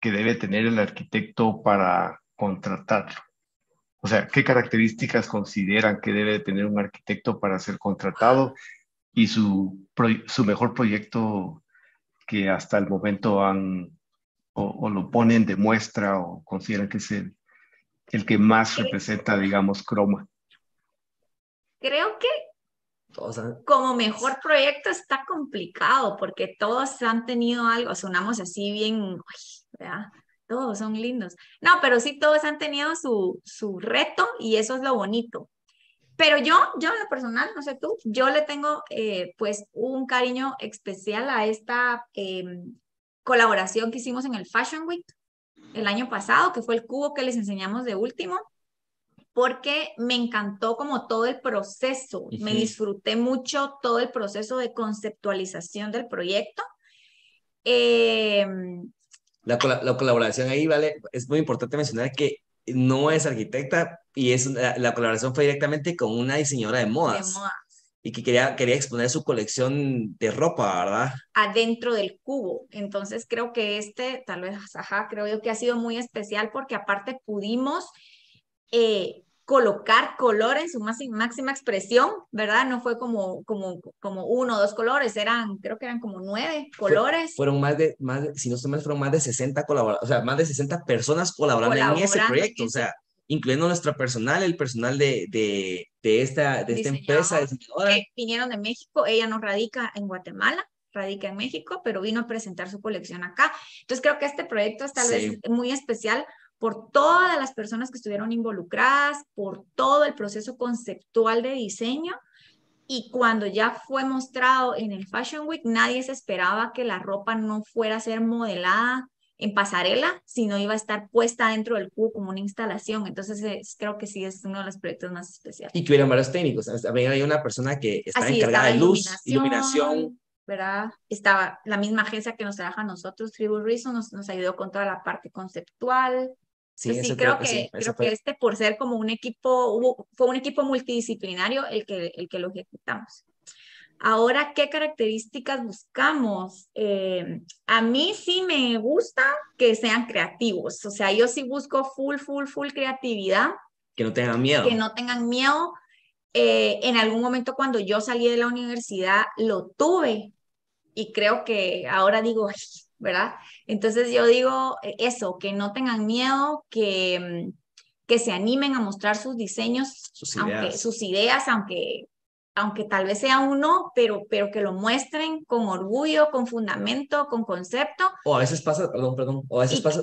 que debe tener el arquitecto para contratarlo? O sea, ¿qué características consideran que debe tener un arquitecto para ser contratado y su, su mejor proyecto que hasta el momento han o, o, lo ponen de muestra o consideran que es el, el que más representa, digamos, Chroma? Creo que como mejor proyecto está complicado porque todos han tenido algo, sonamos así bien, ¿verdad? Todos son lindos. No, pero sí todos han tenido su, su reto y eso es lo bonito. Pero yo, yo en lo personal, no sé tú, yo le tengo eh, pues un cariño especial a esta em, colaboración que hicimos en el Fashion Week el año pasado, que fue el cubo que les enseñamos de último, porque me encantó como todo el proceso, me disfruté mucho todo el proceso de conceptualización del proyecto. Em, la, colaboración ahí, vale, es muy importante mencionar que no es arquitecta y es la, colaboración fue directamente con una diseñadora de modas. y que quería, quería exponer su colección de ropa, ¿verdad? Adentro del cubo. Entonces creo que este, tal vez, ajá, creo yo que ha sido muy especial porque aparte pudimos eh, colocar color en su máxima expresión, ¿verdad? No fue como, como, como uno o dos colores, eran, creo que eran como nueve colores. fueron más de, más si no estoy mal, fueron más de 60 colaboradores, o sea, más de 60 personas colaborando, en ese proyecto, o sea, incluyendo nuestro personal, el personal de, de, de esta, de esta empresa Que vinieron de México, ella no radica en Guatemala, radica en México, pero vino a presentar su colección acá. Entonces creo que este proyecto es tal vez muy especial por todas las personas que estuvieron involucradas, por todo el proceso conceptual de diseño. Y cuando ya fue mostrado en el Fashion Week, nadie se esperaba que la ropa no fuera a ser modelada en pasarela, sino iba a estar puesta dentro del cubo como una instalación. Entonces, creo que sí es uno de los proyectos más especiales. Y que hubieran varios técnicos. También hay una persona que está encargada de luz, iluminación, ¿verdad? Estaba la misma agencia que nos trabaja a nosotros, Tribu Reason, nos, nos ayudó con toda la parte conceptual. Sí, sí creo, que, creo que este, por ser como un equipo, hubo, fue un equipo multidisciplinario el que, el que lo ejecutamos. Ahora, ¿qué características buscamos? Eh, a mí sí me gusta que sean creativos, o sea, yo sí busco full, full, full creatividad. Que no tengan miedo. Que no tengan miedo. Eh, en algún momento cuando yo salí de la universidad lo tuve y creo que ahora digo, ¿verdad? Entonces yo digo eh, eso, que no tengan miedo, que, mm, que se animen a mostrar sus diseños, sus ideas, aunque, sus ideas, aunque, aunque tal vez sea uno, pero, pero que lo muestren con orgullo, con fundamento, con concepto. O a veces pasa, perdón, perdón, o a veces pasa...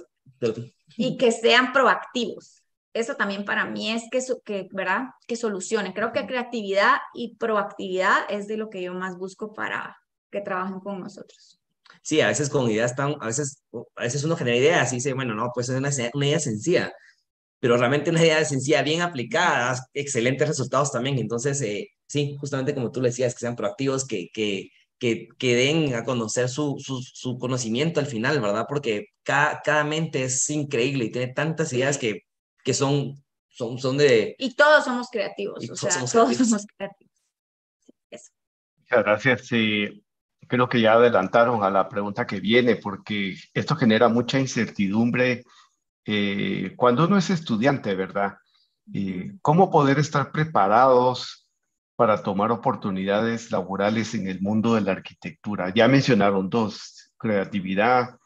Y que sean proactivos. Eso también para mí es que, que, ¿verdad? Que solucione. Creo que creatividad y proactividad es de lo que yo más busco para que trabajen con nosotros sí, a veces con ideas tan, a veces, a veces uno genera ideas y dice, bueno, no, pues es una, una idea sencilla, pero realmente una idea sencilla, bien aplicada, excelentes resultados también. Entonces, eh, sí, justamente como tú le decías, que sean proactivos, que, que, que, que den a conocer su, su, su, conocimiento al final, ¿verdad? Porque cada, cada mente es increíble y tiene tantas ideas que, que son, son, son de... Y todos somos creativos, o sea, todos somos creativos. Eso. Muchas gracias. Sí creo que ya adelantaron a la pregunta que viene, porque esto genera mucha incertidumbre eh, cuando uno es estudiante, ¿verdad? ¿Cómo poder estar preparados para tomar oportunidades laborales en el mundo de la arquitectura? Ya mencionaron dos, creatividad,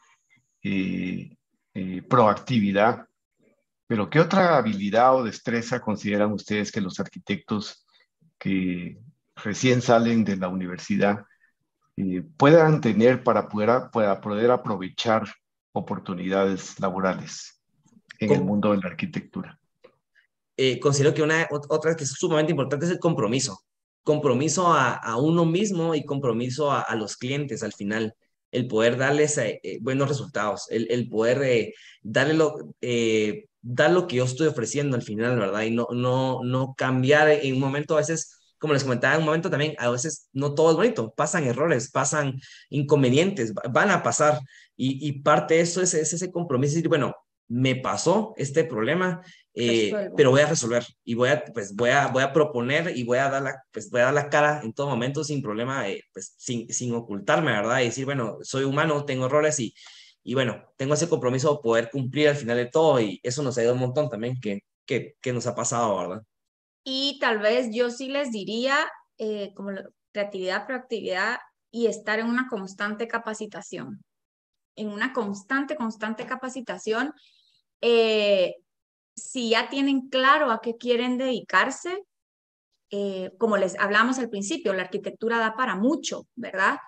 eh, eh, proactividad, pero ¿qué otra habilidad o destreza consideran ustedes que los arquitectos que recién salen de la universidad eh, puedan tener para poder, para poder aprovechar oportunidades laborales en el mundo de la arquitectura. Eh, considero que una otra que es sumamente importante es el compromiso. Compromiso a, a uno mismo y compromiso a, a, los clientes al final. El poder darles eh, buenos resultados, el, el poder darle lo, dar lo que yo estoy ofreciendo al final, ¿verdad? Y no, no, no cambiar en un momento a veces como les comentaba en un momento también, a veces no todo es bonito, pasan errores, pasan inconvenientes, van a pasar y, parte de eso es, ese compromiso, decir, bueno, me pasó este problema, eh, pero voy a resolver y voy a, pues, voy a, voy a proponer y voy a dar la, pues, voy a dar la cara en todo momento sin problema, eh, pues, sin, sin ocultarme, ¿verdad? Y decir, bueno, soy humano, tengo errores y, y bueno, tengo ese compromiso de poder cumplir al final de todo y eso nos ha ido un montón también que, que, que nos ha pasado, ¿verdad? Y tal vez yo sí les diría eh, como creatividad, proactividad y estar en una constante capacitación. En una constante, constante capacitación. Eh, si ya tienen claro a qué quieren dedicarse, eh, como les hablamos al principio, la arquitectura da para mucho, ¿verdad?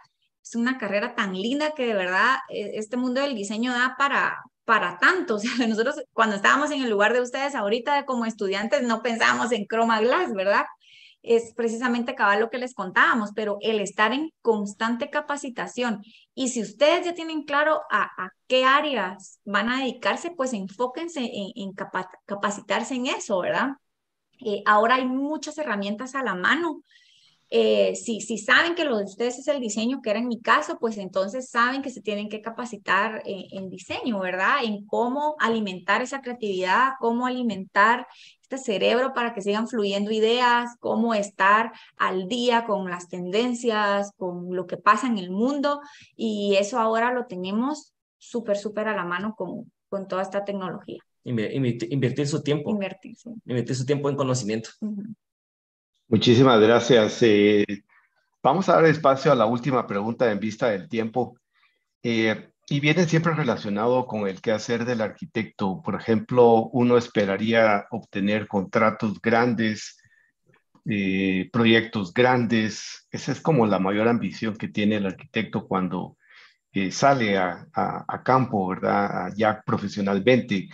Es una carrera tan linda que de verdad este mundo del diseño da para, para tanto. O sea, nosotros cuando estábamos en el lugar de ustedes ahorita como estudiantes no pensábamos en Chroma Glass, ¿verdad? Es precisamente cabal lo que les contábamos, pero el estar en constante capacitación y si ustedes ya tienen claro a, qué áreas van a dedicarse, pues enfóquense en, capacitarse en eso, ¿verdad? Eh, ahora hay muchas herramientas a la mano eh, si, si saben que lo de ustedes es el diseño, que era en mi caso, pues entonces saben que se tienen que capacitar en diseño, ¿verdad? En cómo alimentar esa creatividad, cómo alimentar este cerebro para que sigan fluyendo ideas, cómo estar al día con las tendencias, con lo que pasa en el mundo. Y eso ahora lo tenemos súper, súper a la mano con, con toda esta tecnología. Invertir, su tiempo. Invertir, Invertir su tiempo en conocimiento. Muchísimas gracias. Eh, vamos a dar espacio a la última pregunta en vista del tiempo. Eh, y viene siempre relacionado con el quehacer del arquitecto. Por ejemplo, uno esperaría obtener contratos grandes, eh, proyectos grandes. Esa es como la mayor ambición que tiene el arquitecto cuando sale a, a, campo, ¿verdad? Ya profesionalmente.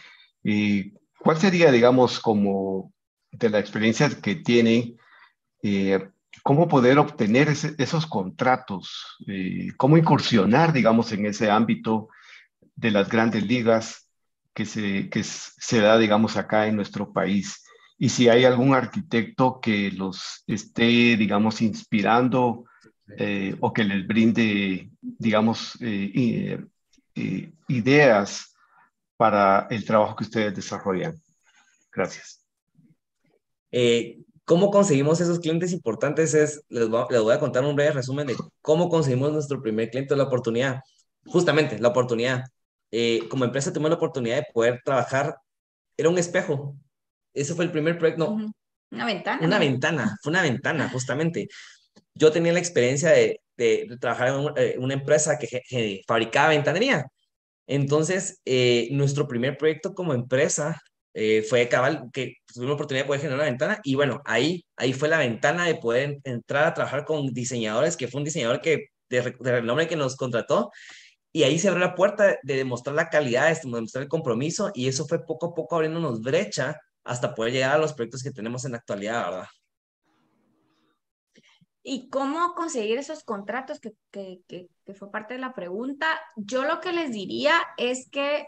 ¿Cuál sería, digamos, como de la experiencia que tiene, eh, cómo poder obtener esos contratos, eh, cómo incursionar, digamos, en ese ámbito de las grandes ligas que se, que se da, digamos, acá en nuestro país. Y si hay algún arquitecto que los esté, digamos, inspirando eh, o que les brinde, digamos, ideas para el trabajo que ustedes desarrollan. Gracias. ¿Cómo conseguimos esos clientes importantes? Es, les voy, a, contar un breve resumen de cómo conseguimos nuestro primer cliente, la oportunidad. Justamente, la oportunidad. Eh, como empresa tuvimos la oportunidad de poder trabajar, era un espejo. Ese fue el primer proyecto. Una ventana. Una ventana, fue una ventana, justamente. Yo tenía la experiencia de, de, trabajar en eh, una empresa que, fabricaba ventanería. Entonces, eh, nuestro primer proyecto como empresa eh, fue cabal que tuvimos la oportunidad de poder generar una ventana y bueno, ahí, ahí fue la ventana de poder entrar a trabajar con diseñadores, que fue un diseñador que, de, de renombre que nos contrató y ahí se abrió la puerta de demostrar la calidad, de demostrar el compromiso y eso fue poco a poco abriéndonos brecha hasta poder llegar a los proyectos que tenemos en la actualidad, ¿verdad? ¿Y cómo conseguir esos contratos que, que, que, que, fue parte de la pregunta? Yo lo que les diría es que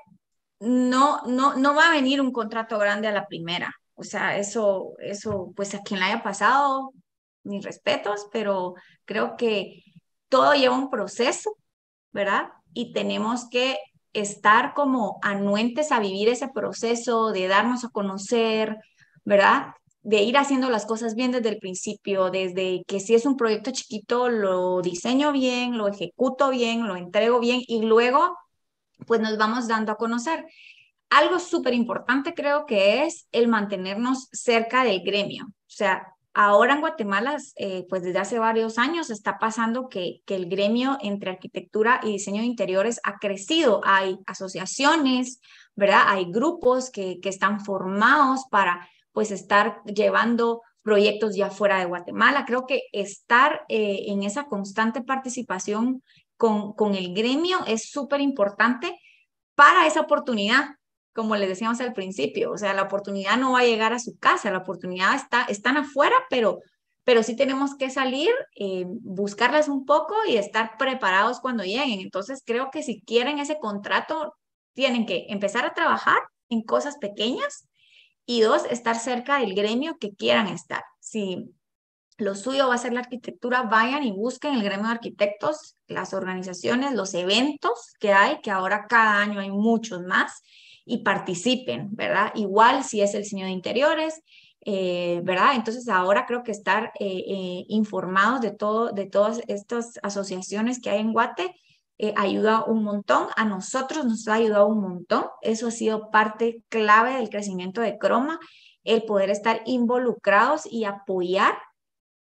no, no, no va a venir un contrato grande a la primera. O sea, eso, eso, pues a quien le haya pasado, mis respetos, pero creo que todo lleva un proceso, ¿verdad? Y tenemos que estar como anuentes a vivir ese proceso, de darnos a conocer, ¿verdad? De ir haciendo las cosas bien desde el principio, desde que si es un proyecto chiquito, lo diseño bien, lo ejecuto bien, lo entrego bien y luego pues nos vamos dando a conocer. Algo súper importante creo que es el mantenernos cerca del gremio. O sea, ahora en Guatemala, eh, pues desde hace varios años está pasando que, que el gremio entre arquitectura y diseño de interiores ha crecido. Hay asociaciones, ¿verdad? Hay grupos que, que están formados para pues estar llevando proyectos ya fuera de Guatemala. Creo que estar eh, en esa constante participación con, con el gremio es súper importante para esa oportunidad, como les decíamos al principio. O sea, la oportunidad no va a llegar a su casa, la oportunidad está, están afuera, pero, pero sí tenemos que salir, eh, buscarlas un poco y estar preparados cuando lleguen. Entonces, creo que si quieren ese contrato, tienen que empezar a trabajar en cosas pequeñas y dos, estar cerca del gremio que quieran estar. Si lo suyo va a ser la arquitectura, vayan y busquen el gremio de arquitectos, las organizaciones, los eventos que hay, que ahora cada año hay muchos más, y participen, ¿verdad? Igual si es el diseño de interiores, eh, ¿verdad? Entonces ahora creo que estar eh, eh, informados de, todo, de todas estas asociaciones que hay en Guate ayuda un montón, a nosotros nos ha ayudado un montón, eso ha sido parte clave del crecimiento de Croma, el poder estar involucrados y apoyar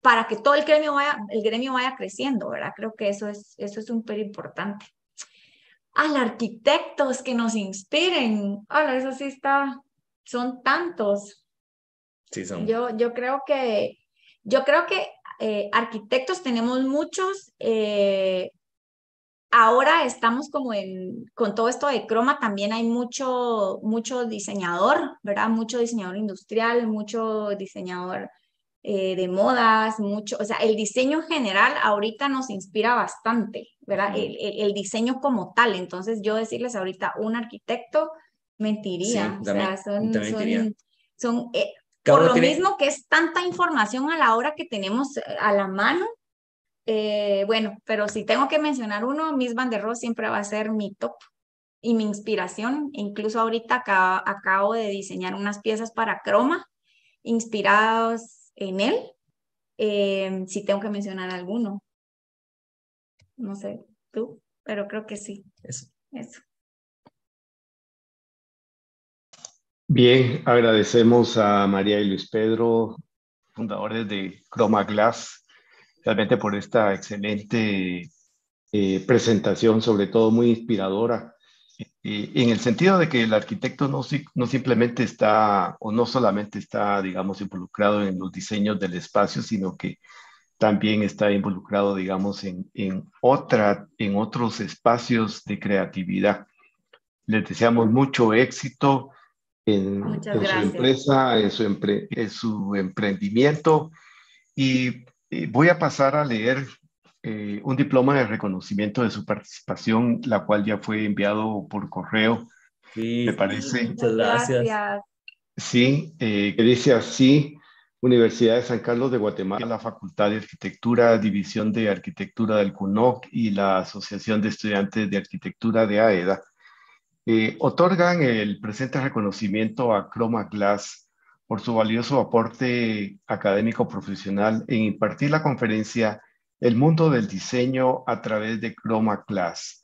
para que todo el gremio vaya, el gremio vaya creciendo, ¿verdad? Creo que eso es eso es súper importante. Al arquitectos que nos inspiren, hola, eso sí está, son tantos. Sí, son. Yo, yo creo que, yo creo que eh, arquitectos tenemos muchos. Eh, ahora estamos como en, con todo esto de croma, también hay mucho, mucho diseñador, ¿verdad? Mucho diseñador industrial, mucho diseñador eh, de modas, mucho, o sea, el diseño general ahorita nos inspira bastante, ¿verdad? El, el, diseño como tal. Entonces, yo decirles ahorita un arquitecto, mentiría. o sea, son, son, son eh, Por lo mismo que es tanta información a la hora que tenemos eh, a la mano. Eh, bueno, pero si tengo que mencionar uno, Miss Van der Rohe siempre va a ser mi top y mi inspiración. Incluso ahorita acabo de diseñar unas piezas para croma inspiradas en él. Eh, si tengo que mencionar alguno. No sé, tú, pero creo que sí. Eso. Eso. Bien, agradecemos a María y Luis Pedro, fundadores de Chroma Glass, realmente por esta excelente eh, presentación, sobre todo muy inspiradora, en el sentido de que el arquitecto no, no simplemente está o no solamente está, digamos, involucrado en los diseños del espacio, sino que también está involucrado, digamos, en, en, otra, en otros espacios de creatividad. Les deseamos mucho éxito en, su empresa, en su, en su emprendimiento. Y, voy a pasar a leer eh, un diploma de reconocimiento de su participación, la cual ya fue enviado por correo. Sí, me parece. Muchas gracias. Sí, eh, que dice así, Universidad de San Carlos de Guatemala, la Facultad de Arquitectura, División de Arquitectura del CUNOC y la Asociación de Estudiantes de Arquitectura de AEDA eh, otorgan el presente reconocimiento a Chroma Glass por su valioso aporte académico profesional en impartir la conferencia El mundo del diseño a través de Chroma Glass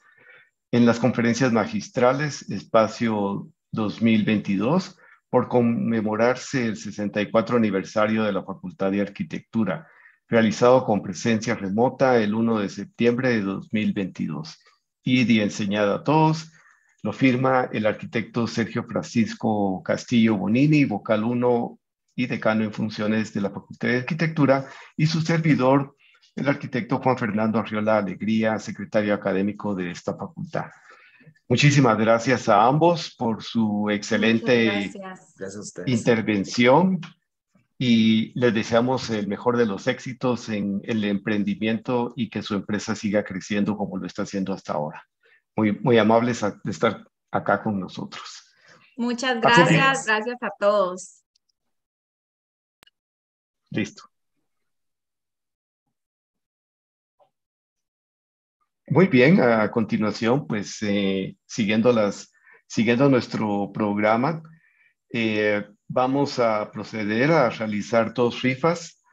en las conferencias magistrales Espacio 2022 por conmemorarse el 64 aniversario de la Facultad de Arquitectura, realizado con presencia remota el 1 de septiembre de 2022 y de enseñada a todos lo firma el arquitecto Sergio Francisco Castillo Bonini, vocal 1 y decano en funciones de la Facultad de Arquitectura, y su servidor, el arquitecto Juan Fernando Arriola Alegría, secretario académico de esta facultad. Muchísimas gracias a ambos por su excelente intervención y les deseamos el mejor de los éxitos en el emprendimiento y que su empresa siga creciendo como lo está haciendo hasta ahora muy, amables de estar acá con nosotros. Muchas gracias, gracias a todos. Listo. Muy bien, a continuación, pues eh, siguiendo, las, siguiendo nuestro programa, eh, vamos a proceder a realizar dos rifas.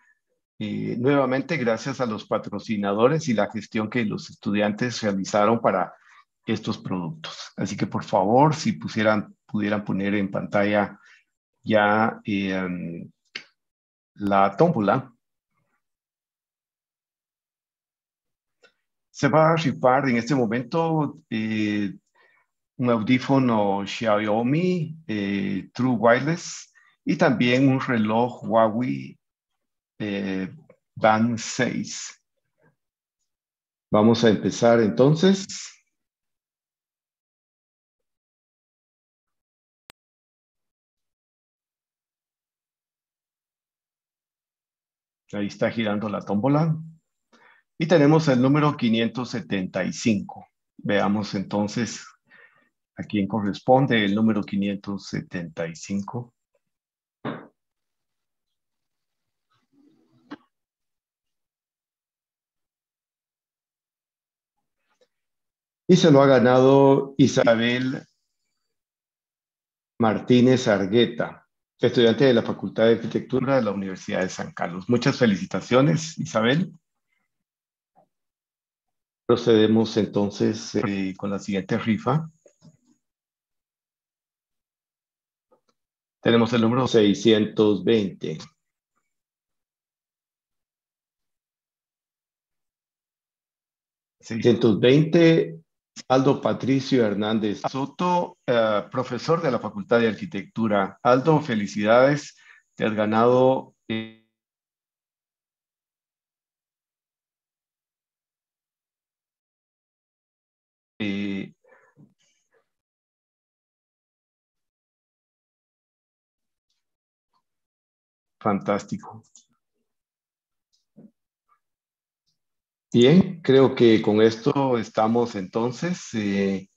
Eh, nuevamente, gracias a los patrocinadores y la gestión que los estudiantes realizaron para estos productos. Así que por favor, si pusieran, pudieran poner en pantalla ya em, la tómbola. Se va a rifar en este momento eh, un audífono Xiaomi eh, True Wireless y también un reloj Huawei eh, Band 6. Vamos a empezar entonces. Ahí está girando la tómbola. Y tenemos el número 575. Veamos entonces a quién corresponde el número 575. Y se lo ha ganado Isabel Martínez Argueta estudiante de la Facultad de Arquitectura de la Universidad de San Carlos. Muchas felicitaciones, Isabel. Procedemos entonces eh, con la siguiente rifa. Tenemos el número 620. 620 Aldo Patricio Hernández Soto, eh, profesor de la Facultad de Arquitectura. Aldo, felicidades, te has ganado eh, fantástico. Bien, creo que con esto estamos entonces eh,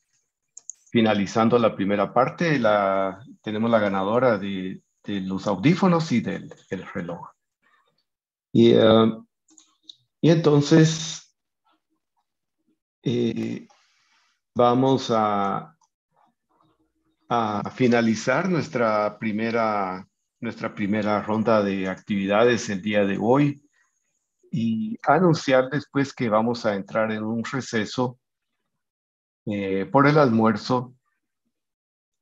finalizando la primera parte. La, tenemos la ganadora de, los audífonos y del reloj. Y, eh, y entonces eh, vamos a, finalizar nuestra primera, nuestra primera ronda de actividades el día de hoy y anunciar después que vamos a entrar en un receso eh, por el almuerzo,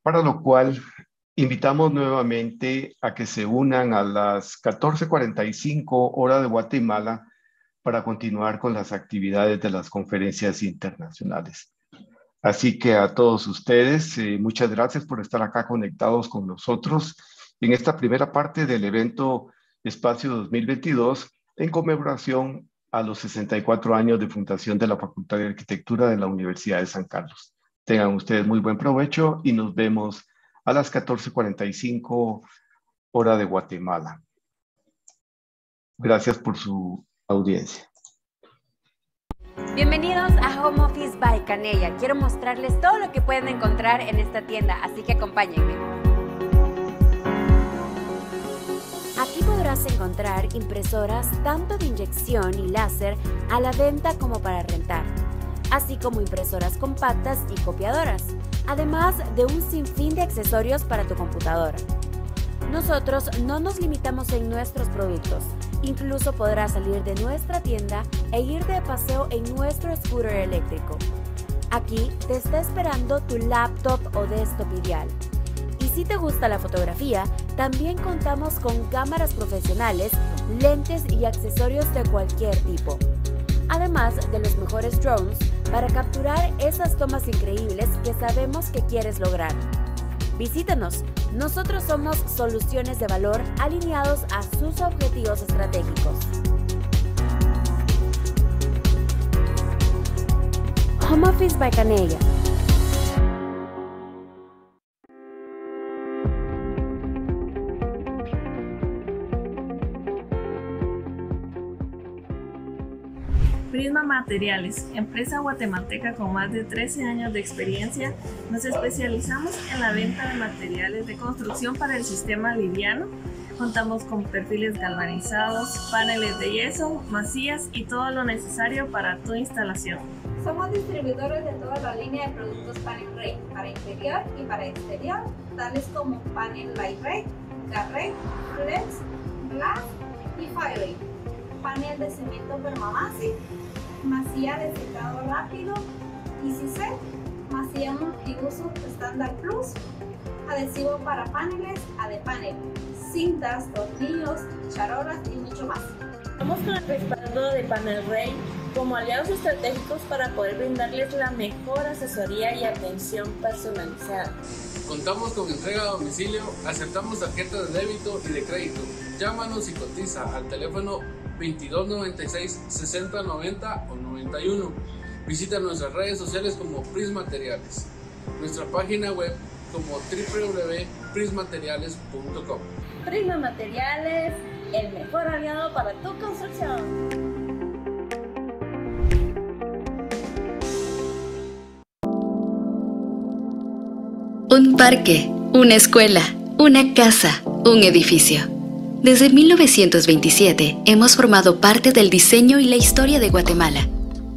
para lo cual invitamos nuevamente a que se unan a las 14:45 hora de Guatemala para continuar con las actividades de las conferencias internacionales. Así que a todos ustedes, eh, muchas gracias por estar acá conectados con nosotros en esta primera parte del evento Espacio 2022 en conmemoración a los 64 años de fundación de la Facultad de Arquitectura de la Universidad de San Carlos. Tengan ustedes muy buen provecho y nos vemos a las 14:45 hora de Guatemala. Gracias por su audiencia. Bienvenidos Home Office by Canella. Quiero mostrarles todo lo que pueden encontrar en esta tienda, así que acompáñenme. Aquí podrás encontrar impresoras tanto de inyección y láser a la venta como para rentar, así como impresoras compactas y copiadoras, además de un sinfín de accesorios para tu computadora. Nosotros no nos limitamos en nuestros productos, incluso podrás salir de nuestra tienda e ir de paseo en nuestro scooter eléctrico. Aquí te está esperando tu laptop o desktop ideal. Y si te gusta la fotografía, también contamos con cámaras profesionales, lentes y accesorios de cualquier tipo. Además de los mejores drones para capturar esas tomas increíbles que sabemos que quieres lograr. Visítanos. Nosotros somos soluciones de valor alineados a sus objetivos estratégicos. Home Office by Canella Prisma Materiales, empresa guatemalteca con más de 13 años de experiencia, nos especializamos en la venta de materiales de construcción para el sistema liviano. Contamos con perfiles galvanizados, paneles de yeso, masías y todo lo necesario para tu instalación. Somos distribuidores de toda la línea de productos Panel Ray para interior y para exterior, tales como Panel Light Ray, Garret, Flex, Glass y Fire panel de cemento permabase, masía de secado rápido, EasySet, masía multiuso Standard Plus, adhesivo para paneles, Adepanel, cintas, tornillos, charolas y mucho más. Estamos con el respaldo de Panel Ray como aliados estratégicos para poder brindarles la mejor asesoría y atención personalizada. Contamos con entrega a domicilio, aceptamos tarjetas de débito y de crédito. Llámanos y cotiza al teléfono 2296 6090 o 91. Visita nuestras redes sociales como Prismateriales, nuestra página web como www.prismateriales.com. Prisma Materiales, el mejor aliado para tu construcción. Un parque, una escuela, una casa, un edificio. Desde 1927 hemos formado parte del diseño y la historia de Guatemala.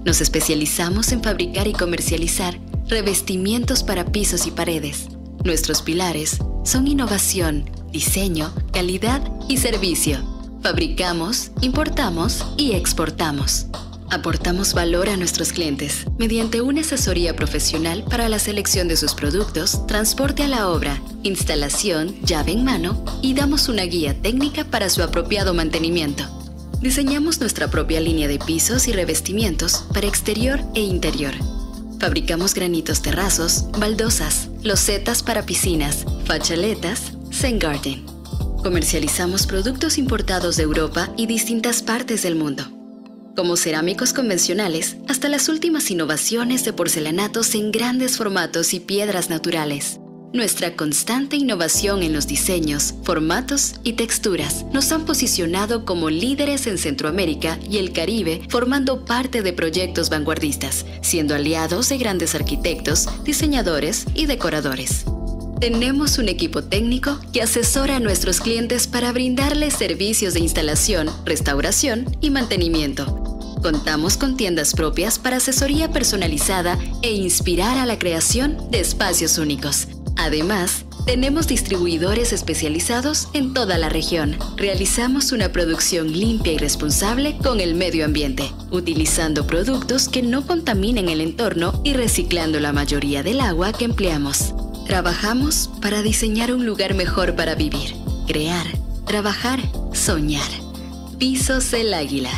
Nos especializamos en fabricar y comercializar revestimientos para pisos y paredes. Nuestros pilares son innovación, diseño, calidad y servicio. Fabricamos, importamos y exportamos. Aportamos valor a nuestros clientes mediante una asesoría profesional para la selección de sus productos, transporte a la obra, instalación, llave en mano y damos una guía técnica para su apropiado mantenimiento. Diseñamos nuestra propia línea de pisos y revestimientos para exterior e interior. Fabricamos granitos terrazos, baldosas, losetas para piscinas, fachaletas, Zen Garden. Comercializamos productos importados de Europa y distintas partes del mundo como cerámicos convencionales hasta las últimas innovaciones de porcelanatos en grandes formatos y piedras naturales. Nuestra constante innovación en los diseños, formatos y texturas nos han posicionado como líderes en Centroamérica y el Caribe, formando parte de proyectos vanguardistas, siendo aliados de grandes arquitectos, diseñadores y decoradores. Tenemos un equipo técnico que asesora a nuestros clientes para brindarles servicios de instalación, restauración y mantenimiento. Contamos con tiendas propias para asesoría personalizada e inspirar a la creación de espacios únicos. Además, tenemos distribuidores especializados en toda la región. Realizamos una producción limpia y responsable con el medio ambiente, utilizando productos que no contaminen el entorno y reciclando la mayoría del agua que empleamos. Trabajamos para diseñar un lugar mejor para vivir, crear, trabajar, soñar. Pisos El Águila.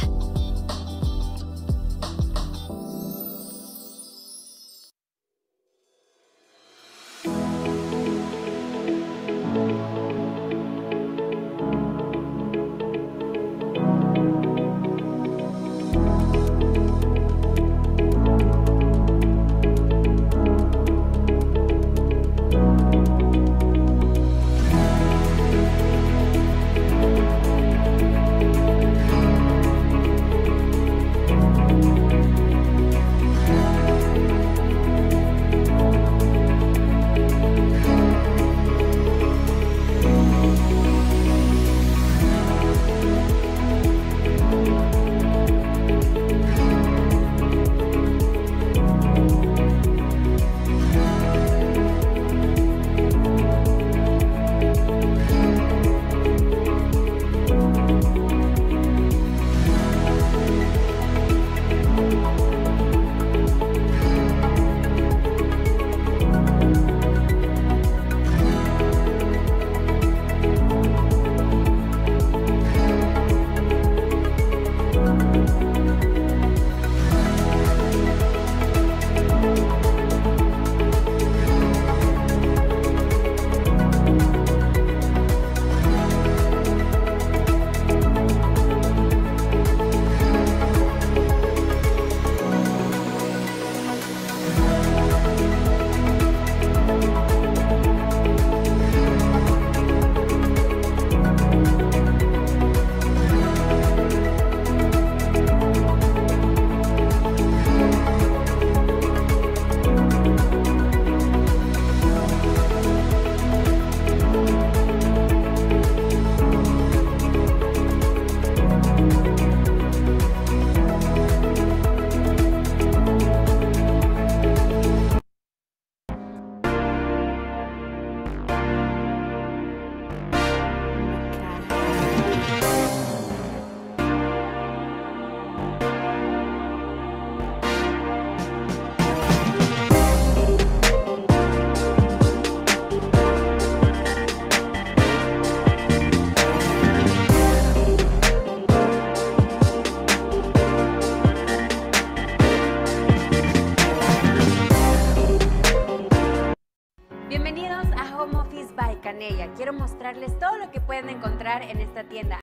Bienvenidos a